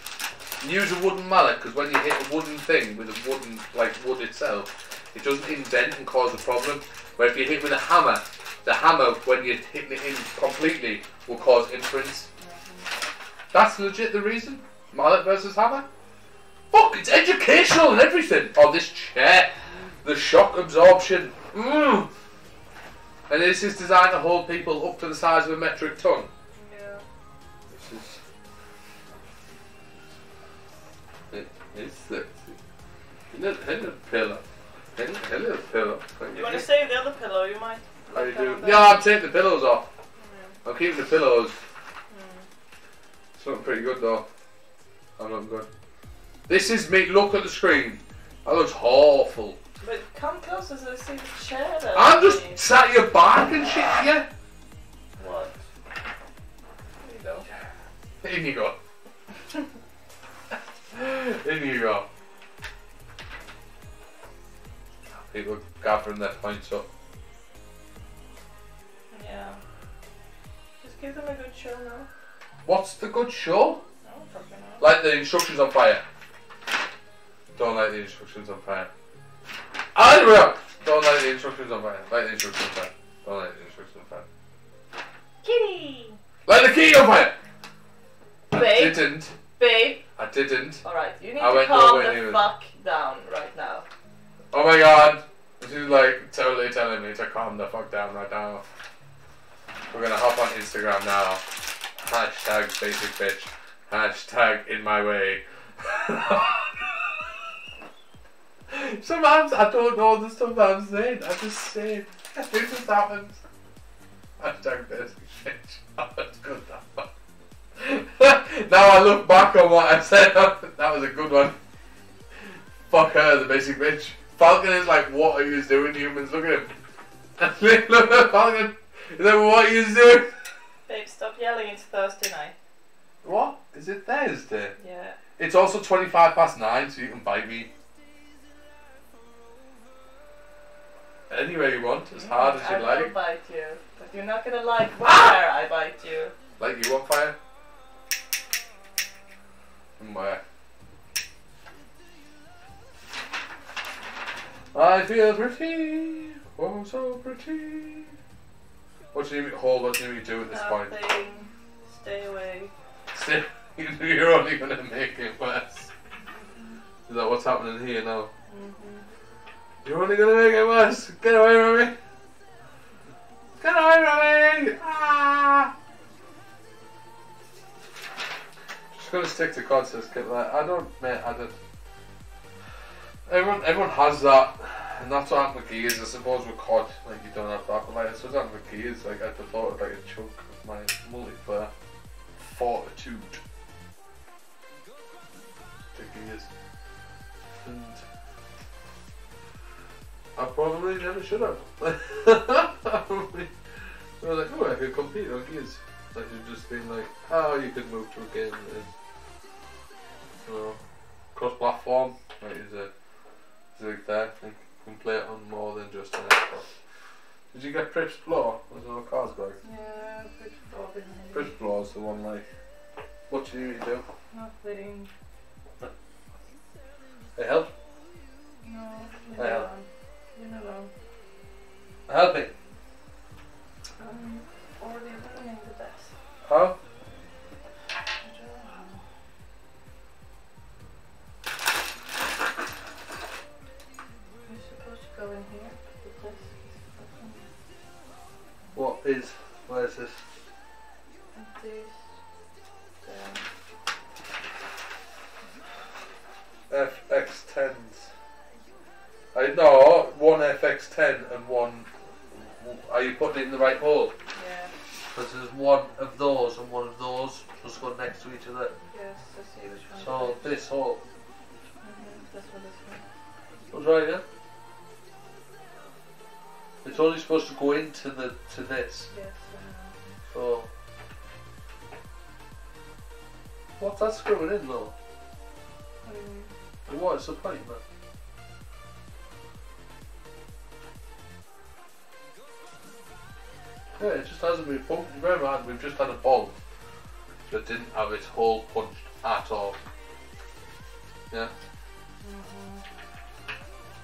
Use a wooden mallet because when you hit a wooden thing with a wooden, like wood itself, it doesn't indent and cause a problem. Where if you hit with a hammer, the hammer, when you're hitting it in completely, will cause imprints. That's legit the reason. Mallet versus hammer. Fuck, it's educational and everything. Oh, this chair, the shock absorption. Mm. And this is designed to hold people up to the size of a metric ton. Yeah. This is. It, it's sexy. Hello, hello, pillow. Hello, hello, pillow. You wanna save the other pillow? You might. How you do? Yeah. I'm taking the pillows off. I'm keeping the pillows. Mm. It's looking pretty good though. I'm looking good. This is me. Look at the screen. That looks awful. But come closer so I see the chair. that I'm just sat at your back and shit. Yeah. What? There you go. In you go. In you go. People gathering their points up. Yeah. Just give them a good show now. What's the good show? No, fucking hell. Light the instructions on fire. Don't light the instructions on fire. Andrew! Don't light the instructions on fire. Light the instructions on fire. Don't light the instructions on fire. Kitty! Light the key on fire! I didn't. Babe. I didn't. Alright, you need I to calm the it. fuck down right now. Oh my god. She's like totally telling me to calm the fuck down right now. We're gonna hop on Instagram now. Hashtag basic bitch. Hashtag in my way. Sometimes I don't know the stuff I'm saying. I just say it. It just happens. Hashtag basic bitch. That's good that one. now I look back on what I said. that was a good one. Fuck her, the basic bitch. Falcon is like, what are you doing, humans? Look at him. Look at Falcon. He's like, what you doing? Babe, stop yelling. It's Thursday night. What? Is it Thursday? Yeah. It's also 25 past 9, so you can bite me. Anywhere you want, as hard as you I like. will bite you, but you're not gonna like where Ah! I bite you. Like you on fire? And where? I feel pretty, oh so pretty. What do you need me to hold? What do you need me to do at this point? Nothing. Stay away. Still, you're only gonna make it worse. Is that what's happening here now? hmm You're only gonna make it worse. Get away from me. Get away from me. Ah. Just gonna stick to concerts. Get that. I don't, mate. I don't. Everyone, everyone has that, and that's what happened with gears. I suppose with COD, like you don't have that, but like it's what happened with gears. Like I thought of like a chunk of my multiplayer fortitude. The gears, and I probably never should have. I was like, oh, I could compete on gears. Like you've just been like, oh, you could move to a game and you know, cross-platform. Like is a is that. Like can play it on more than just an Xbox. Did you get Pripps Blå? Was there no cards going? Yeah, pretty probably. Pripps Blå is the one like. What do you need to do? Nothing. Hey, help! No. Leave I me help. alone. Leave me alone. Help me! I'm already ruining the desk. How? What is? Where is this? this. FX10s. I no one FX10 and one. Are you putting it in the right hole? Yeah. Because there's one of those and one of those just go next to each other. Yes, I see which one. So this hole hmm That's what this one. was right, yeah. It's only supposed to go into the to this. Yes. So what's that screwing in though? know. What do you mean? What is the point, man? Yeah, it just hasn't been. Bear in we've just had a ball that didn't have its hole punched at all. Yeah. Mm-hmm.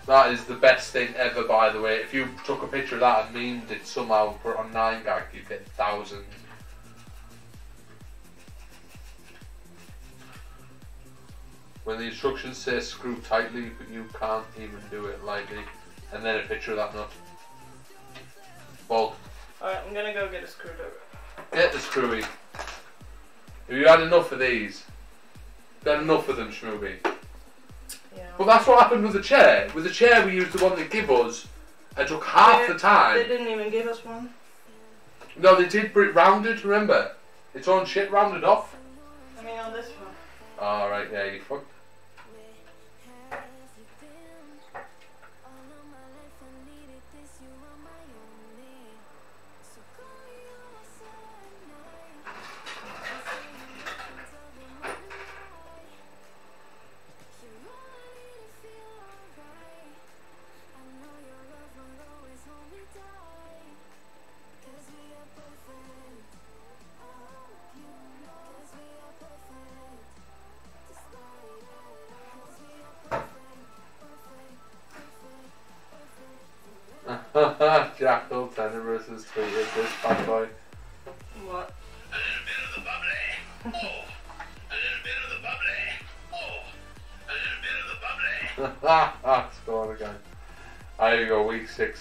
That is the best thing ever, by the way. If you took a picture of that and memed it somehow and put it on 9gag, you'd get thousands. When the instructions say screw tightly, but you can't even do it lightly, and then a picture of that nut. Bolt. Alright, I'm gonna go get a screwdriver. Get the screwy. Have you had enough of these? You had enough of them, Schmooby. But that's what happened with the chair. With the chair, we used the one they give us, and took half the time. They didn't even give us one. No, they did, but it rounded. Remember, its own shit rounded off. I mean, on this one. All right, yeah, you fucked.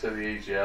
Of the EGL.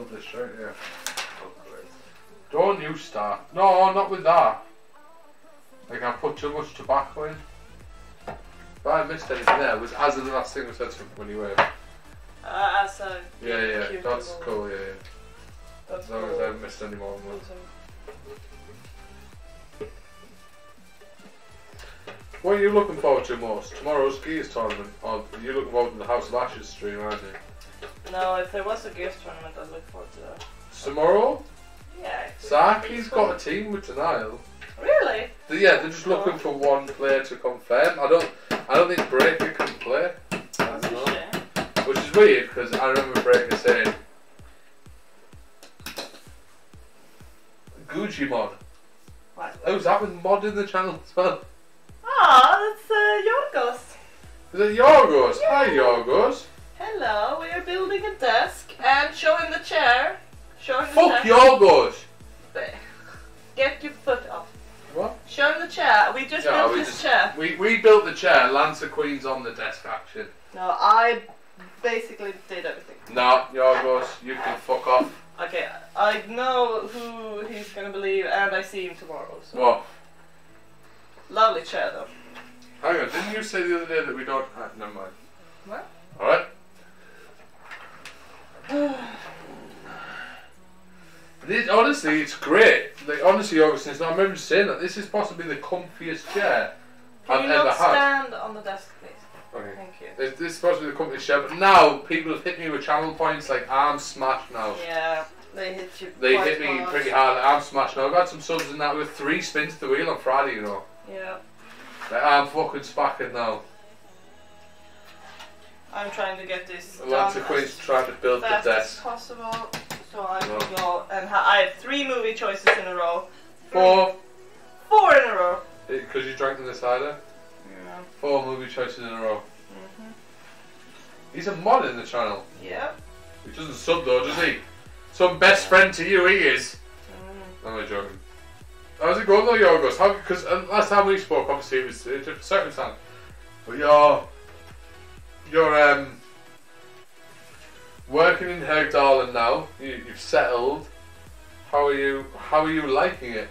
Build this right here. Don't you start. No, not with that. Like I put too much tobacco in. If I missed anything there, it was as of the last thing we said to him when he went. Uh, as a Yeah, yeah, that's cool, yeah, yeah. That's As long as. I haven't missed any more than that. What are you looking forward to most? Tomorrow's Gears tournament, or are you looking forward to the House of Ashes stream, aren't you? No, if there was a Gears tournament, Tomorrow? Yeah. Saki's got a team with Denial. Really? Yeah, they're just looking for one player to confirm. I don't, I don't think Breaker can play. That's a shame. Which is weird because I remember Breaker saying, Gucci mod. What? Who's that with mod in the channel as well? Ah, that's uh, Yorgos. Is it Yorgos? Hi Yorgos. Hello, we are building a desk and showing the chair. Showing the Fuck chair. Yorgos. Get your foot off. What? Show him the chair. We just Yeah, built we this just- chair. We, we built the chair, Lancer Queen's on the desk action. No, I basically did everything. No, Yorgos, you can fuck off. Okay, I know who he's gonna believe, and I see him tomorrow. So. What? Lovely chair, though. Hang on, didn't you say the other day that we don't. Ah, never mind. What? Alright. This, honestly, it's great. Like, honestly, Augustine, it's not, I remember saying that this is possibly the comfiest chair Can I've you ever not had. stand on the desk, please? Okay. Thank you. This, this is supposed to be the comfiest chair, but now people have hit me with channel points like I'm smashed now. Yeah, they hit you. They quite hit me hard. pretty hard. Like, I'm smashed now. I've got some subs in that with three spins to the wheel on Friday, you know. Yeah, Like, I'm fucking spacking now. I'm trying to get this of Queen's trying to build the fast as desk. possible, so I No. can go and ha- I have three movie choices in a row. Four, Four in a row. because you drank the cider. Yeah. Four movie choices in a row. Mhm. He's a mod in the channel. Yep. He doesn't sub though, does he? Some best friend to you, he is. Mm. I'm only joking. How's it going though, Yorgos? How? Because uh, last time we spoke, obviously it was a different circumstance. But you're, you're um, working in Högdalen now. You, you've settled. How are you? How are you liking it?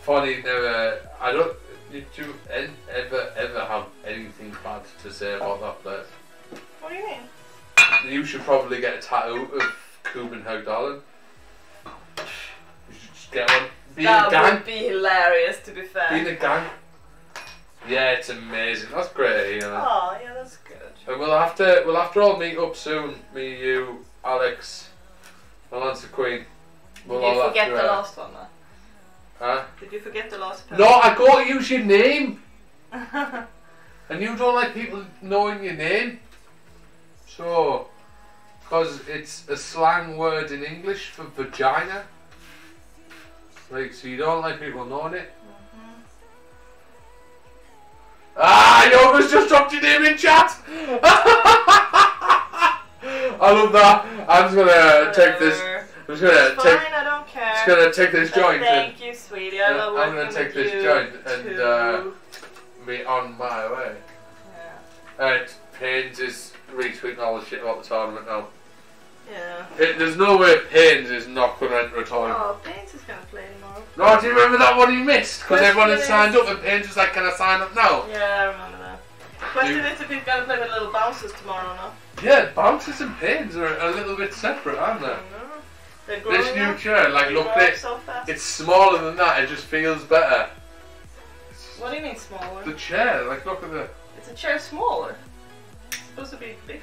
Funny, never. I don't. Did you en- ever ever have anything bad to say about that place? What do you mean? You should probably get a tattoo of Cuban Högdalen. You should just get one. Be that gang. would be hilarious, to be fair. Be in a gang. Yeah, it's amazing. That's great, you know. Oh, yeah, that's good. And we'll have to we'll have to all meet up soon. Me, you, Alex, Lancer Queen. We'll Did all you forget the uh, last one, though? Huh? Did you forget the last No, I gotta use your name. And you don't like people knowing your name. So, because it's a slang word in English for vagina. Like, so you don't like people knowing it. Yorgos just dropped your name in chat. I love that. I'm just gonna take this. I'm just gonna It's take. fine, I don't care. Just gonna take this joint and Thank you, sweetie. I love I'm gonna take this joint and, uh, be on my way. yeah. Uh, Pains is retweeting all the shit about the tournament now. yeah. Pa- There's no way Pains is not to enter a tournament. Oh, Pains is gonna play No, do you remember that one you missed? Because everyone had signed up and Pains was like, can I sign up now? Yeah, I remember that. Question is if he's gonna play with little bouncers tomorrow or not. Yeah, bouncers and Pains are a little bit separate, aren't they? I know. They're This new chair, like, They look, it, so it's smaller than that, it just feels better. What do you mean smaller? The chair, like, look at the. It's a chair smaller. It's supposed to be bigger.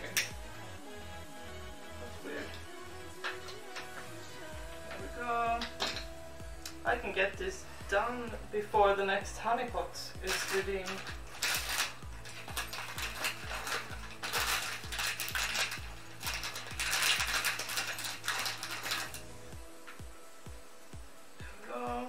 That's weird. There we go. I can get this done before the next honeypot is redeemed. There we go.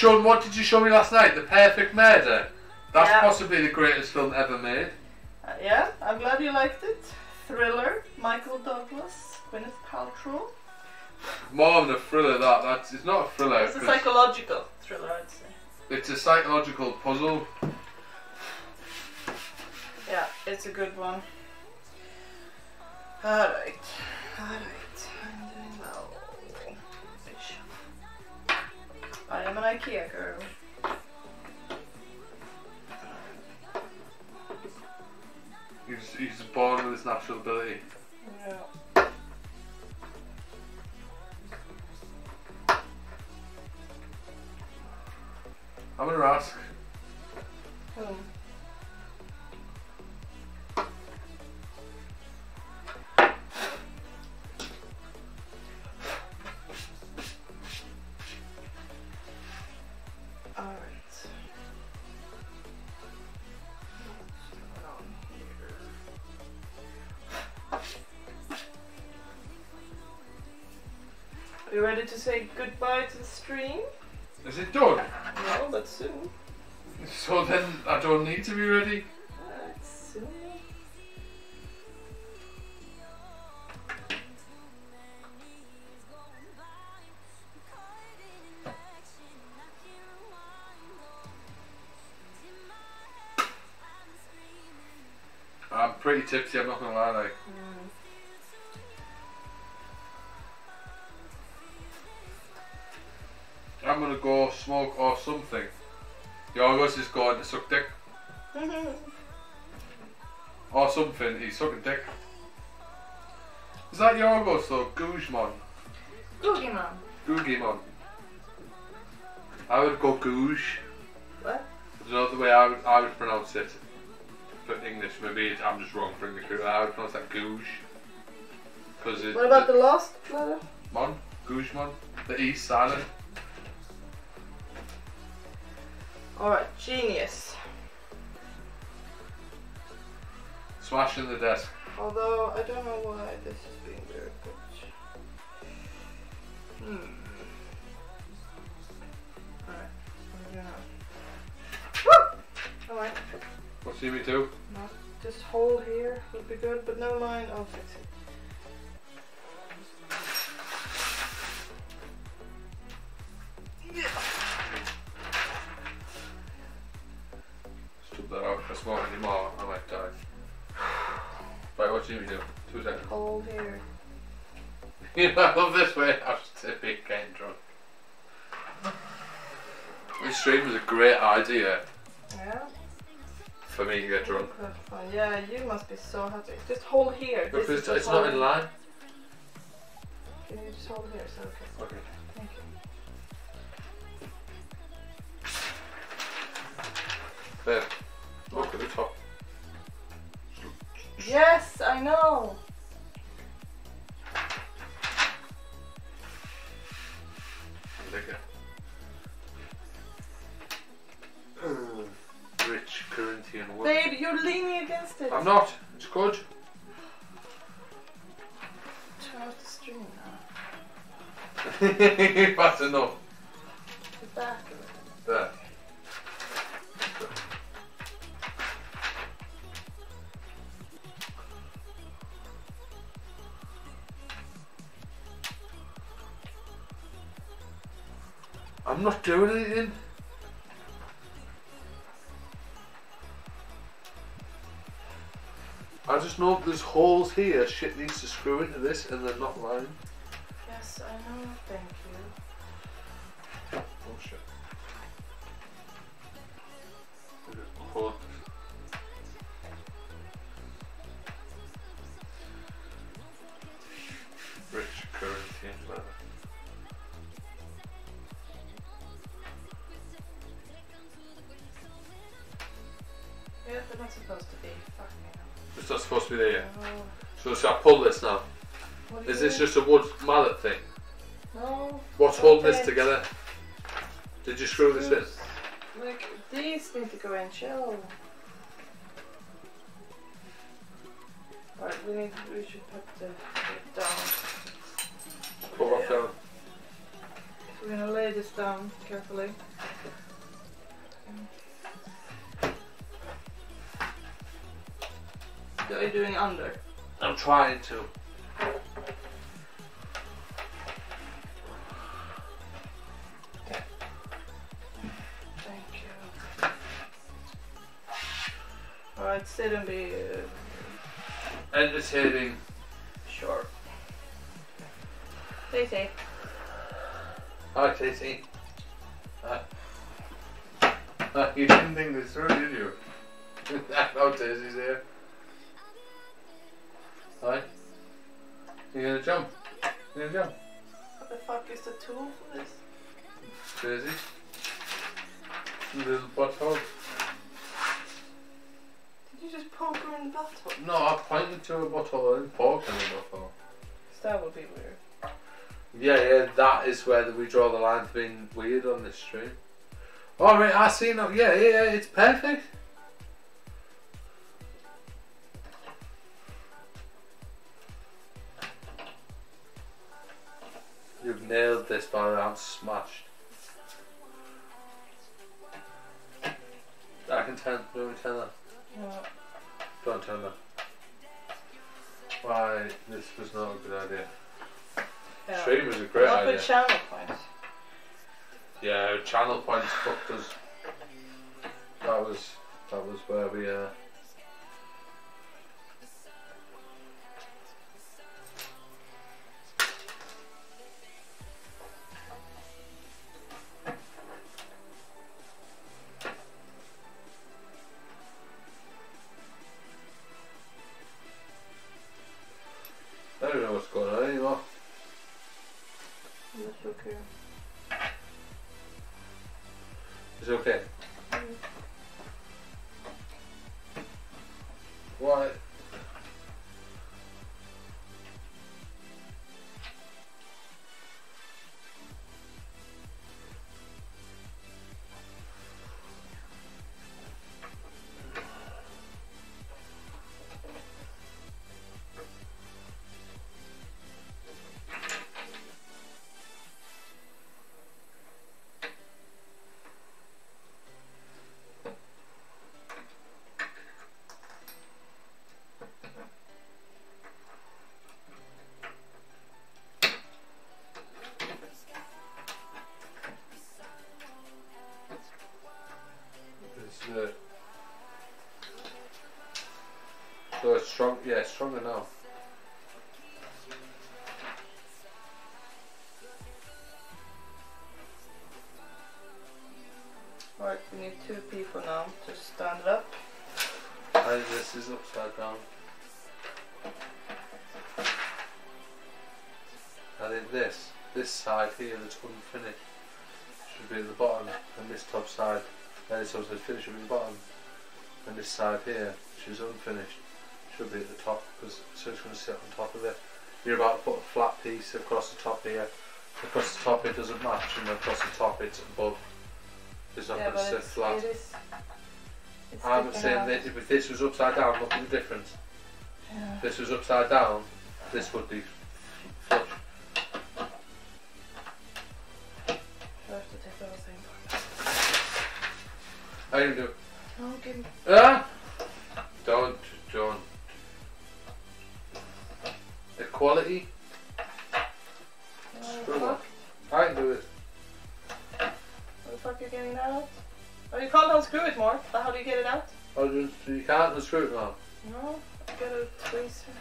This. Yeah, shit. you showed. What did you show me last night? The Perfect Murder. That's Yeah. possibly the greatest film ever made. Uh, yeah, I'm glad you liked it. Thriller, Michael Douglas, Gwyneth Paltrow. More than a thriller. That that's. It's not a thriller. It's a psychological thriller, I'd say. it's a psychological puzzle. Yeah, it's a good one. Alright. Alright. I'm I am an IKEA girl. He's he's born with his natural ability. Yeah. I'm gonna ask. Whom? To say goodbye to the stream? Is it done? No, but soon. So then I don't need to be ready. Uh, soon. I'm pretty tipsy. I'm not gonna lie. Like Go smoke or something. Yorgos is going to suck dick or something. He's sucking dick. Is that Yorgos or Guzman. Googie Man. Googimon. I would go Googe. What? There's another way I would, I would pronounce it. But English, maybe it, I'm just wrong for English. I would pronounce that Googe. Because it. What about the last letter? Mon? Guzman? The E silent. Alright, genius. Smashing the desk. Although I don't know why this is being very good. Hmm. Alright, gonna. Woo! Alright, What see me too? not just hold here would be good, but never mind, I'll fix it. Stop that out. If I smoke anymore, I might die. Right, what see me do? Two seconds. Hold here. You know, I love this way. Should be getting drunk. This stream was a great idea Yeah? for me to get drunk. Yeah, you must be so happy. Just hold here. Is it's not in line. Can you just hold here? So okay. Okay. Thank you. There. Look at the top. Yes, I know. Liquor. Rich Corinthian wood. Babe, you're leaning against it. I'm not. It's good. Turn off the stream now. That's enough. The back of it. There. I'm not doing anything. I just know there's holes here. Shit needs to screw into this, and they're not lined. Yes, I know. Thank you. Oh shit. Should I pull this now? Is this just a wood this stream. Alright, oh, I see now. Yeah, yeah, yeah, it's perfect. You've nailed this, Barry. I'm smashed. I can tell. Do you want me to tell her? Yeah. Don't tell her. Why this was not a good idea. Yeah. Stream was a great Not idea. with channel points. Yeah, channel points fucked us. That was that was where we uh it's also finished at the bottom, and this side here, which is unfinished, should be at the top because so it's going to sit on top of it. You're about to put a flat piece across the top here. Across the top it doesn't match, and across the top it's above. It's not yeah, going to sit flat. it is. I'm sticking saying that if this was upside down, look at the difference. Yeah. If this was upside down, this would be flush. How you do? No, give me. Ah! Don't, don't. Equality? Screw fuck. I can do it. What the fuck are you getting that out? Oh, you can't unscrew it more. So how do you get it out? Oh, you, you can't unscrew it now. No, I got a tweezer.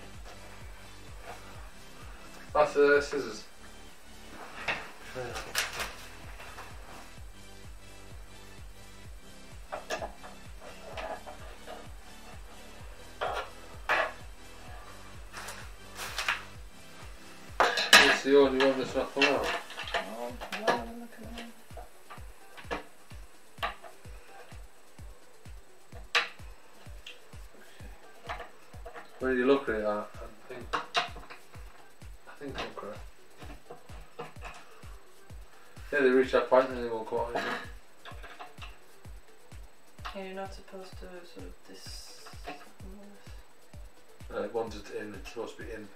That's uh, scissors. It's the only one that's not come out. Oh, no, I'm not gonna. When you look at it, I, I think I think I'm correct. Yeah, they reach that point and they won't go on anymore. Yeah, you're not supposed to sort of this. Uh, once it's in, it's supposed to be in.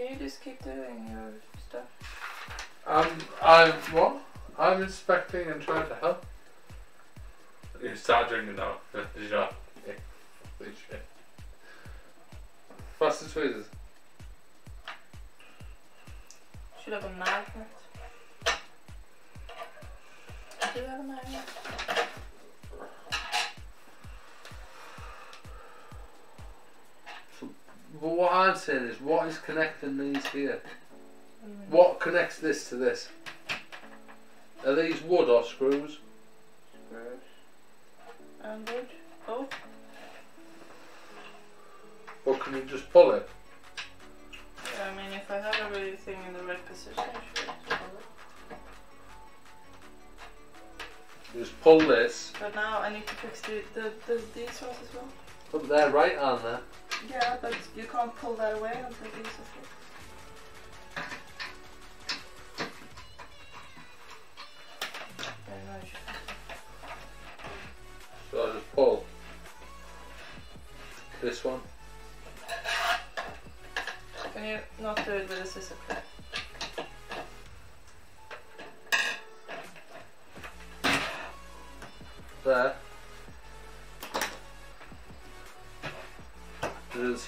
Can you just keep doing your stuff? Um, I'm, I'm what? I'm inspecting and trying to help. You start drinking now. Yeah. Fastest tweezers. Should have a magnet. Do you have a magnet? But what I'm saying is, what is connecting these here? Mm. What connects this to this? Are these wood or screws? Screws. And wood. Oh, Or can you just pull it? yeah, I mean, if I have everything in the right position, sure. it's solid. You just pull this. But now I need to fix the, the, the these ones as well. But they're right on there. Yeah, but you can't pull that away until these are fixed. Very much. So I just pull this one. Can you not do it with a scissor clip?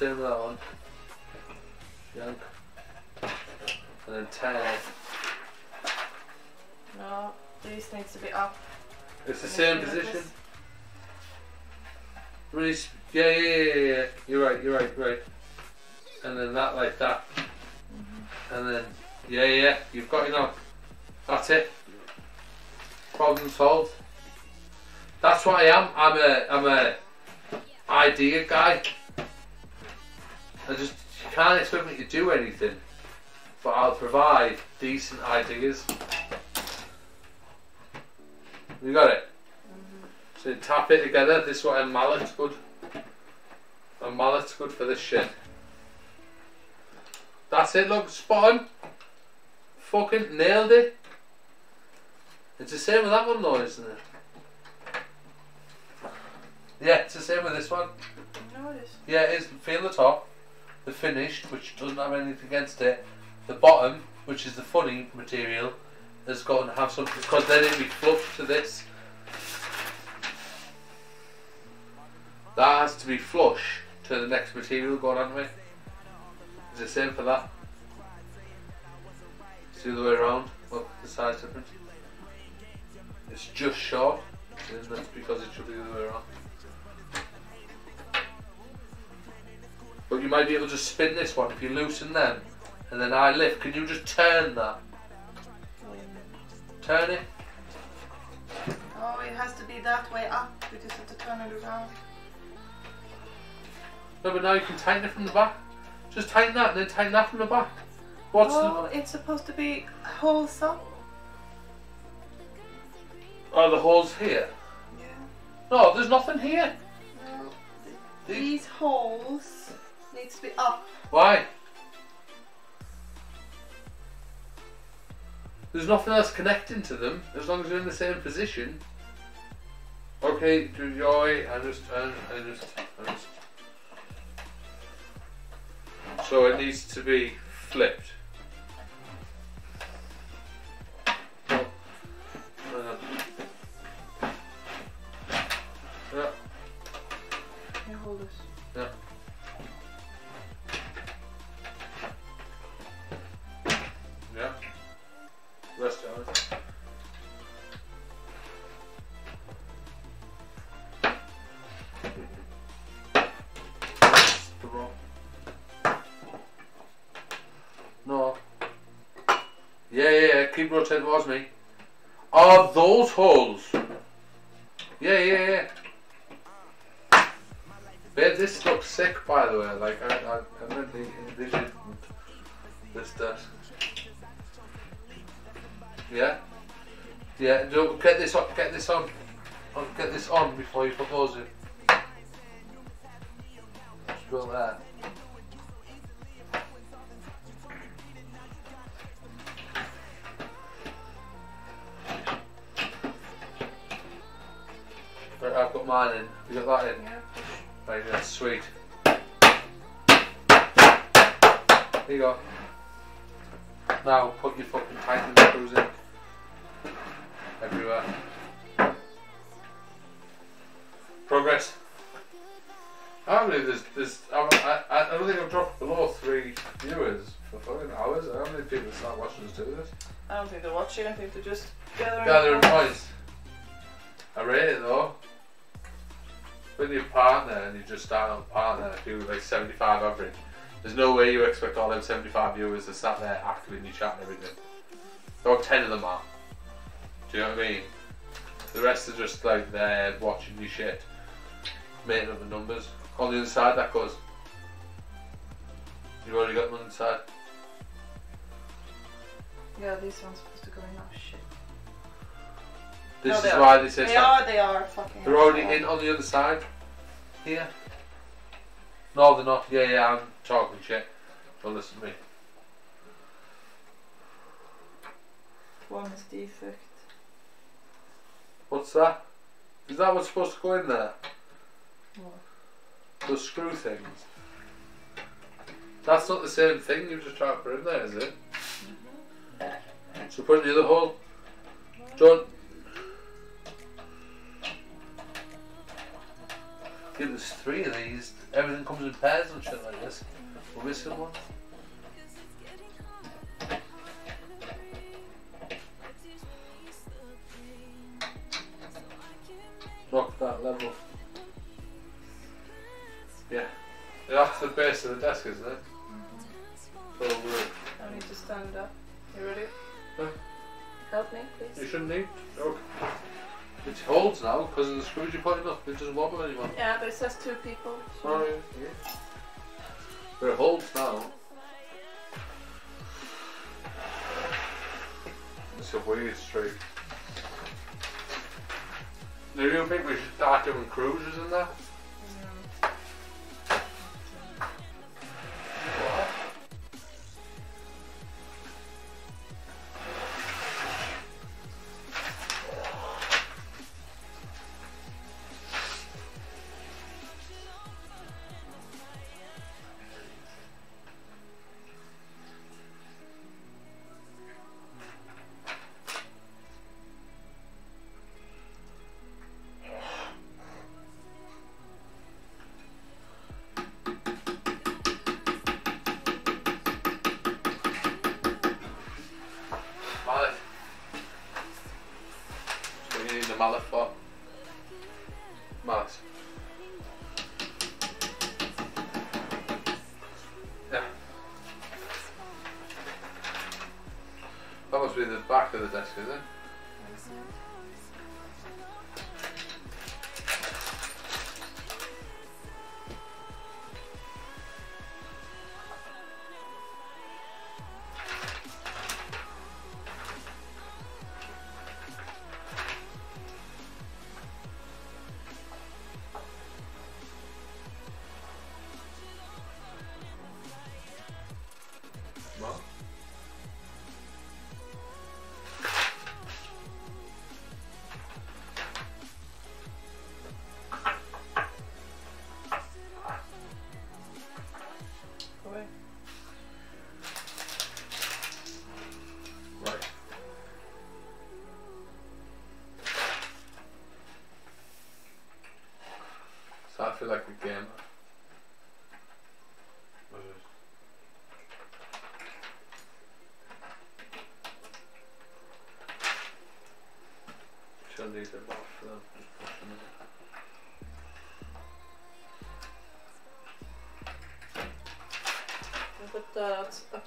Same that one. Yank. And then turn it. No, these needs to be up. It's the same position. Release. Yeah, yeah, yeah, yeah. You're right, you're right, right. And then that like that. Mm-hmm. And then, yeah, yeah, you've got it now. That's it. Problem solved. That's what I am. I'm a, I'm a idea guy. I just you can't expect me to do anything, but I'll provide decent ideas. You got it. Mm-hmm. So tap it together. This one, a mallet's good. A mallet's good for this shit. That's it. Look, spot on. Fucking nailed it. It's the same with that one though, isn't it? Yeah, it's the same with this one. No, it is. Yeah, it is. Feel the top, the finished, which doesn't have anything against it. The bottom, which is the funny material, has got to have something because then it'll be flush to this. That has to be flush to the next material going on with. It's the same for that. It's the other way around. Look, the size difference. It's just short, and that's because it should be the other way around. But you might be able to spin this one if you loosen them, and then I lift. Can you just turn that? Turn it. Oh, it has to be that way up because just have to turn it around. No, but now you can tighten it from the back. Just tighten that, and then tighten that from the back. What's oh, it's supposed to be holes up. the? Are oh, the holes here? Yeah. No, there's nothing here. No. The- These holes needs to be up. Why? There's nothing else connecting to them as long as they're in the same position. Okay, do your. I just, I just, I just. So it needs to be flipped. Towards me. Are those holes? Yeah, yeah, yeah. Babe, this looks sick, by the way. Like, I, I, I really envisioned this desk. Yeah? Yeah, get this on, get this on. Just start on partner, do like 75 average, there's no way you expect all them 75 viewers to sat there active in your chat and everything. About 10 of them are. Do you know what I mean? The rest are just like there watching your shit, making up the numbers. On the other side, that goes. You've already got them on the side. Yeah, these ones supposed to go in. Oh shit. This No, is they are. why they say They are. They are fucking. They're already in on the other side. Here. No, they're not. Yeah, yeah, I'm talking shit. Don't listen to me. One is defect. What's that? Is that what's supposed to go in there? What? Those screw things. That's not the same thing you just tried to put in there, is it? So put it in the other hole. John. Give us three of these. Everything comes in pairs and shit like this. We're missing one. Knock that level. Yeah. That's the base of the desk, isn't it? Mm-hmm. We're, I need to stand up. You ready? Huh? Help me, please. you shouldn't need. Okay. It holds now because of the screws you put putting it. It doesn't wobble anymore. Yeah, but it says two people. so- Oh, yeah. yeah. But it holds now. It's a weird streak. Do you think we should start doing cruises in there?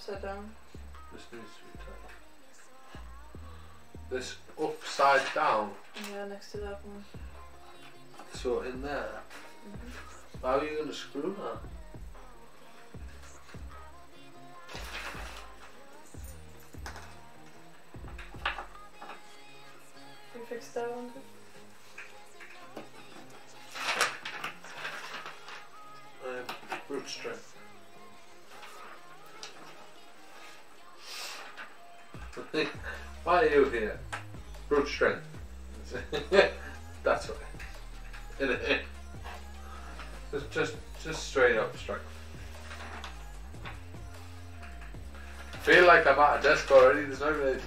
Upside down. This needs to be tight. This upside down, Yeah, next to that one. so in there. Mm-hmm. How are you going to screw that?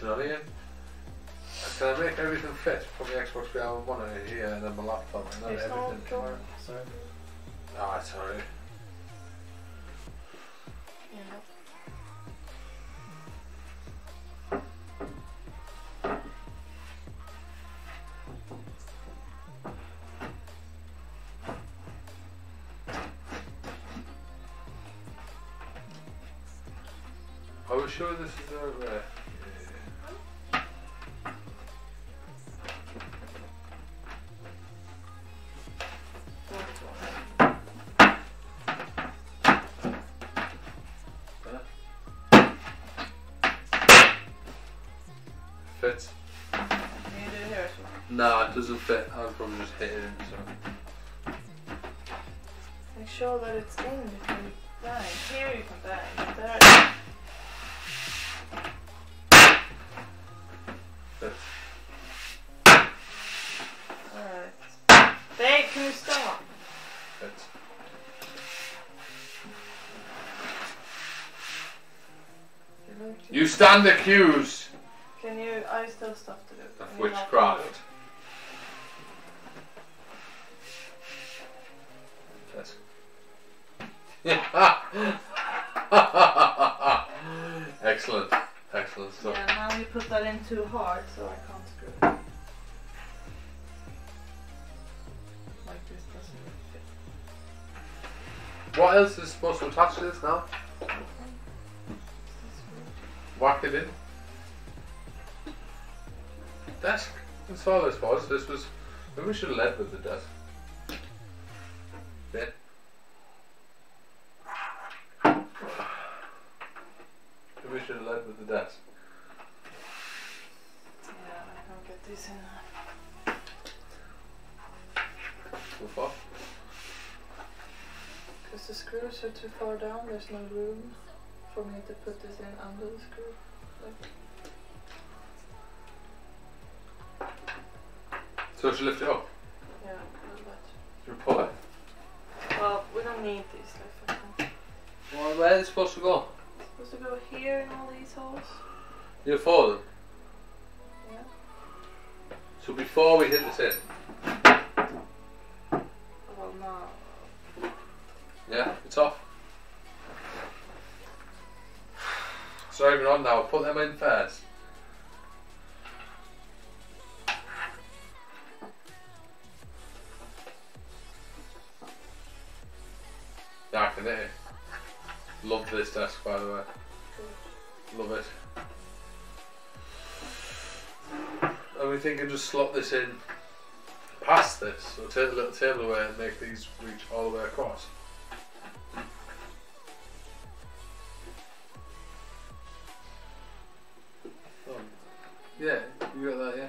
There's no even anything here. Can I make everything fit from the Xbox VR monitor here and then my laptop and then It's not everything tomorrow? Sorry. Ah, sorry. Nah, it doesn't fit. I'll probably just hit it. So. Make sure that it's in before you bang. Here you can bang, there. Fits. Alright. Babe, can you stop? Look- You stand accused Excellent. Excellent stuff. Yeah, now you put that in too hard, so I can't screw it. Like this doesn't fit. What else is supposed to attach to this now? Whack it in. Desk. That's all this was. This was. Maybe we should have led with the desk. Bit. Maybe we should have led with the desk. Yeah, I can't get this in. So far. Because the screws are too far down, there's no room for me to put this in under the screw. Like, So should lift it up. yeah, a little bit. Should we pull it? Well, we don't need these like. Well, where is it supposed to go? Supposed to go here in all these holes. You four them. Yeah. So before we hit this in, Well, now. yeah, it's off. So even on now, put them in first. Yeah, I it. Love this desk, by the way. Love it. And we thinking just slot this in past this, so take the little table away and make these reach all the way across. Yeah, you got that, yeah?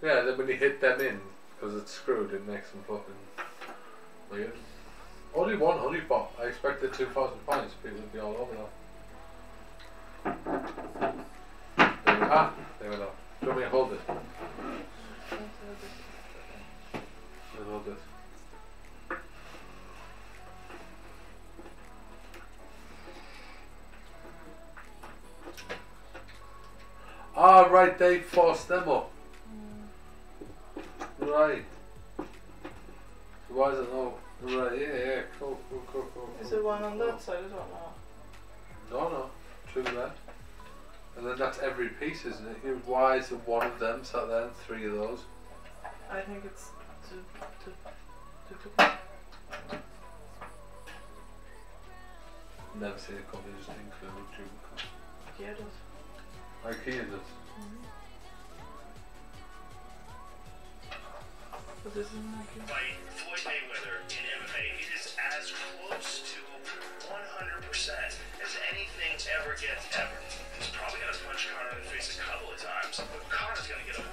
Yeah, then when you hit them in, because it's screwed, it makes them fucking weird. Only one honey pot. I expected 2,000 pounds. People would be all over that. There we are. There we go. Do you want me to hold it? I'll hold it. Ah, right, they forced them up. Right. Why is it no? Right, yeah, yeah, cool, cool, cool, cool. Is there one on that side as well now? No, no, two there. And then that's every piece, isn't it? Why is it one of them sat there and three of those? I think it's two, two, two, two. Never seen a company just include duplicate. Yeah, it is. IKEA does. But this isn't like it. Fight Floyd Mayweather in MMA. It is as close to 100% as anything ever gets ever. He's probably gonna punch Conor in the face a couple of times, but Conor's gonna get a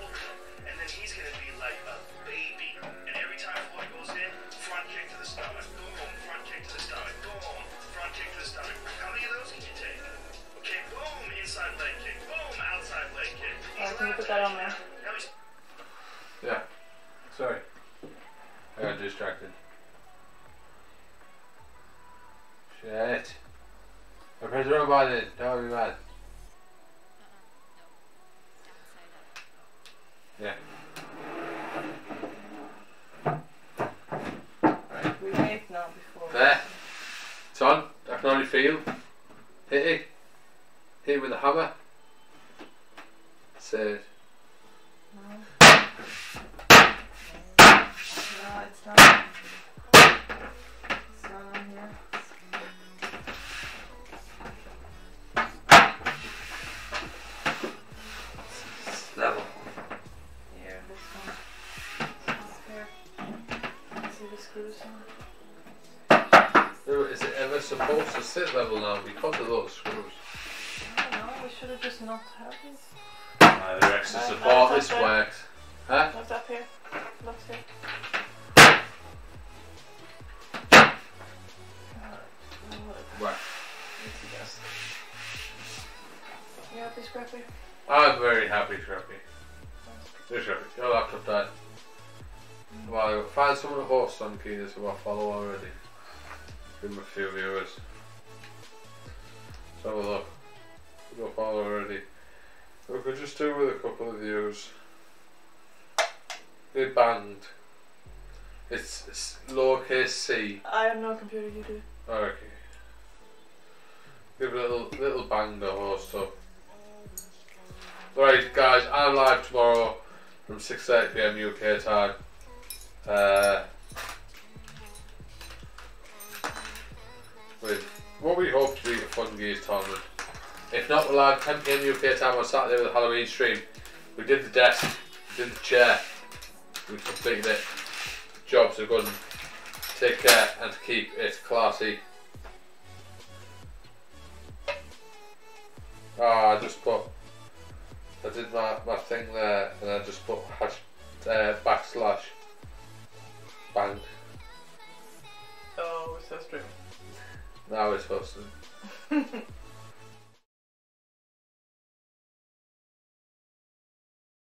that on there. Yeah. Sorry. I got distracted. Shit. I press the wrong button. That would be bad. Yeah. There. It's on. I can already feel. Hit it. Hit it with a hammer. Said. No, it's not. On here. Level. Here, this one. Here. See the screws on? Is it ever supposed to sit level now because of those screws? I don't know, we should have just not had this. Uh, the extra Right, support this right. works. Huh? Look up here. Look here. Be scrappy. I'm very happy, Scrappy. You're Scrappy. Your laptop died. Well, find someone to host on Keeners who I follow already. Give them a few viewers. Let's have a look. Who do I follow already? We could just do with a couple of views. They banged. It's, it's lowercase c. I have no computer, you do. Okay. Give a little little bang the host up. Right guys, I'm live tomorrow from 6.30pm UK time. Uh, with what we hope to be a fun gears tournament. If not, we're live 10pm UK time on Saturday with a Halloween stream. We did the desk, we did the chair, we completed it. Jobs are good. Take care and keep it classy. Ah, I just put. I did my, my thing there and I just put hash, uh, backslash bang. Oh, so streaming. Now it's hosting.